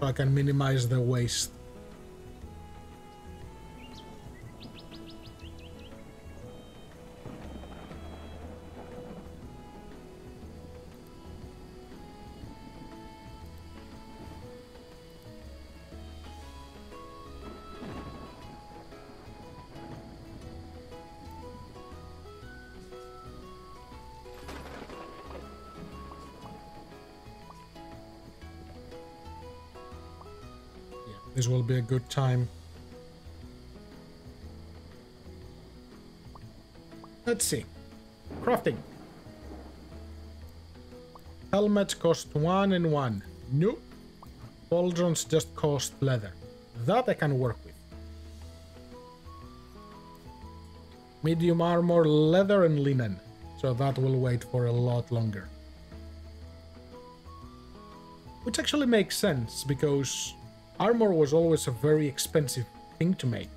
So I can minimize the waste. Good time. Let's see. Crafting. Helmets cost one and one. Nope. Pauldrons just cost leather. That I can work with. Medium armor, leather and linen. So that will wait for a lot longer. Which actually makes sense because armor was always a very expensive thing to make.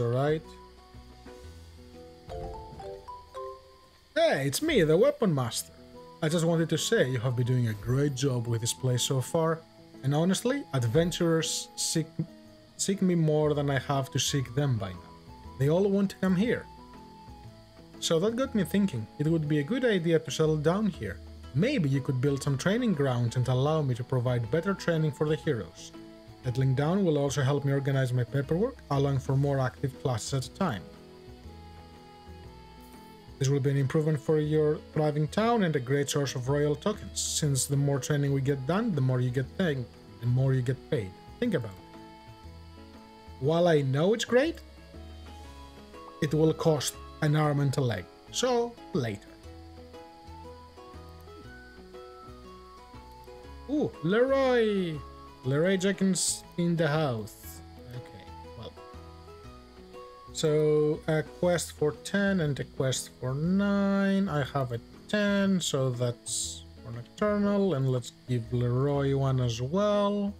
Alright. Hey, it's me, the Weapon Master. I just wanted to say you have been doing a great job with this place so far, and honestly, adventurers seek, seek me more than I have to seek them by now. They all want to come here. So that got me thinking, it would be a good idea to settle down here. Maybe you could build some training grounds and allow me to provide better training for the heroes. Settling down will also help me organize my paperwork, allowing for more active classes at a time. This will be an improvement for your thriving town and a great source of royal tokens, since the more training we get done, the more you get paid, the more you get paid. Think about it. While I know it's great, it will cost an arm and a leg. So, later. Ooh, Leroy! Leroy Jenkins in the house. Okay, well. So, a quest for 10 and a quest for 9. I have a 10, so that's for Nocturnal. And let's give Leroy one as well.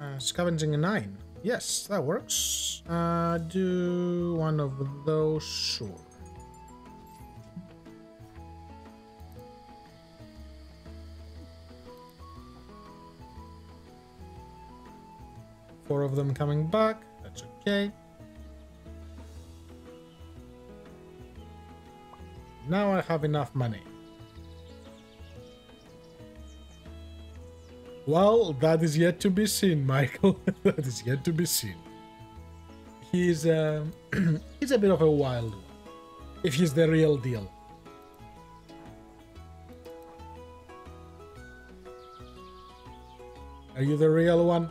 Uh, scavenging a 9. Yes, that works. Uh, do one of those, sure. Four of them coming back. That's okay. Now I have enough money. Well, that is yet to be seen, Michael. that is yet to be seen. He's um, he's a bit of a wild one. If he's the real deal. Are you the real one?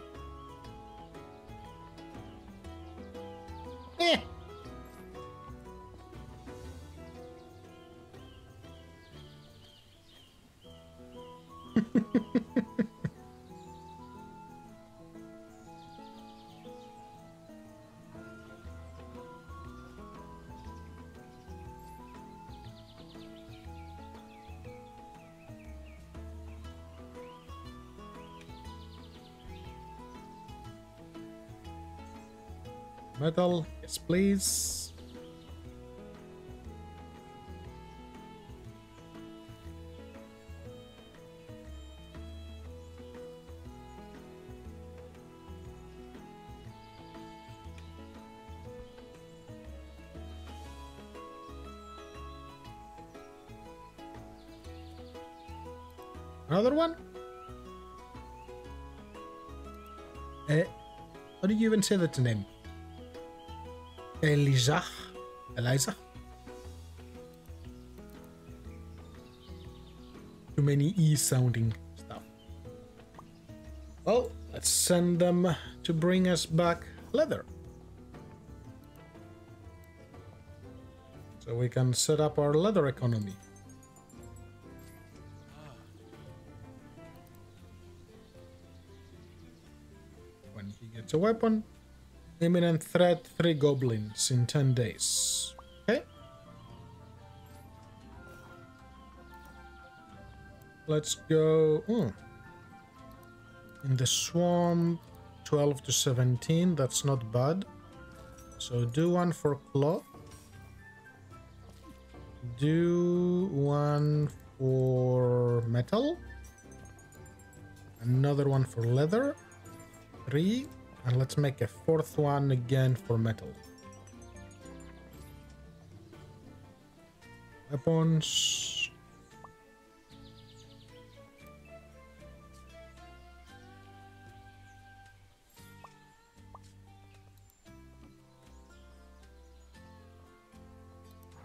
Metal, yes please. One? Eh, how do you even say that name? Elijah? Eliza? Too many E sounding stuff. Well, let's send them to bring us back leather. So we can set up our leather economy. Gets a weapon, imminent threat, three goblins in 10 days. Okay. Let's go. hmm. In the swamp, 12 to 17, that's not bad. So do one for cloth. Do one for metal. Another one for leather. Three. And let's make a fourth one again for metal. Weapons.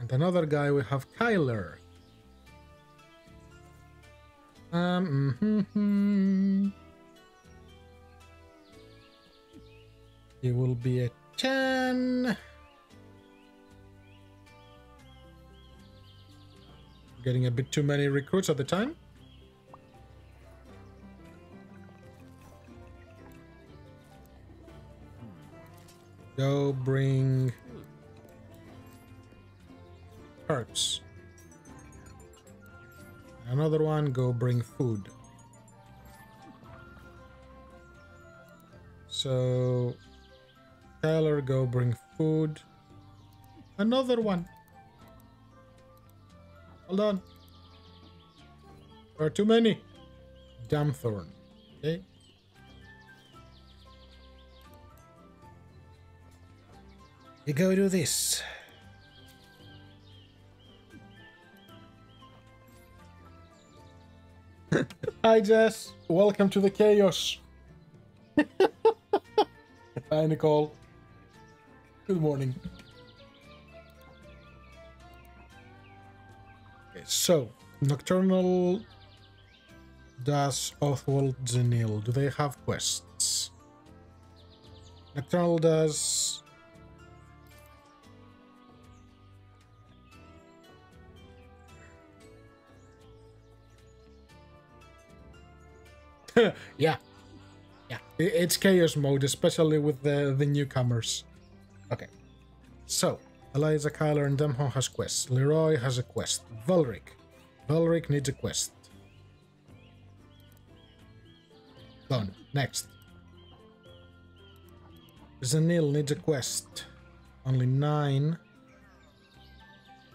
And another guy we have Kyler. Um, mhm. He will be a 10. Getting a bit too many recruits at the time. Go bring herbs. Another one, go bring food. So Tyler, go bring food. Another one. Hold on. There are too many. Damthorn. Okay. You go do this. Hi Jess, welcome to the chaos. Hi Nicole. Good morning. Okay, so Nocturnal does Othwald Zenil. Do they have quests? Nocturnal does yeah. Yeah. It's chaos mode, especially with the, the newcomers. Okay. So, Eliza, Kyler, and Demho has quests. Leroy has a quest. Valric. Valric needs a quest. Done. Next. Zanil needs a quest. Only nine.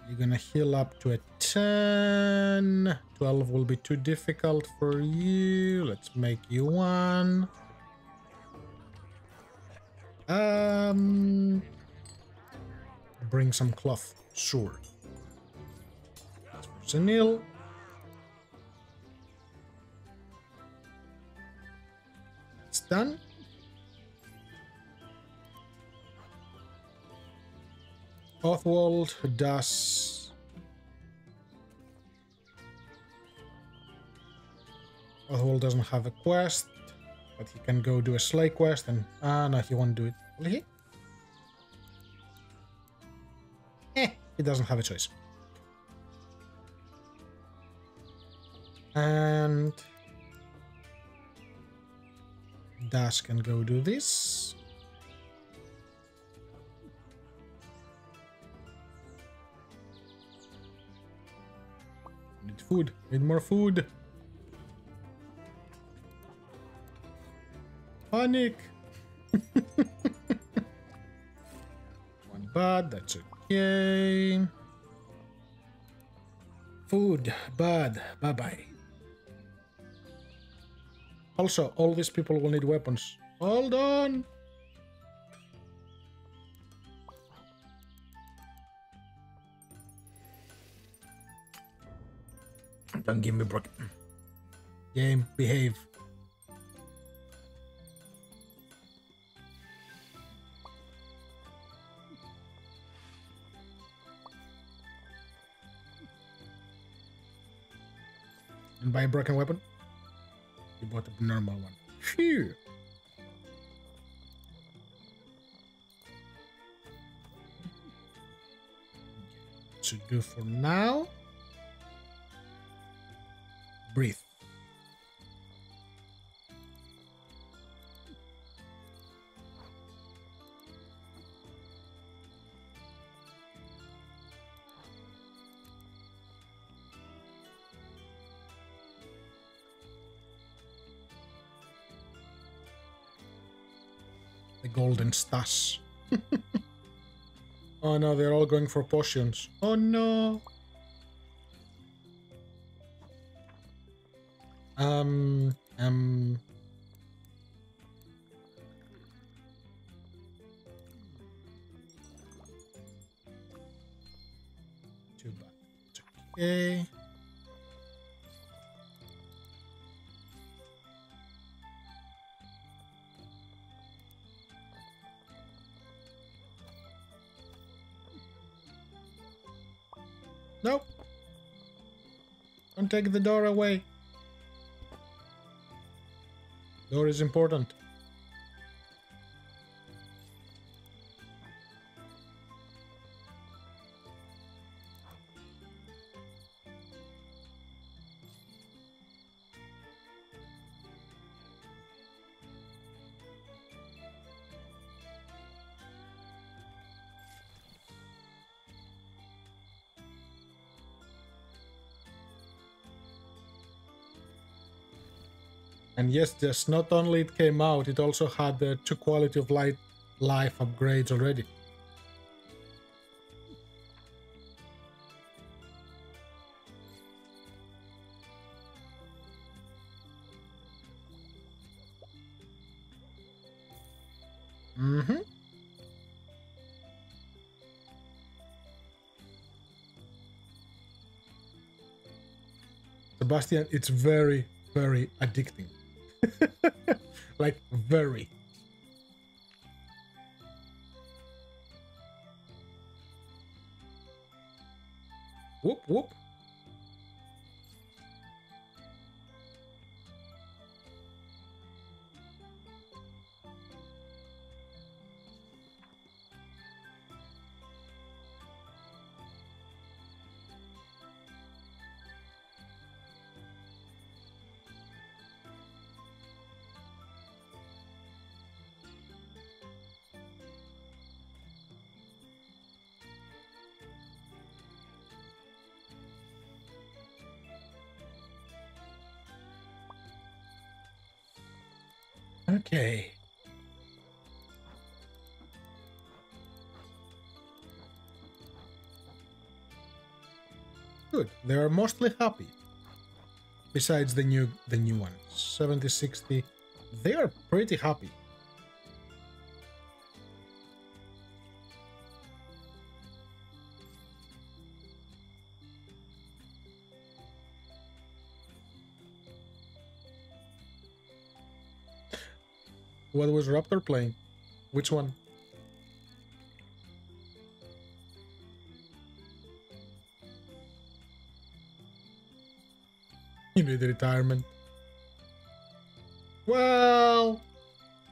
You're gonna heal up to a 10. 12 will be too difficult for you. Let's make you one. Um, bring some cloth. Sure. Zanil. done. Othwald does... Othwald doesn't have a quest, but he can go do a slay quest and... Ah, no, he won't do it. Will he? Eh, he doesn't have a choice. And... Dash can go do this. Need food. Need more food. Panic. One bad, that's okay. Food, bad, bye-bye. Also, all these people will need weapons. Hold on! Don't give me broken. Game, behave. And buy a broken weapon? You bought a normal one. Phew! Should do for now. Breathe. Golden stash. oh no, they're all going for potions. Oh no. Um. Take the door away. Door is important. And yes, just not only it came out, it also had the two quality of light life upgrades already. Mm-hmm. Sebastian, it's very, very addicting. like very. Okay. Good. They are mostly happy. Besides the new the new ones. 70 60. They are pretty happy. Raptor playing? Which one? You need retirement. Well...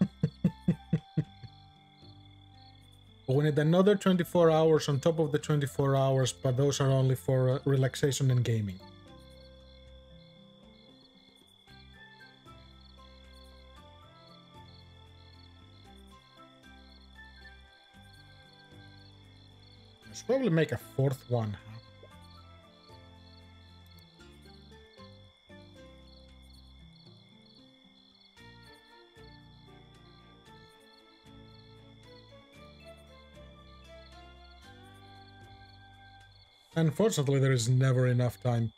we need another 24 hours on top of the 24 hours, but those are only for uh, relaxation and gaming. Probably make a fourth one. Unfortunately, there is never enough time.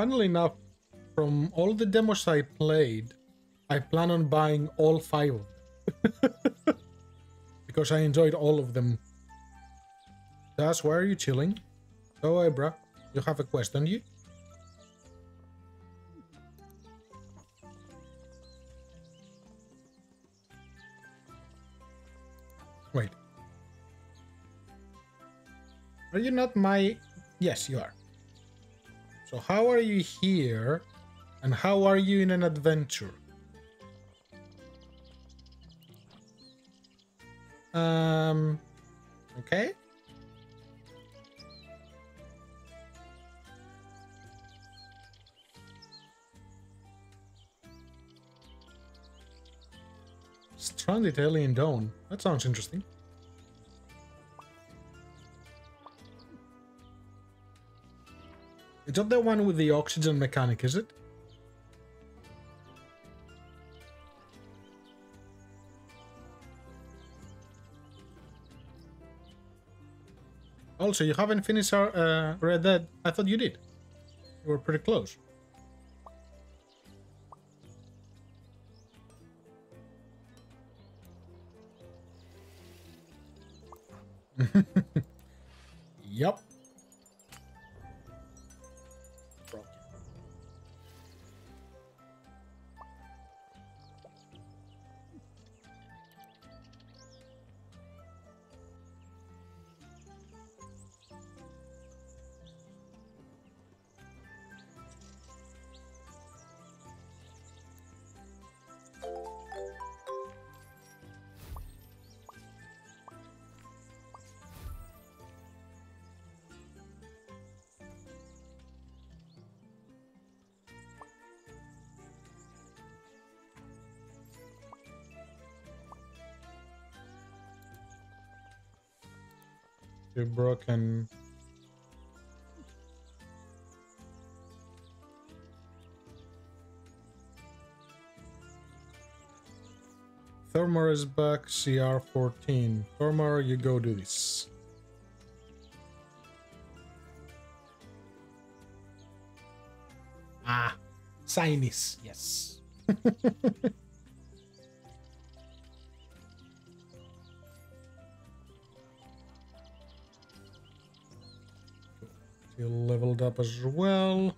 Funnily enough, from all the demos I played, I plan on buying all five because I enjoyed all of them. Das, why are you chilling? Oh, eh, Ebra, you have a question, you? Wait. Are you not my... Yes, you are. So how are you here? And how are you in an adventure? Um, okay. Stranded Alien Dawn. That sounds interesting. It's not the one with the oxygen mechanic, is it? Also, you haven't finished our, uh, Red Dead. I thought you did. You were pretty close. yep. Broken. Thormar is back, CR14. Thormar, you go do this. Ah, Sinis, yes. You leveled up as well.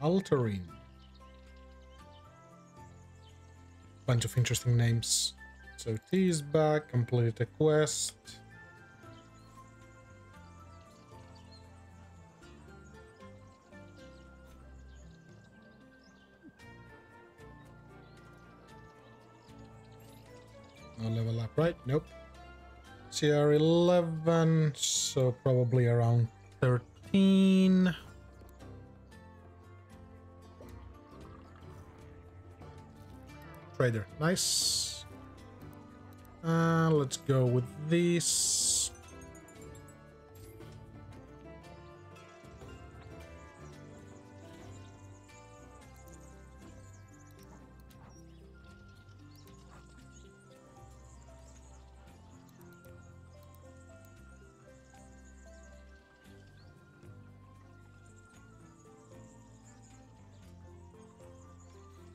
Altering. Bunch of interesting names. So T is back, completed a quest. No level up, right? Nope. CR11, so probably around 13. Trader, nice. Uh, let's go with this.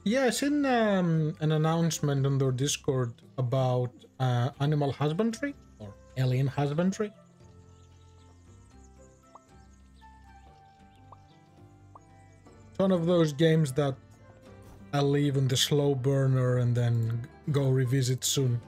Yeah, I seen um, an announcement on their Discord about uh, animal husbandry or alien husbandry. It's one of those games that I'll leave on the slow burner and then go revisit soon.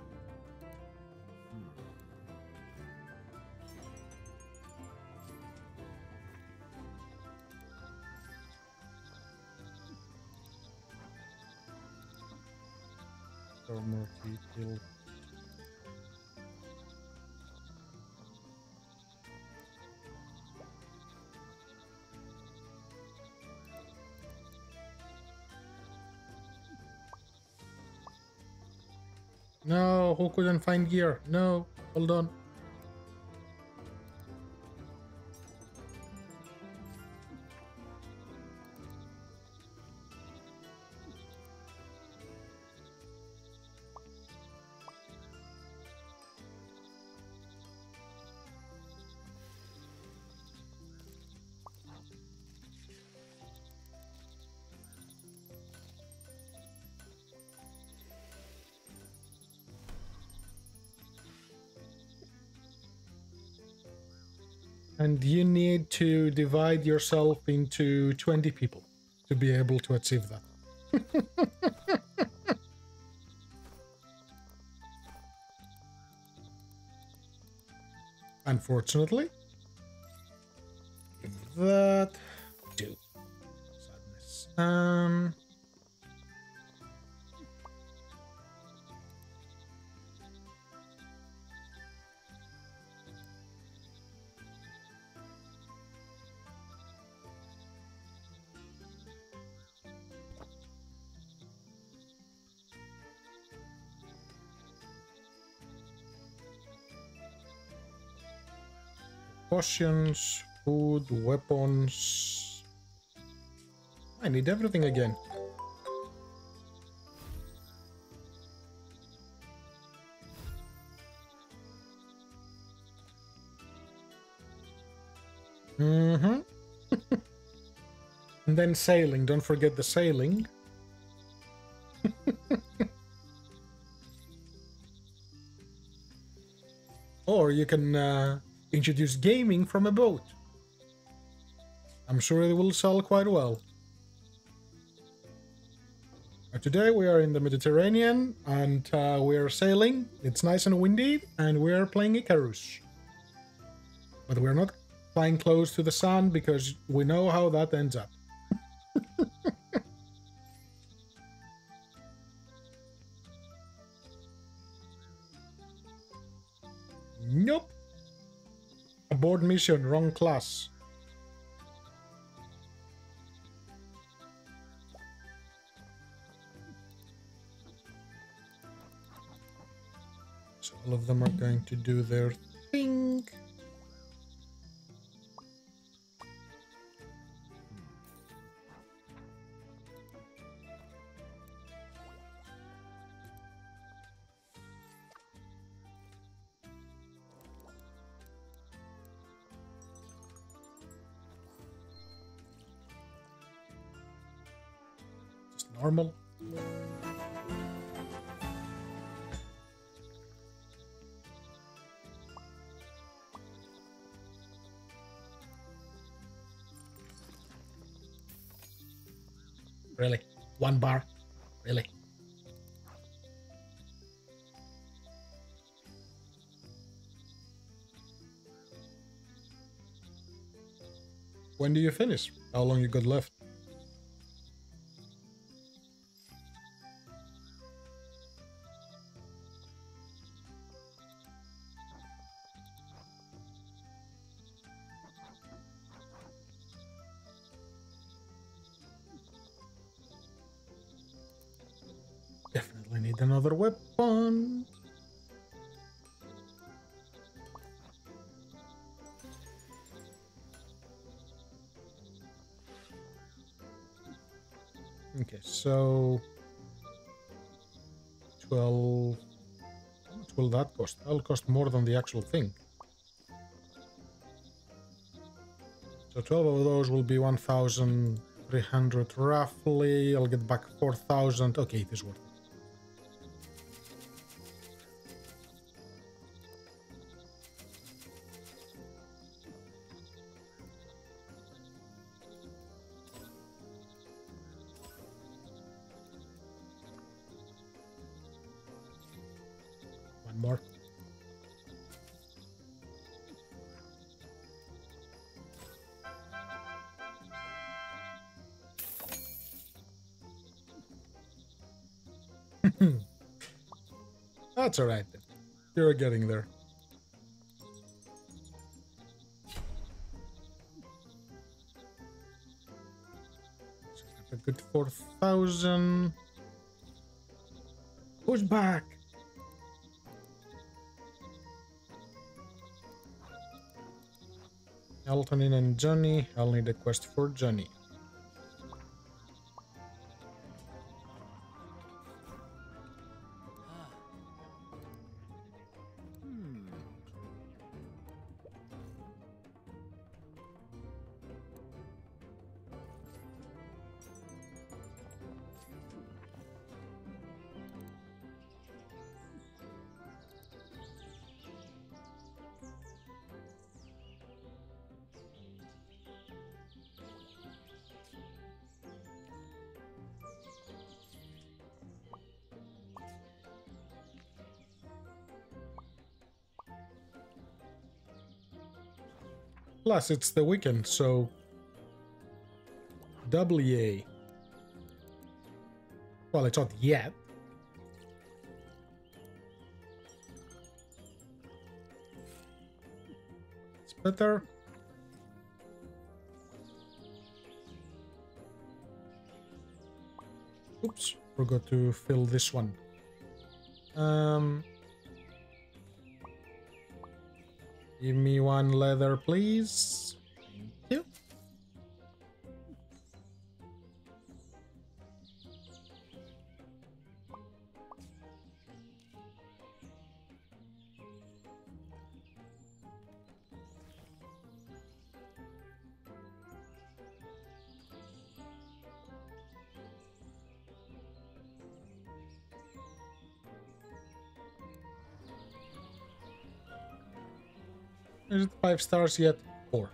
Gear? No, hold on. And you need to divide yourself into 20 people to be able to achieve that. Unfortunately, Food, weapons. I need everything again. Mm-hmm. and then sailing. Don't forget the sailing. or you can uh, introduce gaming from a boat. I'm sure it will sell quite well. Uh, Today we are in the Mediterranean and uh, we are sailing. It's nice and windy and we are playing Icarus. But we're not flying close to the sun because we know how that ends up. Mission, wrong class. So all of them are going to do their thing. When do you finish? How long you got left? Definitely need another whip. So 12 how much will that cost? That'll cost more than the actual thing. So 12 of those will be 1,300 roughly. I'll get back 4,000. Okay, it is worth it. That's alright. You're getting there. A good 4,000. Push back! Eltonin and Johnny. I'll need a quest for Johnny. Plus, it's the weekend, so. W. Well, it's not yet. It's better. Oops, forgot to fill this one. Um, Give me one leather, please. Five stars yet? Four.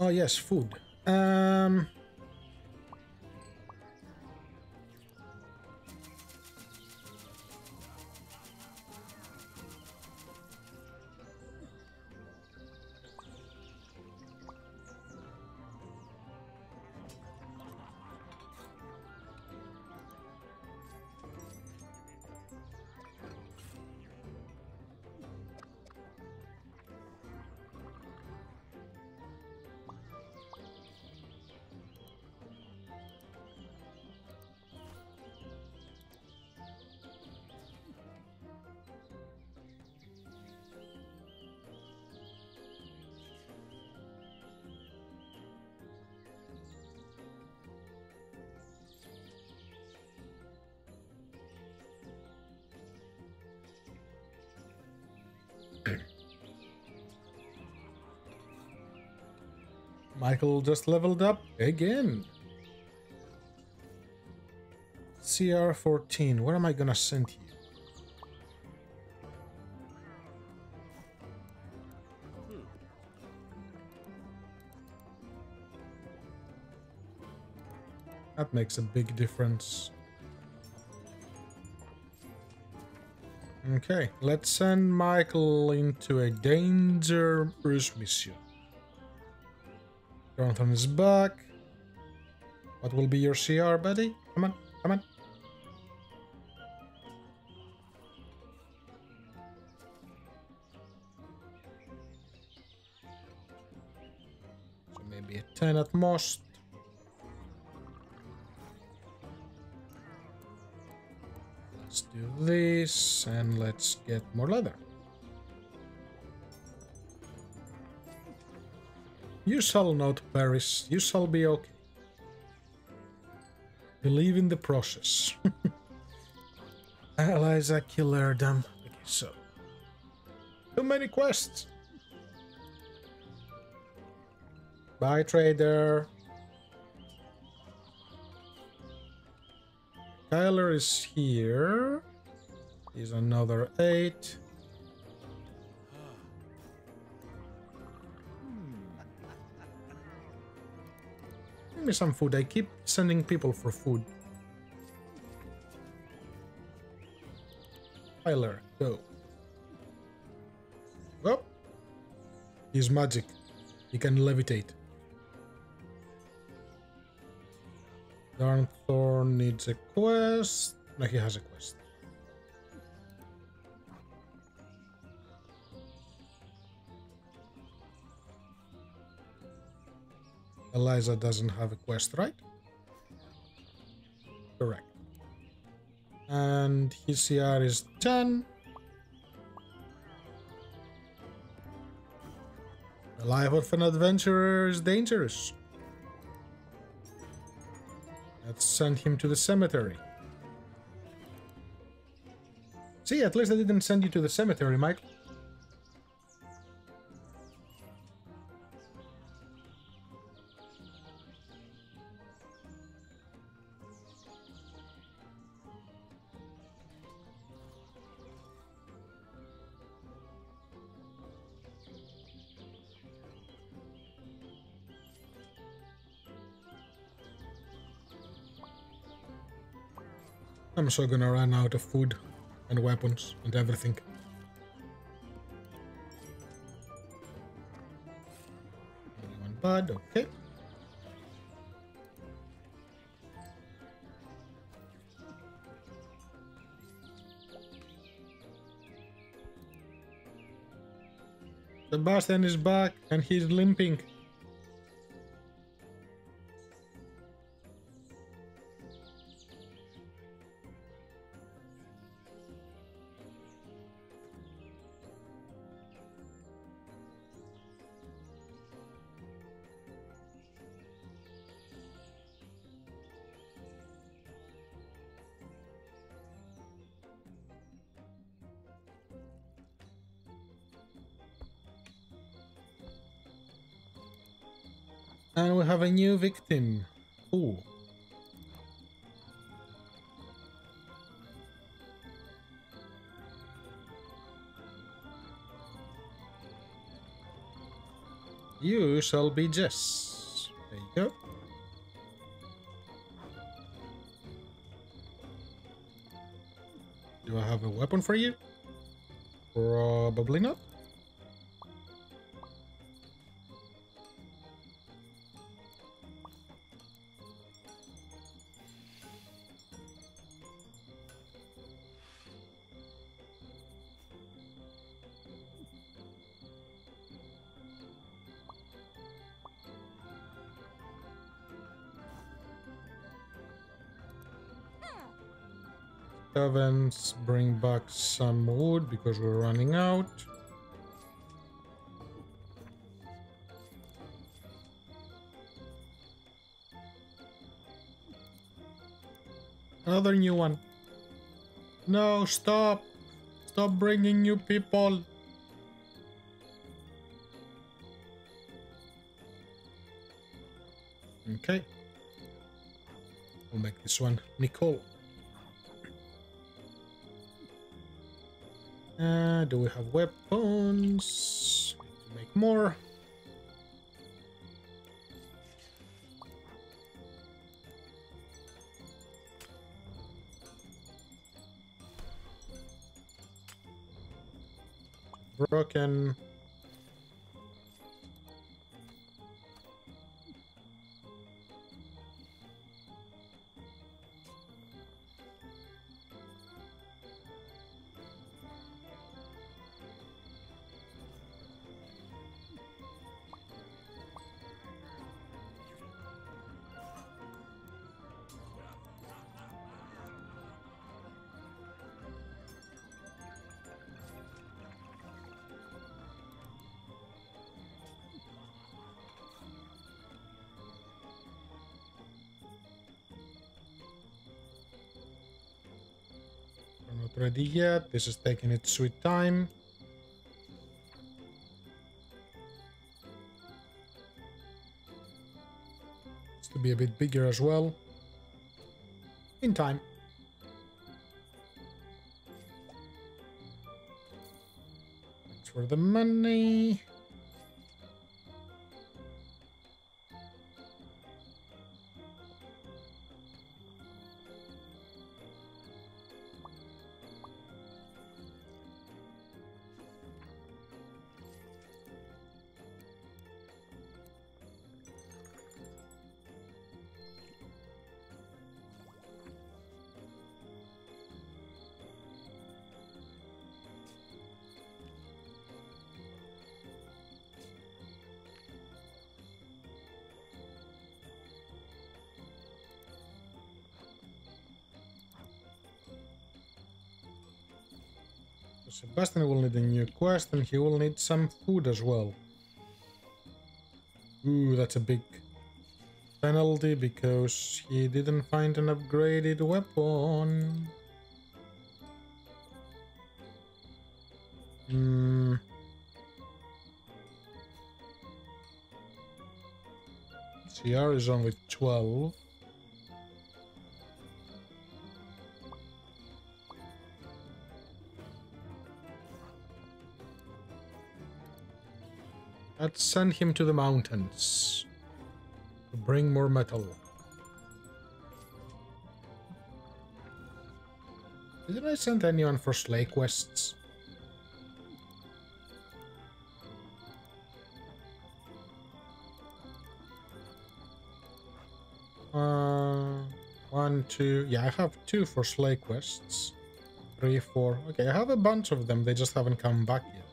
Oh yes, food. Um. Michael just leveled up again. CR14, where am I gonna send you? Hmm. That makes a big difference. Okay, let's send Michael into a dangerous mission. Jonathan is back. What will be your CR, buddy? Come on, come on. So maybe a 10 at most. Let's do this, and let's get more leather. You shall not perish. You shall be okay. Believe in the process. Eliza killer them. Okay, so. Too many quests. Bye, trader. Kyler is here. He's another eight. Give me some food. I keep sending people for food. Tyler, go. Well, he's magic. He can levitate. Darnthorn needs a quest. No, he has a quest. Eliza doesn't have a quest, right? Correct. And his CR is 10. The life of an adventurer is dangerous. Let's send him to the cemetery. See, at least I didn't send you to the cemetery, Michael. I'm gonna run out of food and weapons and everything. One bud, okay. Sebastian is back and he's limping. New victim. Ooh. You shall be Jess. There you go. Do I have a weapon for you? Probably not. Ovens, bring back some wood because we're running out. Another new one. No, stop. Stop bringing new people. Okay. We'll make this one Nicole. Uh, do we have weapons? to Make more. Broken. Ready yet. This is taking its sweet time. It's to be a bit bigger as well. In time. Thanks for the money. Sebastian will need a new quest and he will need some food as well. Ooh, that's a big penalty because he didn't find an upgraded weapon. Hmm. CR is only 12. Let's send him to the mountains to bring more metal. Didn't I send anyone for slay quests? Uh, one, two. Yeah, I have two for slay quests. Three, four. Okay, I have a bunch of them. They just haven't come back yet.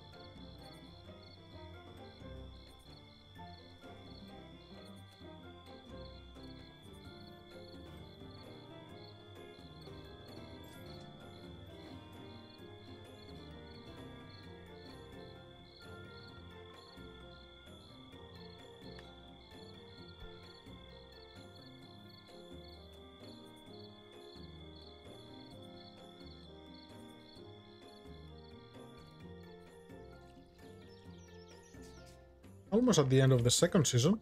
Almost at the end of the second season.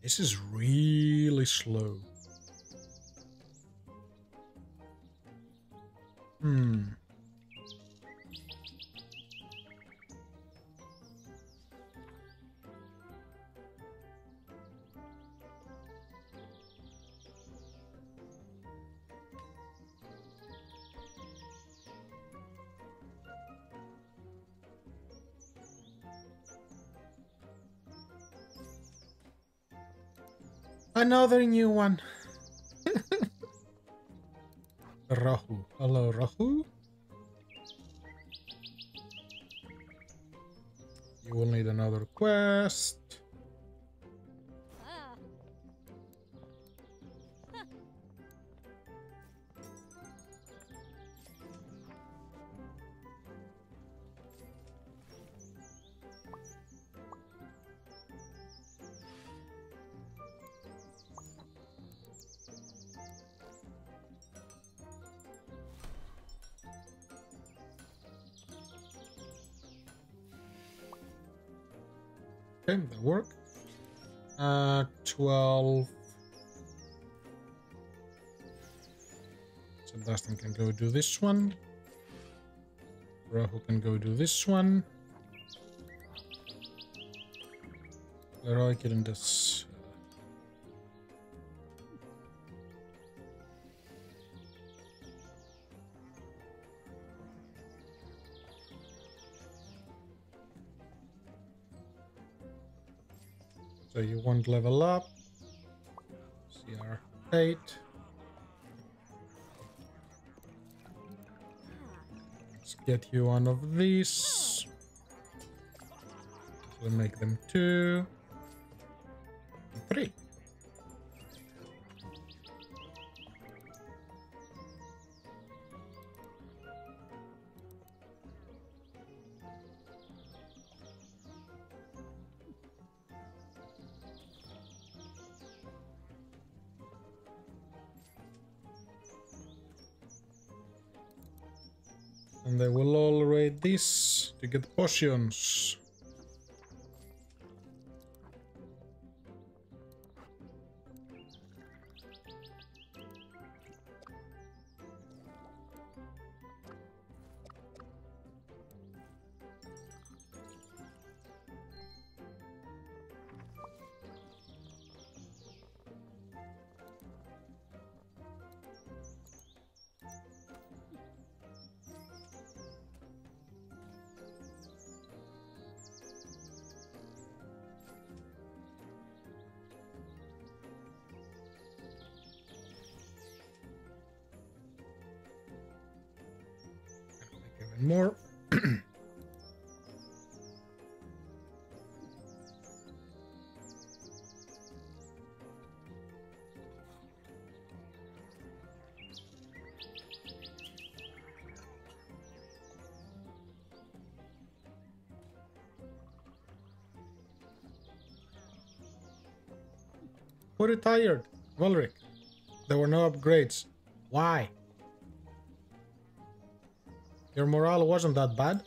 This is really slow. Another new one. Okay, that work. Uh, 12. Sebastian can go do this one. Rahu can go do this one. Leroy can this. So you won't level up. CR8. Let's get you one of these. We'll make them two. Three. Get potions. More. Who retired? Volric. There were no upgrades. Why? Your morale wasn't that bad?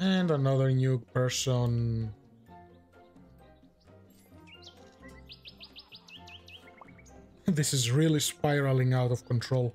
And another new person. this is really spiraling out of control.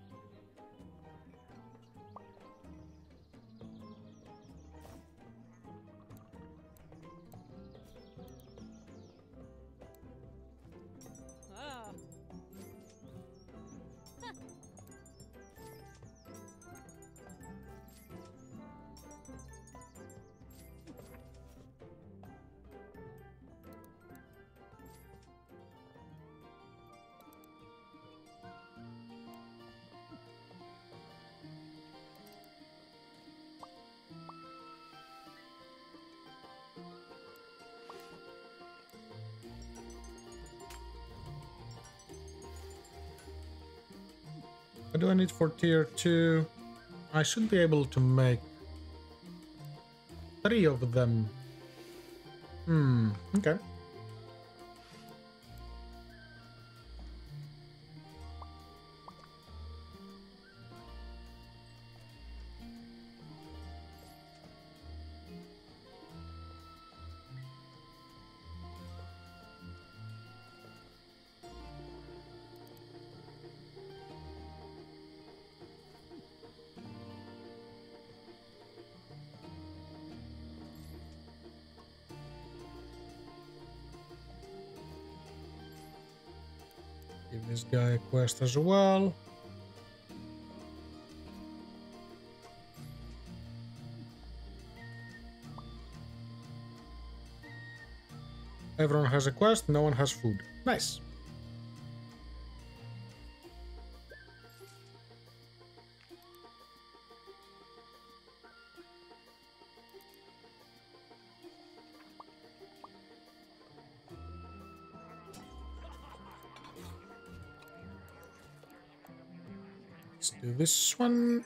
Need for tier 2? I should be able to make three of them. Hmm, okay. Guy quest as well. Everyone has a quest, no one has food. Nice. This one.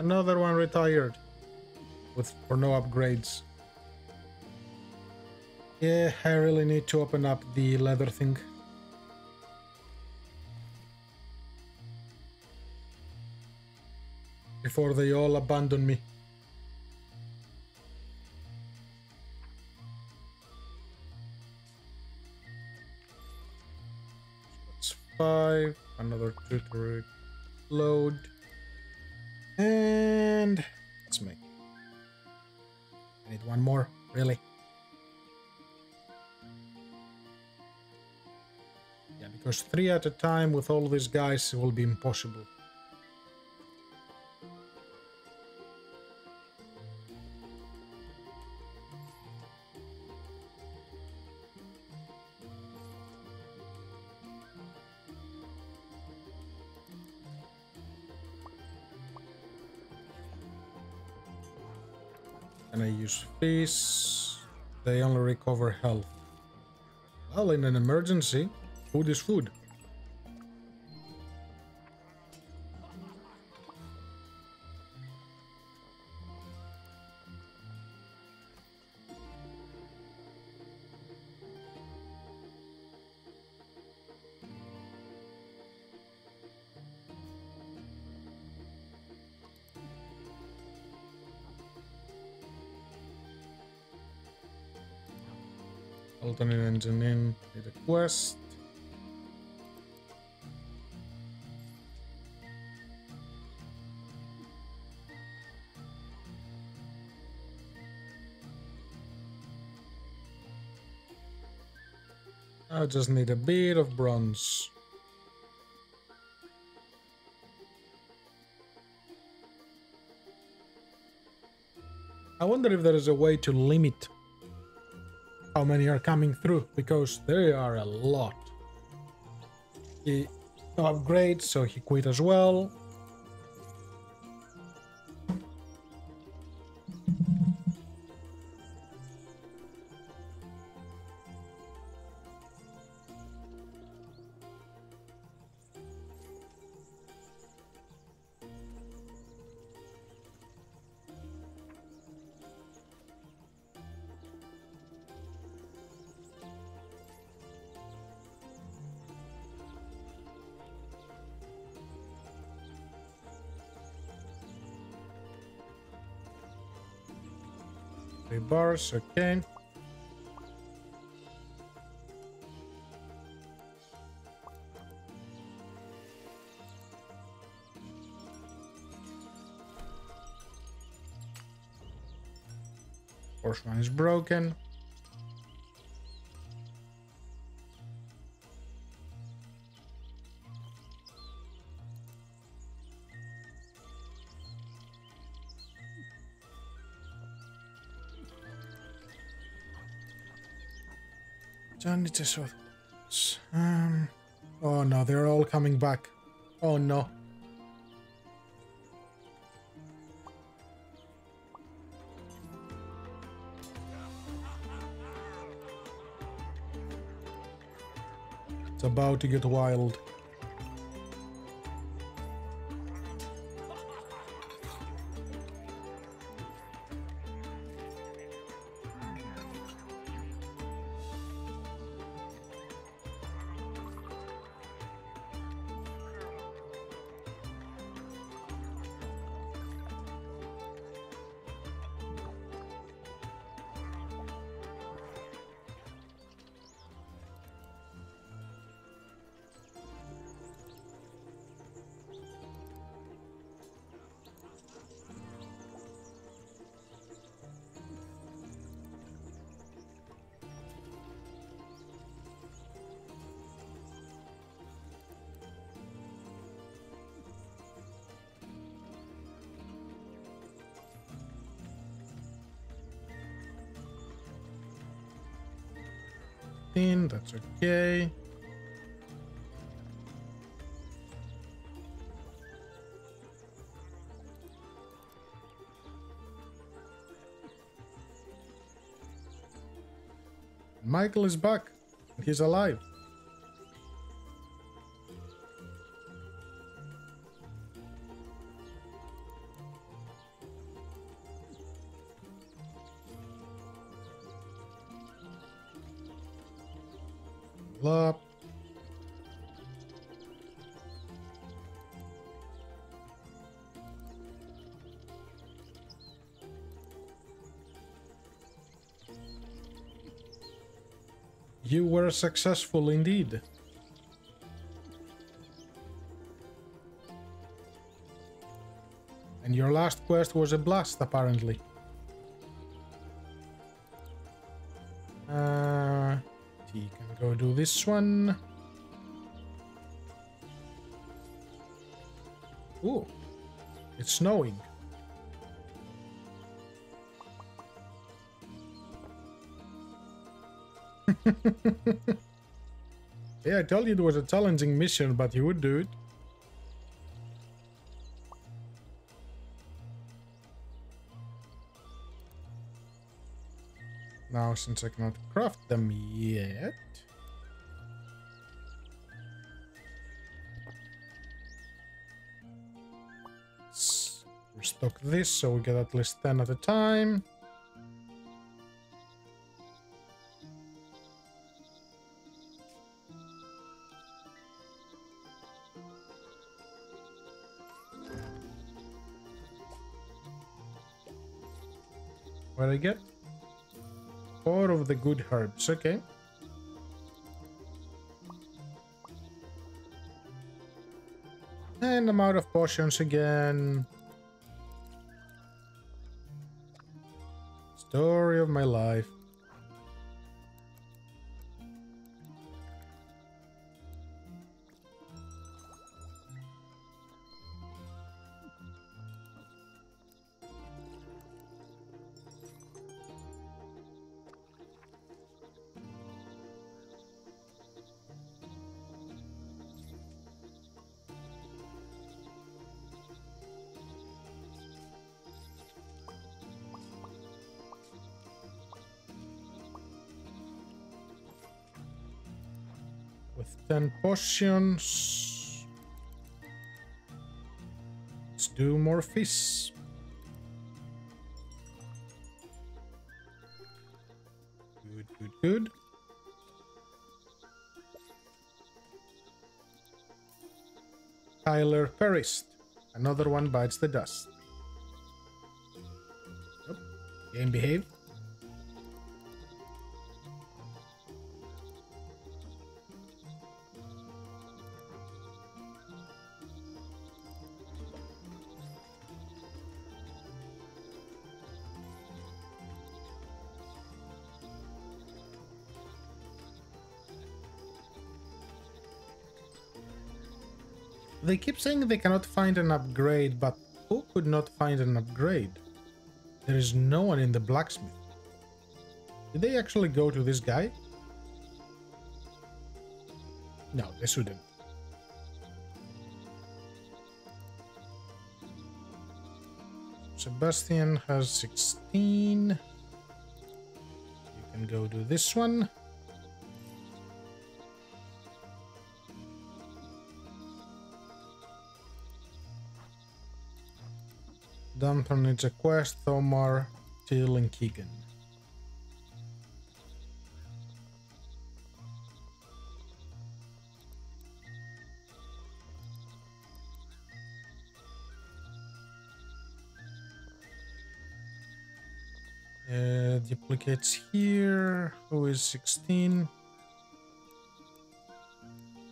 Another one retired with for no upgrades. Yeah, I really need to open up the leather thing. Before they all abandon me. That's five. Another two to load. And let's make. I need one more, really. Yeah, Because three at a time with all these guys will be impossible. This? They only recover health. Well, in an emergency, food is food. Alternate engine in, need a quest. I just need a bit of bronze. I wonder if there is a way to limit how many are coming through because there are a lot. He upgrades, so he quit as well. Bars, okay. First one is broken. Johnny just um Oh no, they're all coming back. Oh no. It's about to get wild. In, that's okay. Michael is back. He's alive. You were successful indeed. And your last quest was a blast, apparently. Uh, he can go do this one. Ooh, it's snowing. yeah, I told you it was a challenging mission, but you would do it. Now, since I cannot craft them yet... restock this so we get at least 10 at a time. I get? Four of the good herbs, okay. And I'm out of potions again. Story of my life. 10 potions. Let's do more fish. Good, good, good. Tyler perished. Another one bites the dust. Game behave. Keep saying they cannot find an upgrade, but who could not find an upgrade? There is no one in the blacksmith. Did they actually go to this guy? No, they shouldn't. Sebastian has 16. You can go do this one. Dumper needs a quest, Thomar, Till, and Keegan. Uh, duplicates here. Who is 16?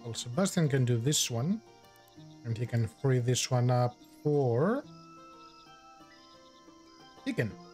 Well, Sebastian can do this one. And he can free this one up for Chicken.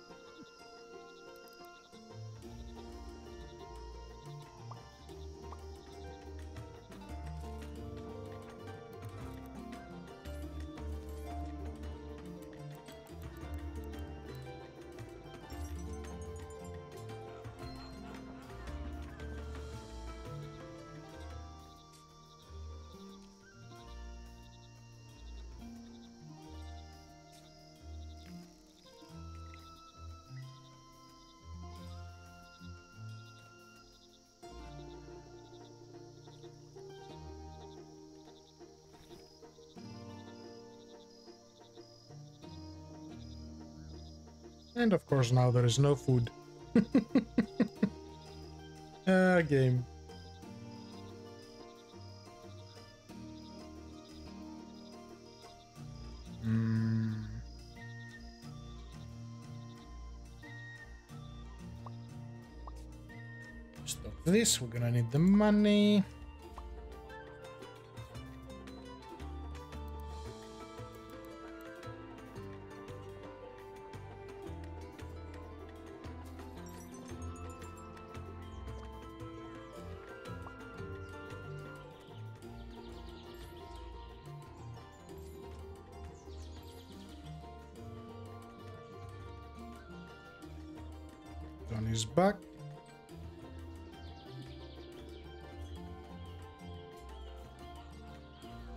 And of course now there is no food. ah, game. Mm. Stop this, we're gonna need the money.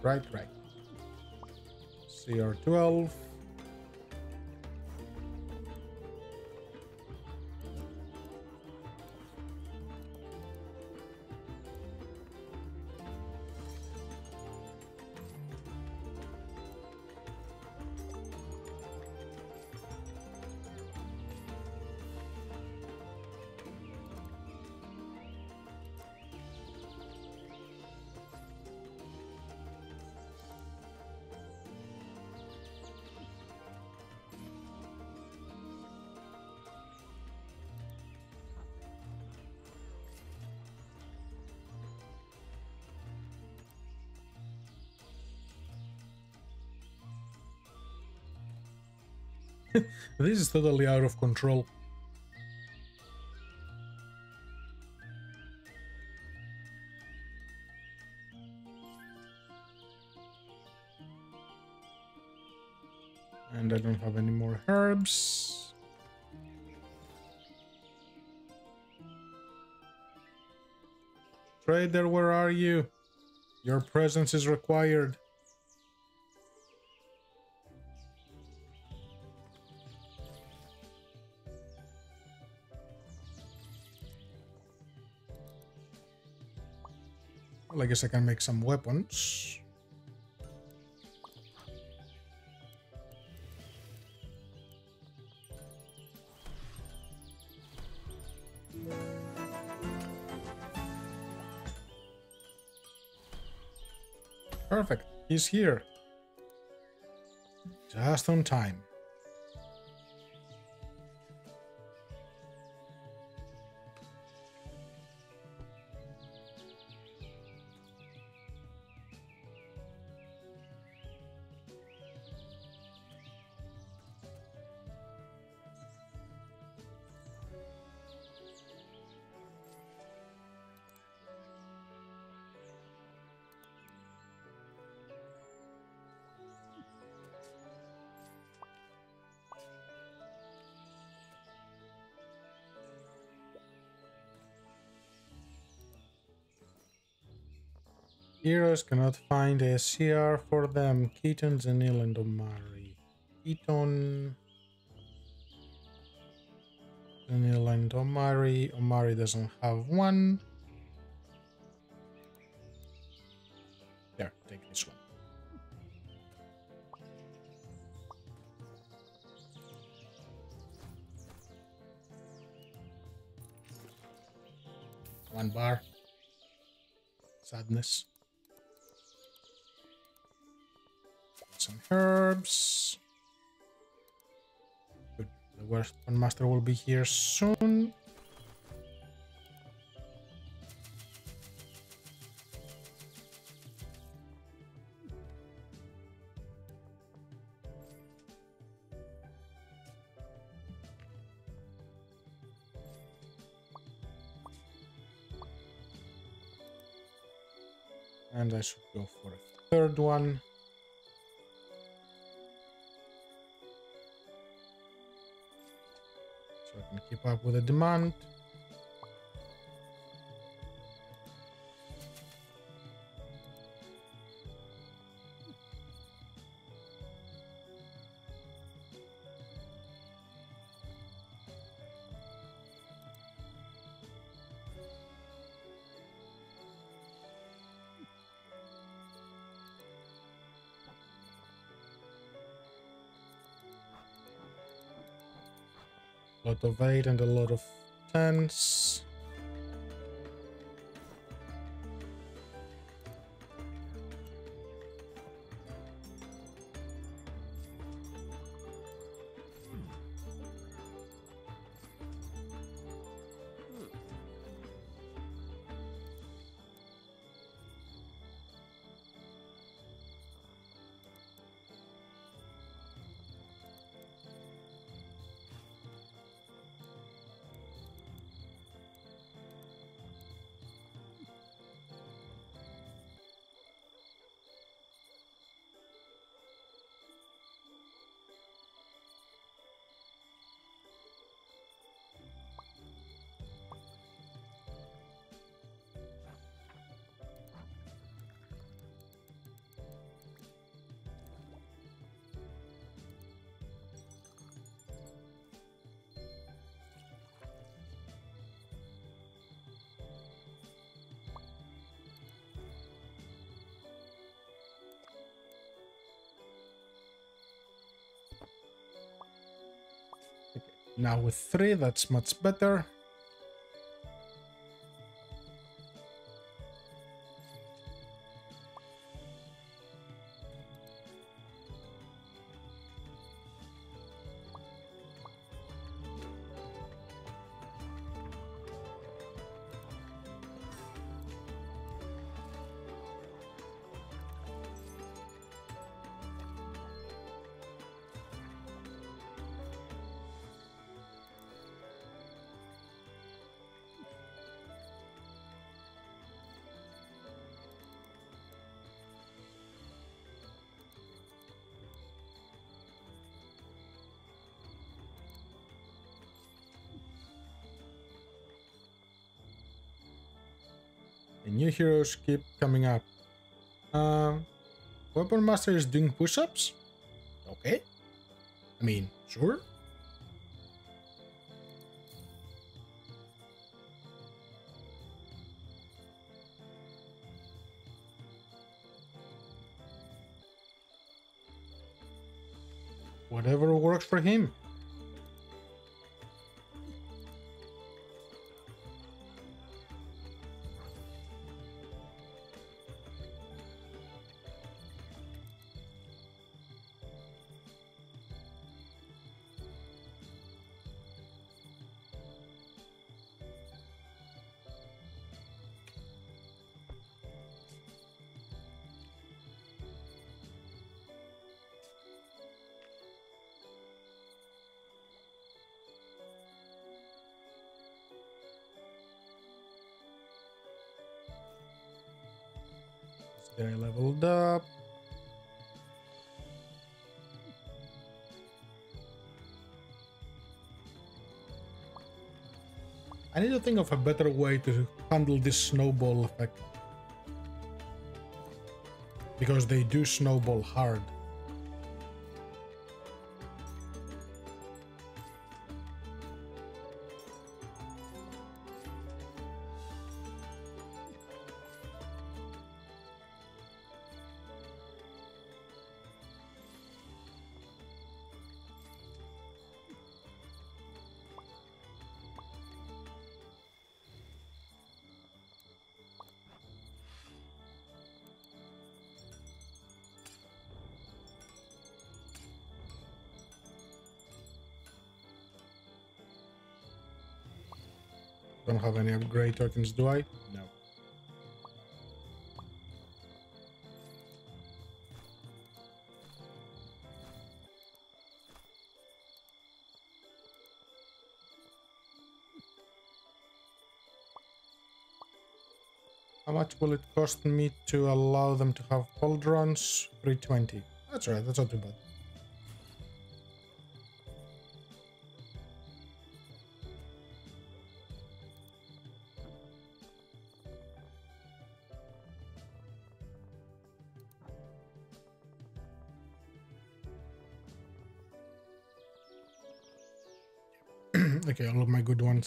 Right, right. CR12. This is totally out of control. And I don't have any more herbs. Trader, where are you? Your presence is required. I guess I can make some weapons. Perfect. He's here. Just on time. Heroes cannot find a CR for them. Keaton, Zenil, and Omari. Keaton. Zenil and Omari. Omari doesn't have one. There, take this one. One bar. Sadness. Some herbs. Good. The weapon master will be here soon. And I should go for a third one. Up with the demand. Lot of 8 and a lot of 10s. Now with three, that's much better. New heroes keep coming up. Um, Weapon Master is doing push-ups? Okay. I mean, sure. I need to think of a better way to handle this snowball effect. Because they do snowball hard. Have any upgrade tokens, do I? No. How much will it cost me to allow them to have pauldrons? 320. That's right, that's not too bad.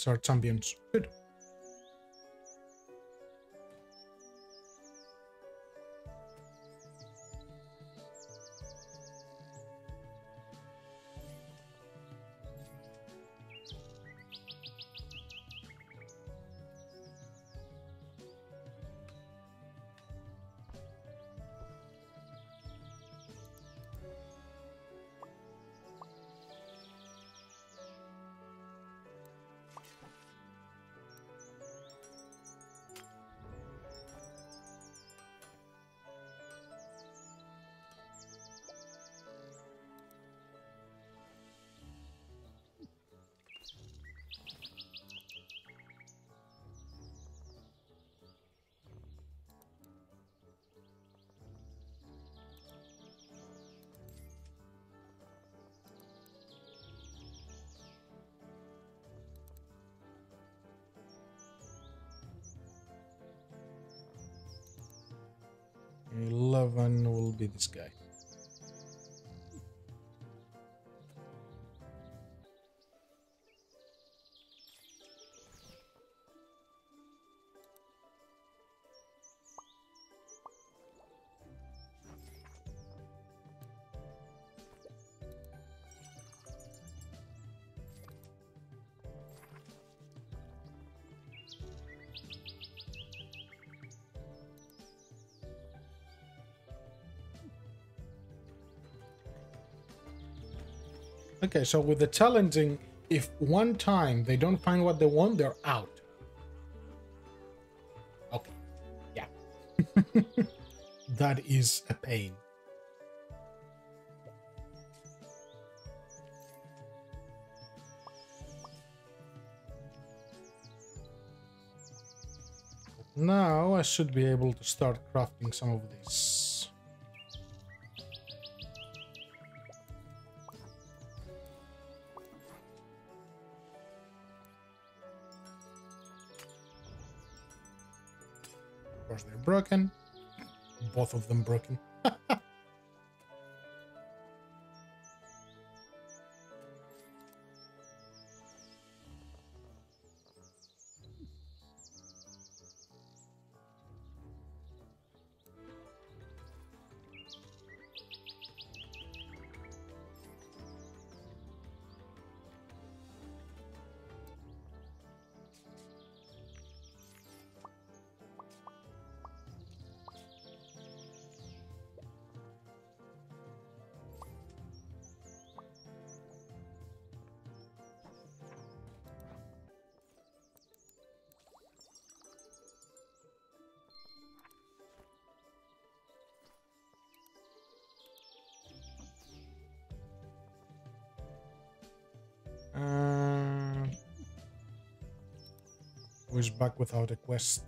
All of my good Eleven will be this guy. Okay, so with the challenging, if one time they don't find what they want, they're out. Okay. Yeah. that is a pain. Now I should be able to start crafting some of these. Broken. Both of them broken. Back without a quest?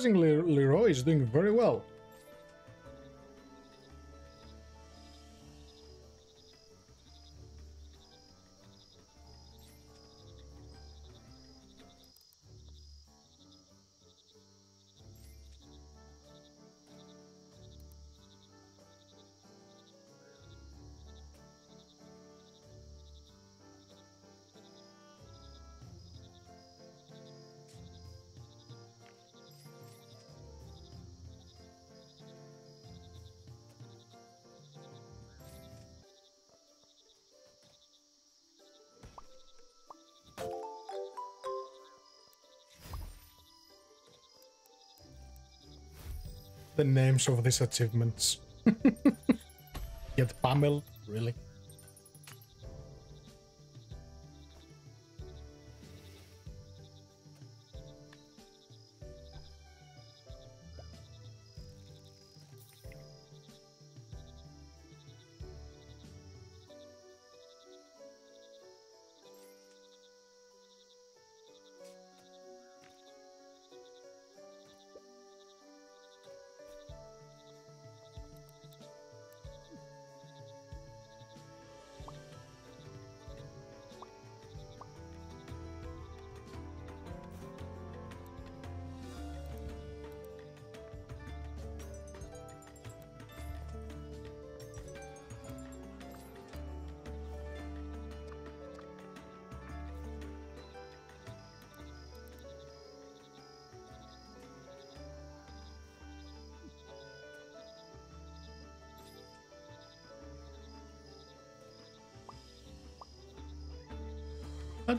Surprisingly, Leroy is doing very well. The names of these achievements. Get Pamel, really?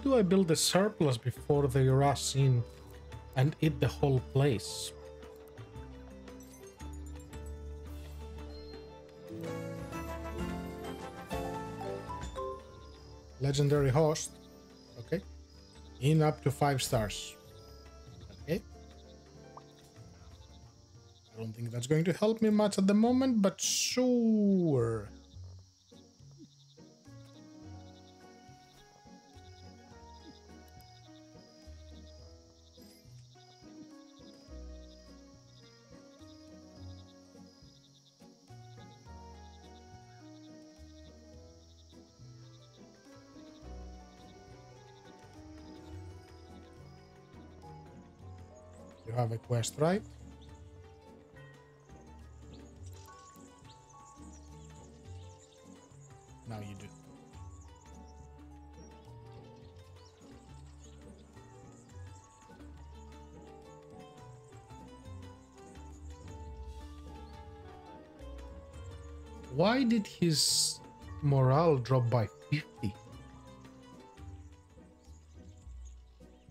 Do I build a surplus before they rush in and eat the whole place? Legendary host. Okay. In up to five stars. Okay. I don't think that's going to help me much at the moment, but sure. Quest, right? Now you do. Why did his morale drop by 50?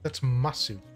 That's massive.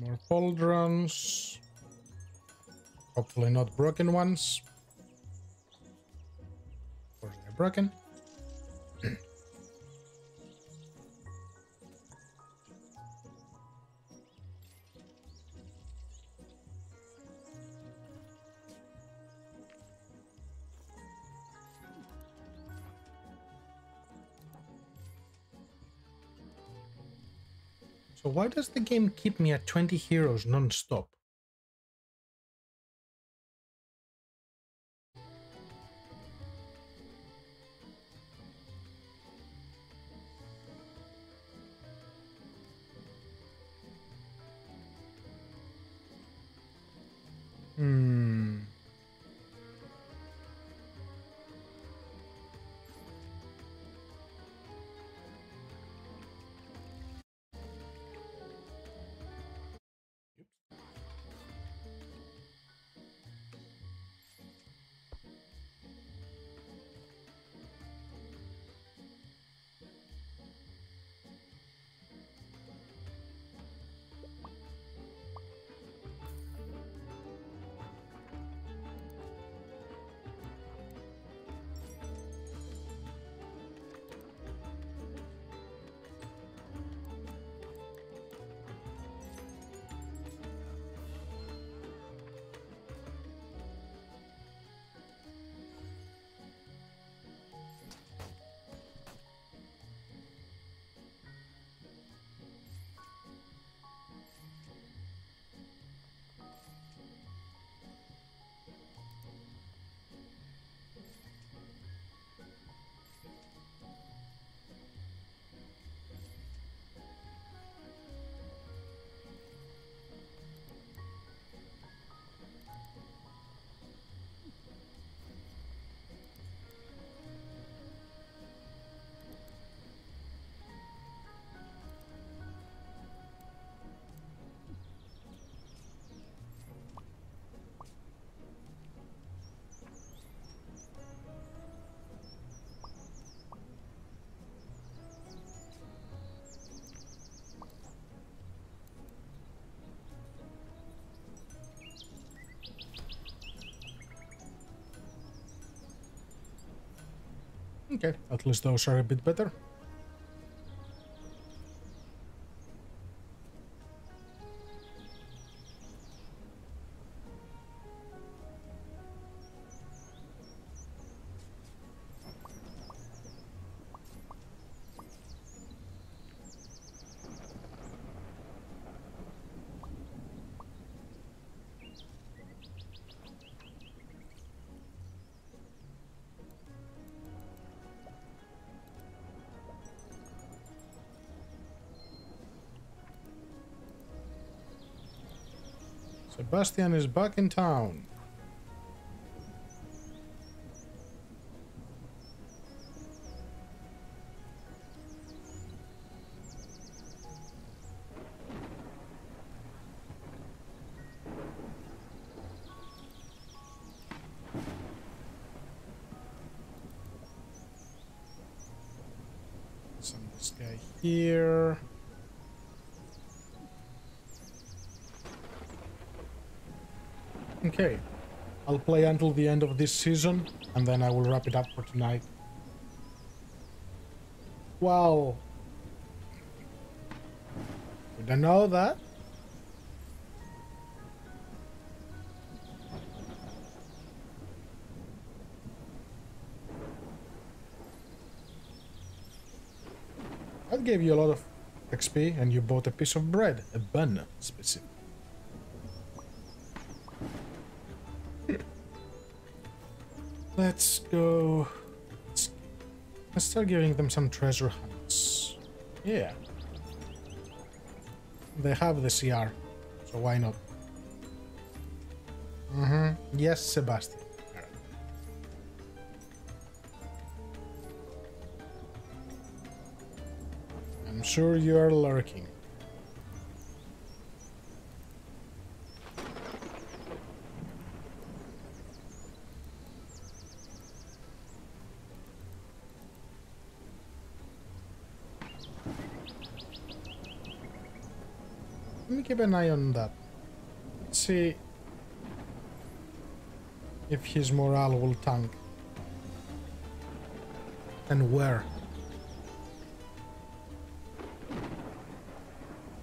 More pauldrons. Hopefully not broken ones. Of course they're broken. Why does the game keep me at 20 heroes non-stop? Okay, at least those are a bit better. Sebastian is back in town. This guy here. Okay. I'll play until the end of this season, and then I will wrap it up for tonight. Wow. Did I know that? That gave you a lot of XP, and you bought a piece of bread, a bun, specific. Let's go. Let's, let's start giving them some treasure hunts. Yeah. They have the CR, so why not? Mm-hmm. Yes, Sebastian. I'm sure you are lurking. Keep an eye on that. See if his morale will tank. And where.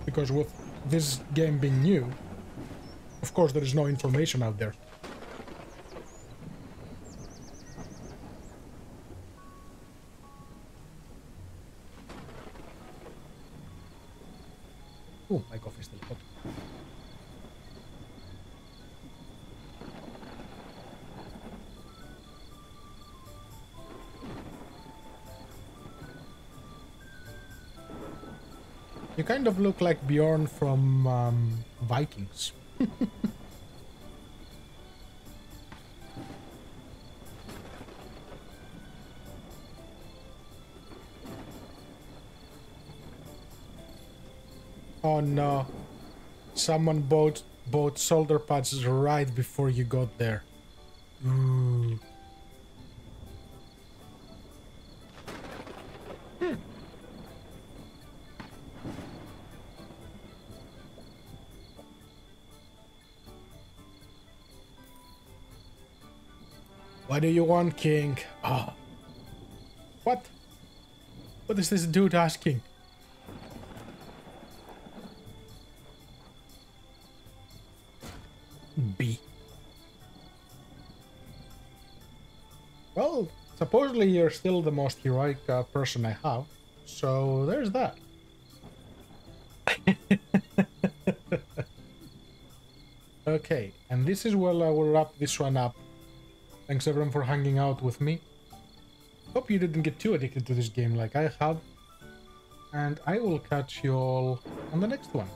Because with this game being new, of course there is no information out there. Kind of look like Bjorn from um, Vikings. oh no. Someone bought bought shoulder pads right before you got there. Want, King? Ah. What? What is this dude asking? B. Well, supposedly you're still the most heroic uh, person I have, so there's that. okay, and this is where I will wrap this one up. Thanks everyone for hanging out with me. Hope you didn't get too addicted to this game like I have. And I will catch you all on the next one.